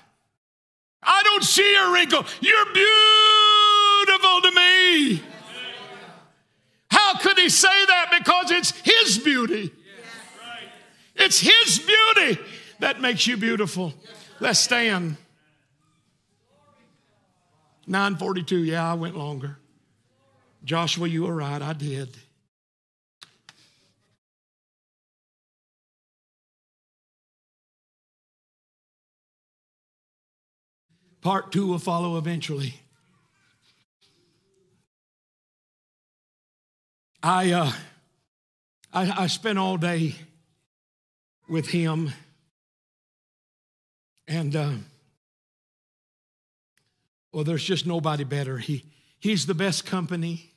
I don't see your wrinkle. You're beautiful to me. Could he say that? Because it's his beauty. It's his beauty that makes you beautiful. Let's stand. 942, yeah, I went longer. Joshua, you were right, I did. Part two will follow eventually. I, uh, I, I spent all day with him, and uh, well, there's just nobody better. He, he's the best company.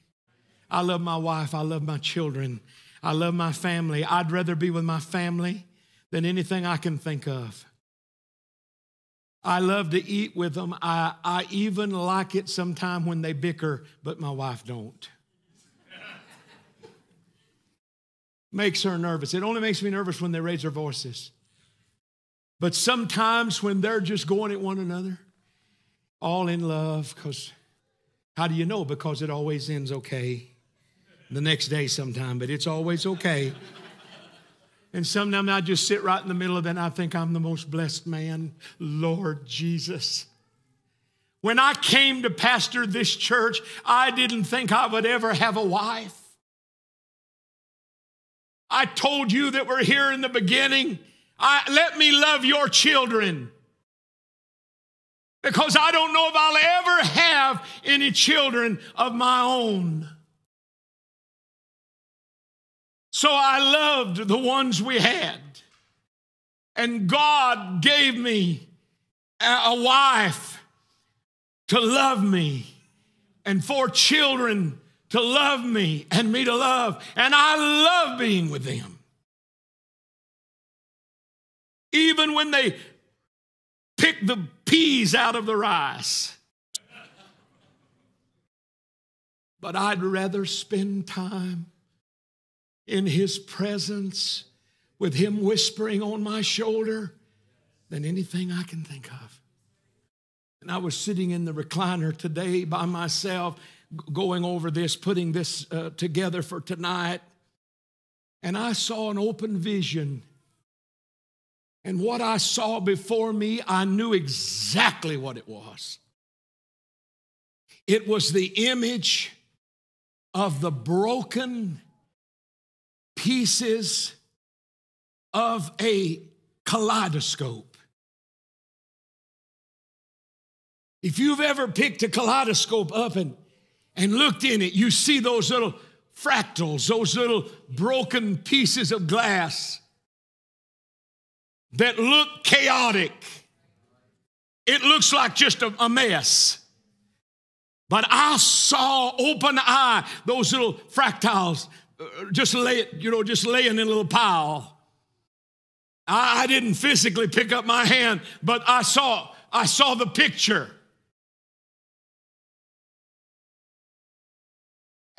I love my wife. I love my children. I love my family. I'd rather be with my family than anything I can think of. I love to eat with them. I, I even like it sometime when they bicker, but my wife don't. Makes her nervous. It only makes me nervous when they raise their voices. But sometimes when they're just going at one another, all in love, because how do you know? Because it always ends okay. The next day sometime, but it's always okay. And sometimes I just sit right in the middle of that and I think I'm the most blessed man, Lord Jesus. When I came to pastor this church, I didn't think I would ever have a wife. I told you that we're here in the beginning. I, let me love your children. Because I don't know if I'll ever have any children of my own. So I loved the ones we had. And God gave me a wife to love me and four children to love me and me to love. And I love being with them. Even when they pick the peas out of the rice. But I'd rather spend time in His presence with Him whispering on my shoulder than anything I can think of. And I was sitting in the recliner today by myself, going over this, putting this uh, together for tonight. And I saw an open vision. And what I saw before me, I knew exactly what it was. It was the image of the broken pieces of a kaleidoscope. If you've ever picked a kaleidoscope up and, and looked in it, you see those little fractals, those little broken pieces of glass that look chaotic. It looks like just a, a mess. But I saw open eye those little fractals uh, just lay you know, just laying in a little pile. I, I didn't physically pick up my hand, but I saw I saw the picture.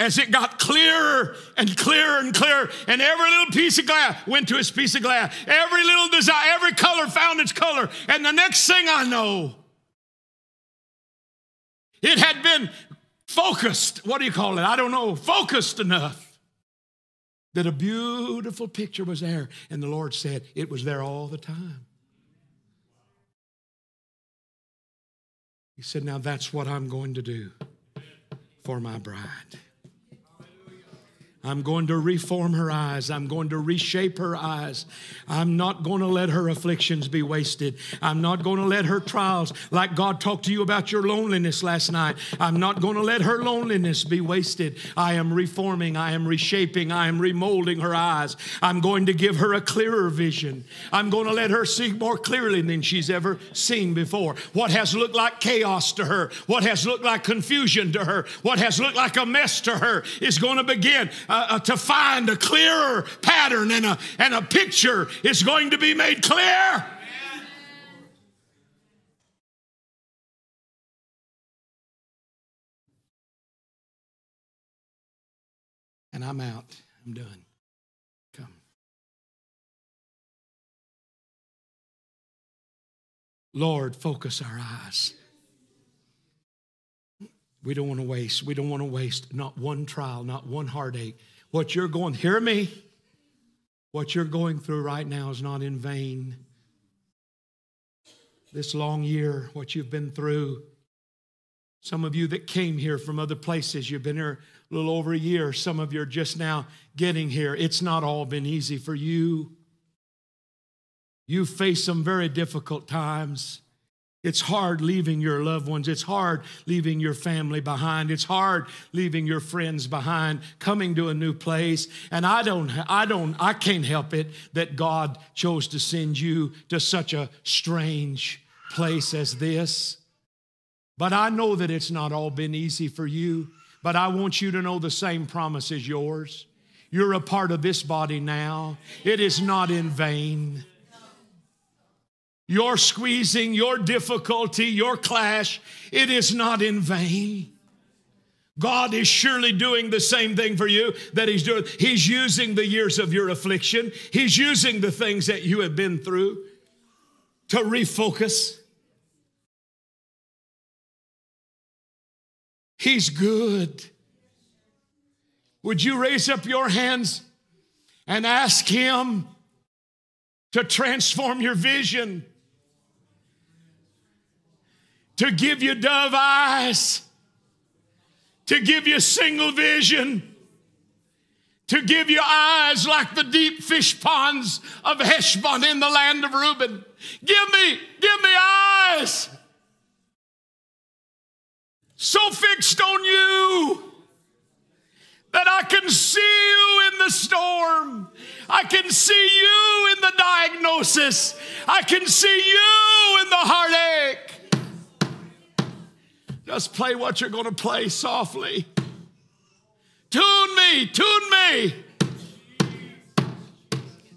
As it got clearer and clearer and clearer, and every little piece of glass went to its piece of glass. Every little design, every color found its color. And the next thing I know, it had been focused. What do you call it? I don't know. Focused enough that a beautiful picture was there. And the Lord said, It was there all the time. He said, Now that's what I'm going to do for my bride. I'm going to reform her eyes. I'm going to reshape her eyes. I'm not going to let her afflictions be wasted. I'm not going to let her trials, like God talked to you about your loneliness last night, I'm not going to let her loneliness be wasted. I am reforming, I am reshaping, I am remolding her eyes. I'm going to give her a clearer vision. I'm going to let her see more clearly than she's ever seen before. What has looked like chaos to her, what has looked like confusion to her, what has looked like a mess to her is going to begin uh, uh, to find a clearer pattern and a, and a picture is going to be made clear. And I'm out. I'm done. Come. Lord, focus our eyes. We don't want to waste. We don't want to waste not one trial, not one heartache. What you're going, hear me. What you're going through right now is not in vain. This long year, what you've been through. Some of you that came here from other places, you've been here a little over a year. Some of you are just now getting here. It's not all been easy for you. You faced some very difficult times. It's hard leaving your loved ones. It's hard leaving your family behind. It's hard leaving your friends behind, coming to a new place. And I don't, I don't, I can't help it that God chose to send you to such a strange place as this. But I know that it's not all been easy for you. But I want you to know the same promise is yours. You're a part of this body now. It is not in vain your squeezing, your difficulty, your clash, it is not in vain. God is surely doing the same thing for you that He's doing. He's using the years of your affliction, He's using the things that you have been through to refocus. He's good. Would you raise up your hands and ask Him to transform your vision, to give you dove eyes, to give you single vision to give you eyes like the deep fish ponds of Heshbon in the land of Reuben. Give me, give me eyes so fixed on you that I can see you in the storm. I can see you in the diagnosis. I can see you in the heartache. Just play what you're going to play softly. Tune me, tune me.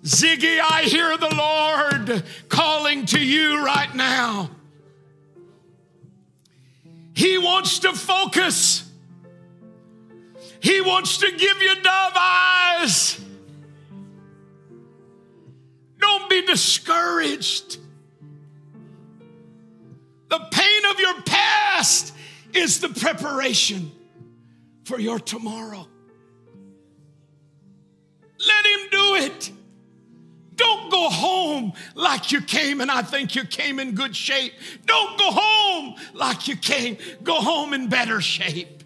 Ziggy, I hear the Lord calling to you right now. He wants to focus. He wants to give you dove eyes. Don't be discouraged. The pain of your past is the preparation for your tomorrow. Let Him do it. Don't go home like you came, and I think you came in good shape. Don't go home like you came. Go home in better shape.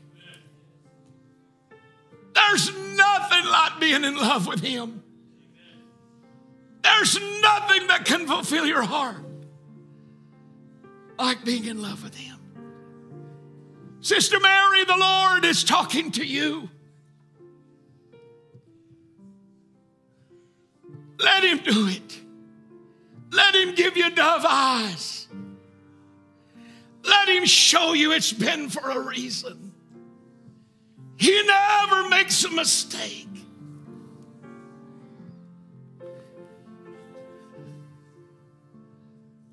There's nothing like being in love with Him. There's nothing that can fulfill your heart like being in love with Him. Sister Mary, the Lord is talking to you. Let Him do it. Let Him give you dove eyes. Let Him show you it's been for a reason. He never makes a mistake.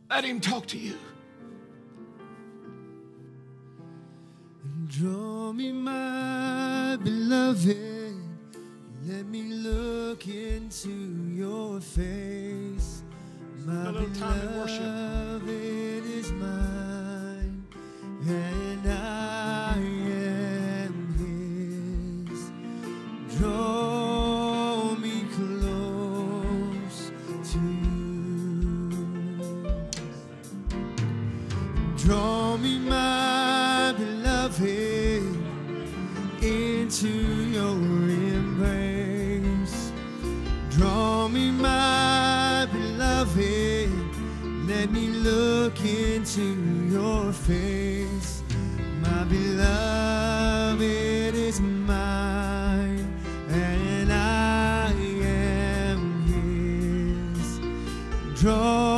Let Him talk to you. Draw me, my beloved. Let me look into your face. My beloved is mine, and I am his. Draw me close to you. Draw me, my into your embrace. Draw me, my beloved, let me look into your face. My beloved is mine, and I am his. Draw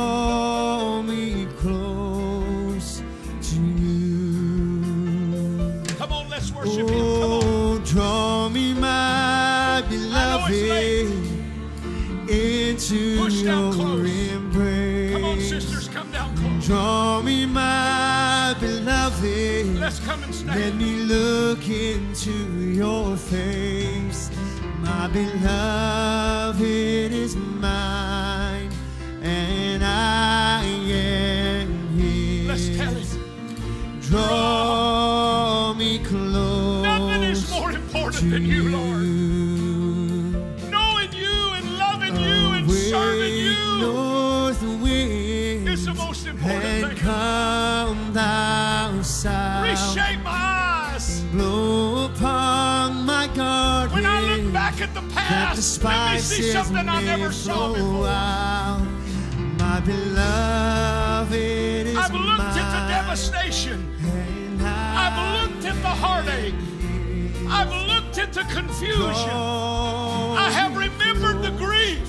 Let me look into your face. My beloved is mine, and I am his. Let's tell Him. Draw me close. Nothing is more important than you, that the past, let me see spices something I never saw before. My beloved is I've looked at the devastation. I've looked at the heartache. I've looked at the confusion. I have remembered the grief.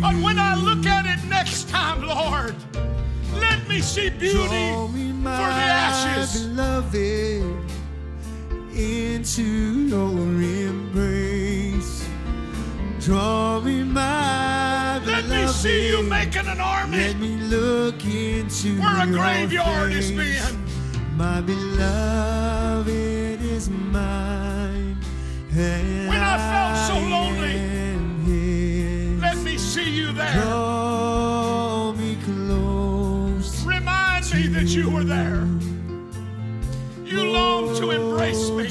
But when I look at it next time, Lord, let me see beauty me, for the ashes. beloved, into your embrace. Draw me, my Let beloved. me see you making an army Let me look into where a your graveyard has face. been. My beloved is mine. And When I felt so lonely. Let me see you there. Draw me close. Remind me that you were there. You oh, long to embrace me,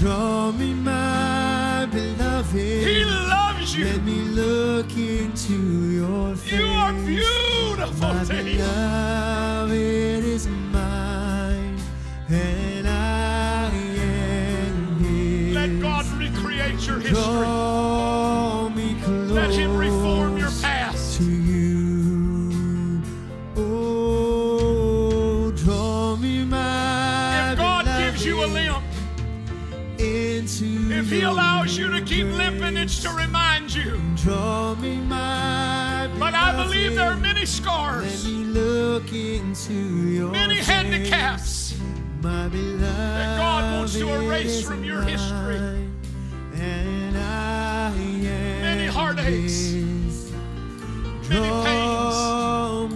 Draw me, scars, me look into your many handicaps. My that God wants to erase from your history. And I am Many heartaches, many close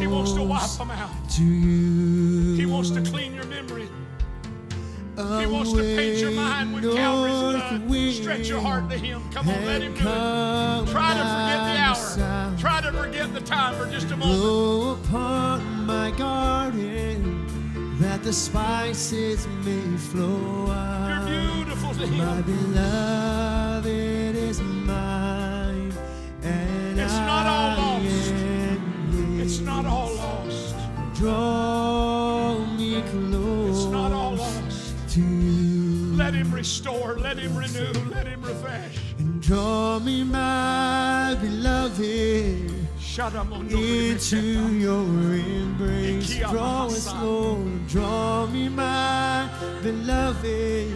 He wants to wipe them out. to you. He wants to clean your. He wants to paint your mind with Calvary's blood. Stretch your heart to Him. Come on, let Him do it. Try to forget the hour. Try to forget the time for just a moment. Blow upon my garden that the spices may flow out. You're beautiful to My Him. beloved is mine, and It's not all lost. It's not all lost. Draw restore. Let Him renew. Let Him refresh. and draw me, my beloved, into your embrace. Draw us. Lord, draw me, my beloved.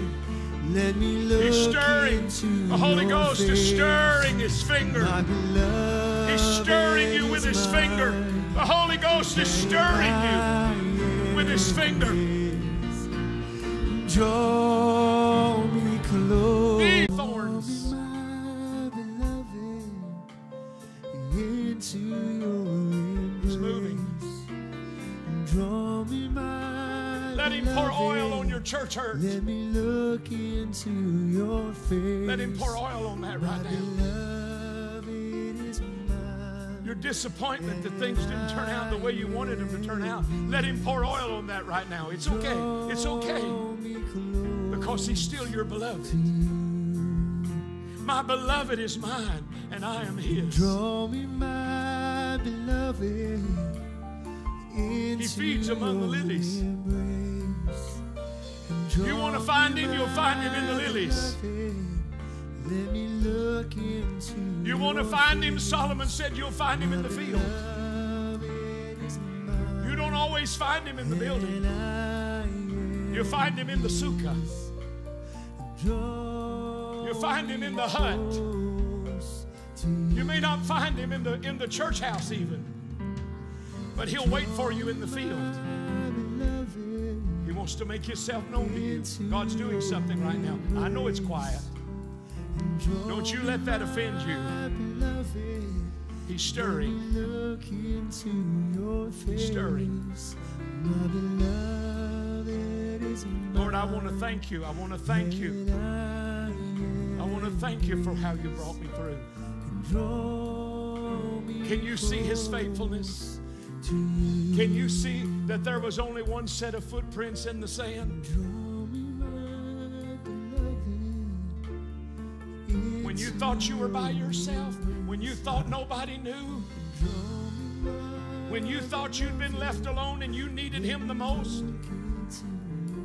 Let me look He's stirring. into The Holy Ghost is stirring His finger. My beloved He's stirring you with is his finger. The Holy Ghost is stirring you with his finger. Draw me close. These thorns. Into your embrace. Moving. Draw me, my Let him pour oil on your church hurt. Let me look into your face. Let him pour oil on that right now. Beloved is mine. Your disappointment that things didn't turn out the way you wanted them to turn out. Let him pour oil on that right now. It's okay. It's okay. Draw me close Because he's still your beloved. My beloved is mine and I am his. Draw me, my beloved. Into feeds among the lilies. You wanna find him, you'll find him in the lilies. Let me look into You want to find him, Solomon said you'll find him in the field. beloved is mine, You don't always find him in the building. You find him in the sukkah. You find him in the hut. You may not find him in the in the church house even. But he'll wait for you in the field. He wants to make himself known to you. God's doing something right now. I know it's quiet. Don't you let that offend you. He's stirring. look into your face. stirring. Lord, I want to thank you. I want to thank you. I want to thank you for how you brought me through. Can you see his faithfulness? Can you see that there was only one set of footprints in the sand? When you thought you were by yourself, when you thought nobody knew, when you thought you'd been left alone and you needed him the most,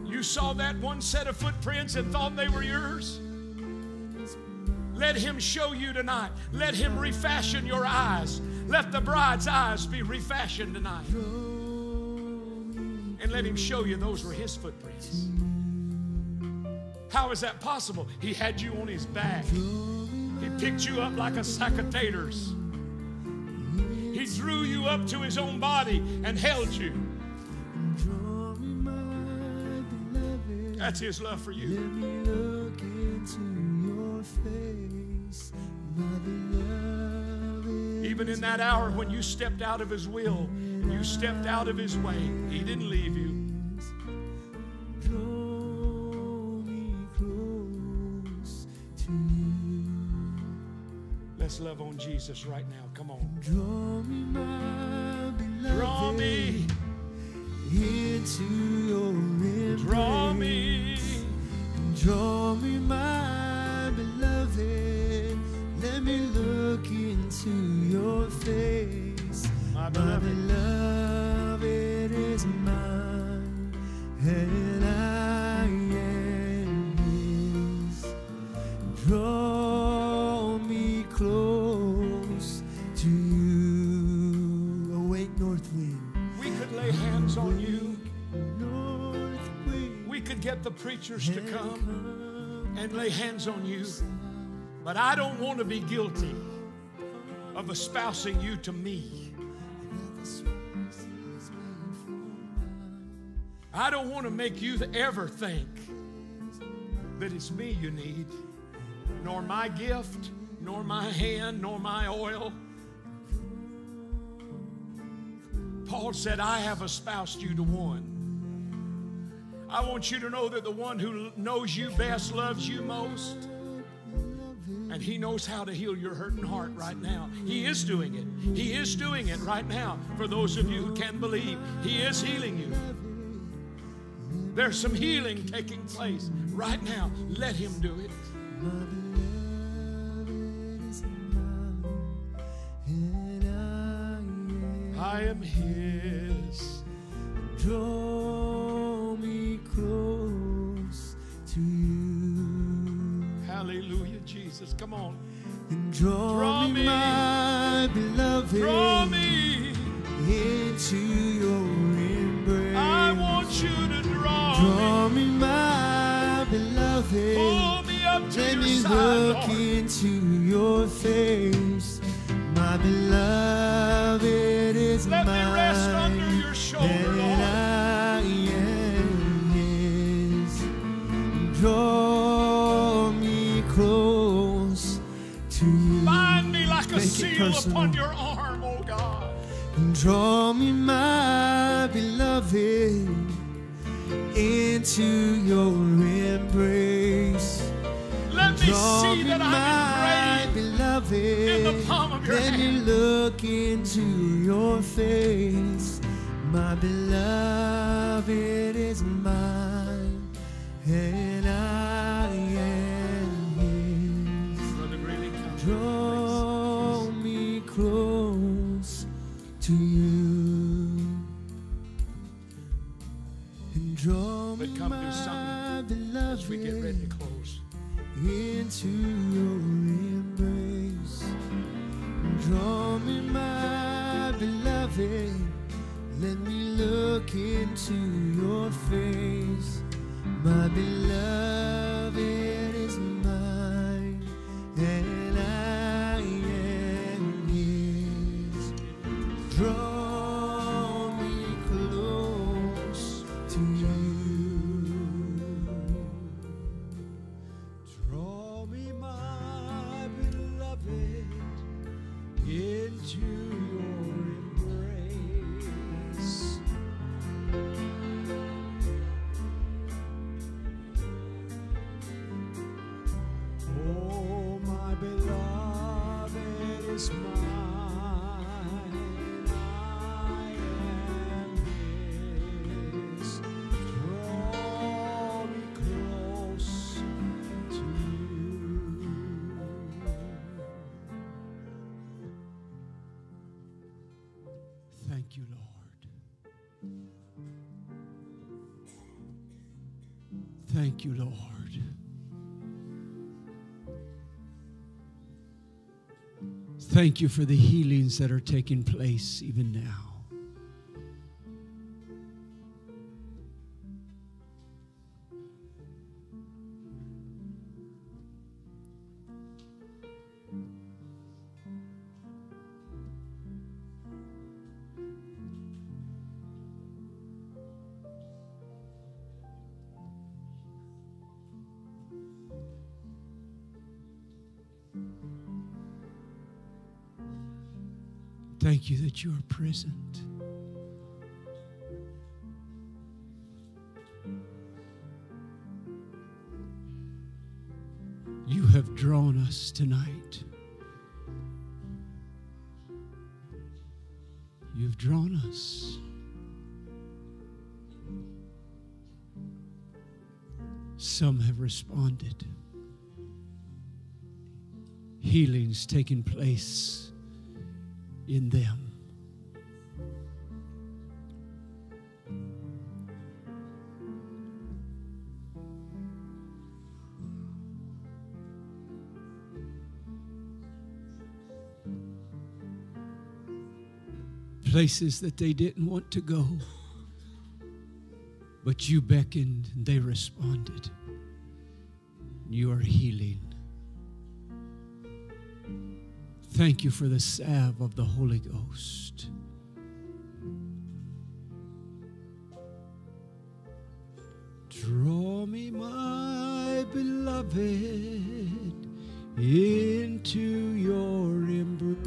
you saw that one set of footprints and thought they were yours. Let him show you tonight. Let him refashion your eyes. Let the bride's eyes be refashioned tonight. And let him show you those were his footprints. How is that possible? He had you on his back. He picked you up like a sack of taters. He drew you up to his own body and held you. Draw me, my beloved. That's his love for you. Let me look into your face, my beloved. Even in that hour when you stepped out of his will and you stepped out of his way, he didn't leave you. Let's love on Jesus right now. Come on. Draw me, my beloved. Draw me, into your embrace. draw me. Draw me, my beloved. Let me look into your face. My My beloved. beloved is mine, and I preachers to come and lay hands on you. But I don't want to be guilty of espousing you to me. I don't want to make you ever think that it's me you need, nor my gift, nor my hand, nor my oil. Paul said, I have espoused you to one. I want you to know that the one who knows you best loves you most. And he knows how to heal your hurting heart right now. He is doing it. He is doing it right now for those of you who can believe. He is healing you. There's some healing taking place right now. Let him do it. I am his. Close to you. Hallelujah, Jesus. Come on. And draw, Draw me, me. my beloved, Draw me. into your embrace. I want you to draw, draw me. me, my beloved. Pull me up to Let your me side, look Lord. into your face. My beloved personal. upon your arm, oh God. Draw me, my beloved, into your embrace. Let me Draw see me, that my I'm beloved. in the palm of your Let me look into your face. My beloved is mine, and close to you. And draw But me, come do my something As we get ready to close. into your embrace. Draw me, my beloved. Let me look into your face. My beloved Thank you for the healings that are taking place even now. Thank you that you are present. You have drawn us tonight. You've drawn us. Some have responded. Healing's taking place in them. Places that they didn't want to go. But you beckoned and they responded. You are healing. Thank you for the salve of the Holy Ghost. Draw me, my beloved, into your embrace.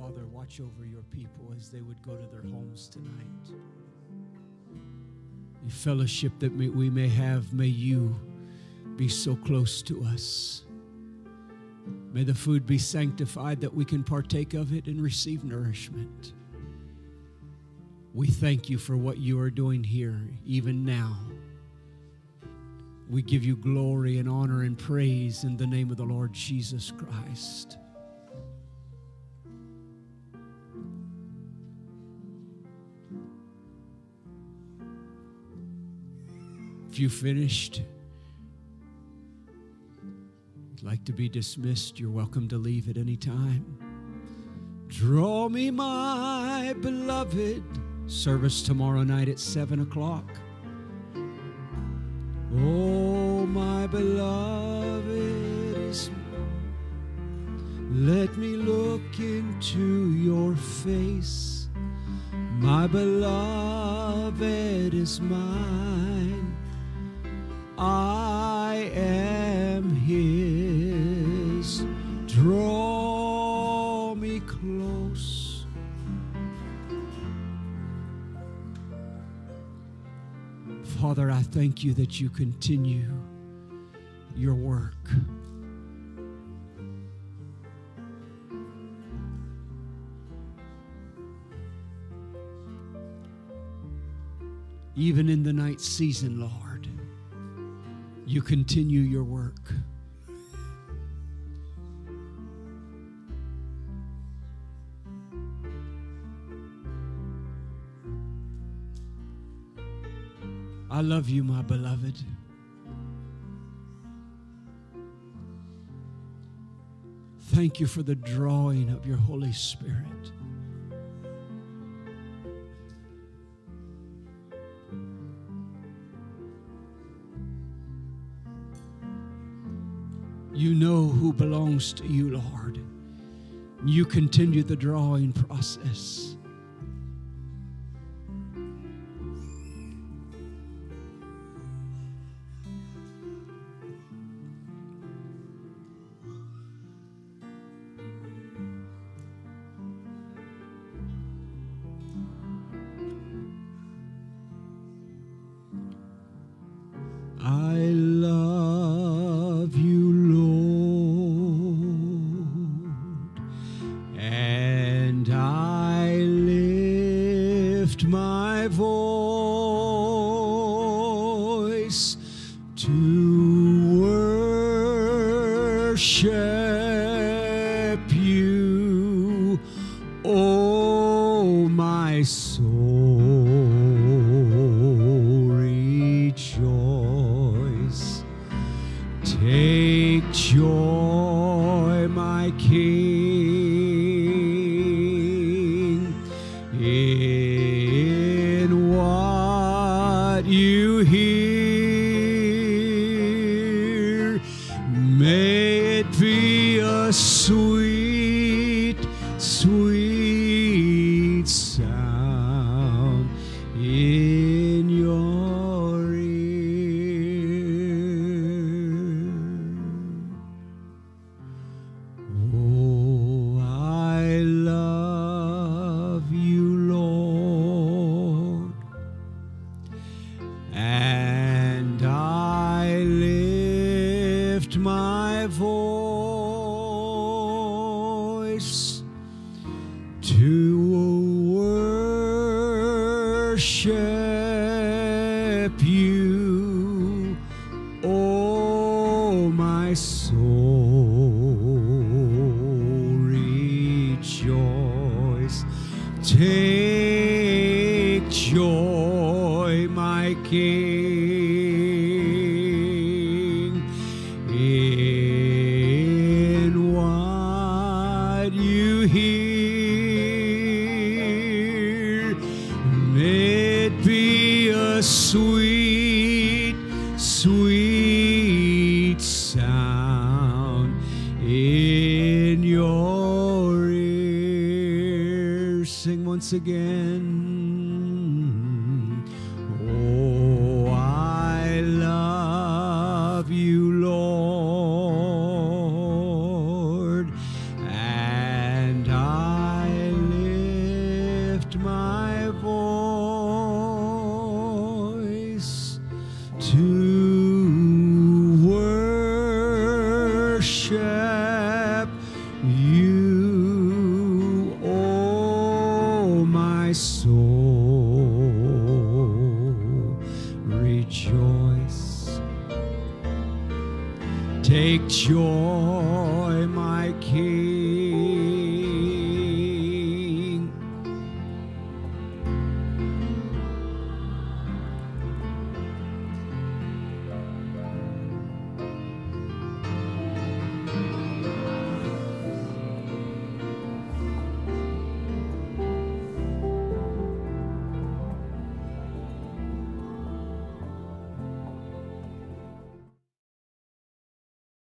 Father, watch over your people as they would go to their homes tonight. The fellowship that we may have, may you be so close to us. May the food be sanctified that we can partake of it and receive nourishment. We thank you for what you are doing here, even now. We give you glory and honor and praise in the name of the Lord Jesus Christ. If you finished, you'd like to be dismissed, you're welcome to leave at any time. Draw me, my beloved. Service tomorrow night at 7 o'clock. Oh, my beloved is let me look into your face. My beloved is mine. I am his. Draw me close. Father, I thank you that you continue your work. Even in the night season, Lord, you continue your work. I love you, my beloved. Thank you for the drawing of your Holy Spirit. You know who belongs to you, Lord. You continue the drawing process.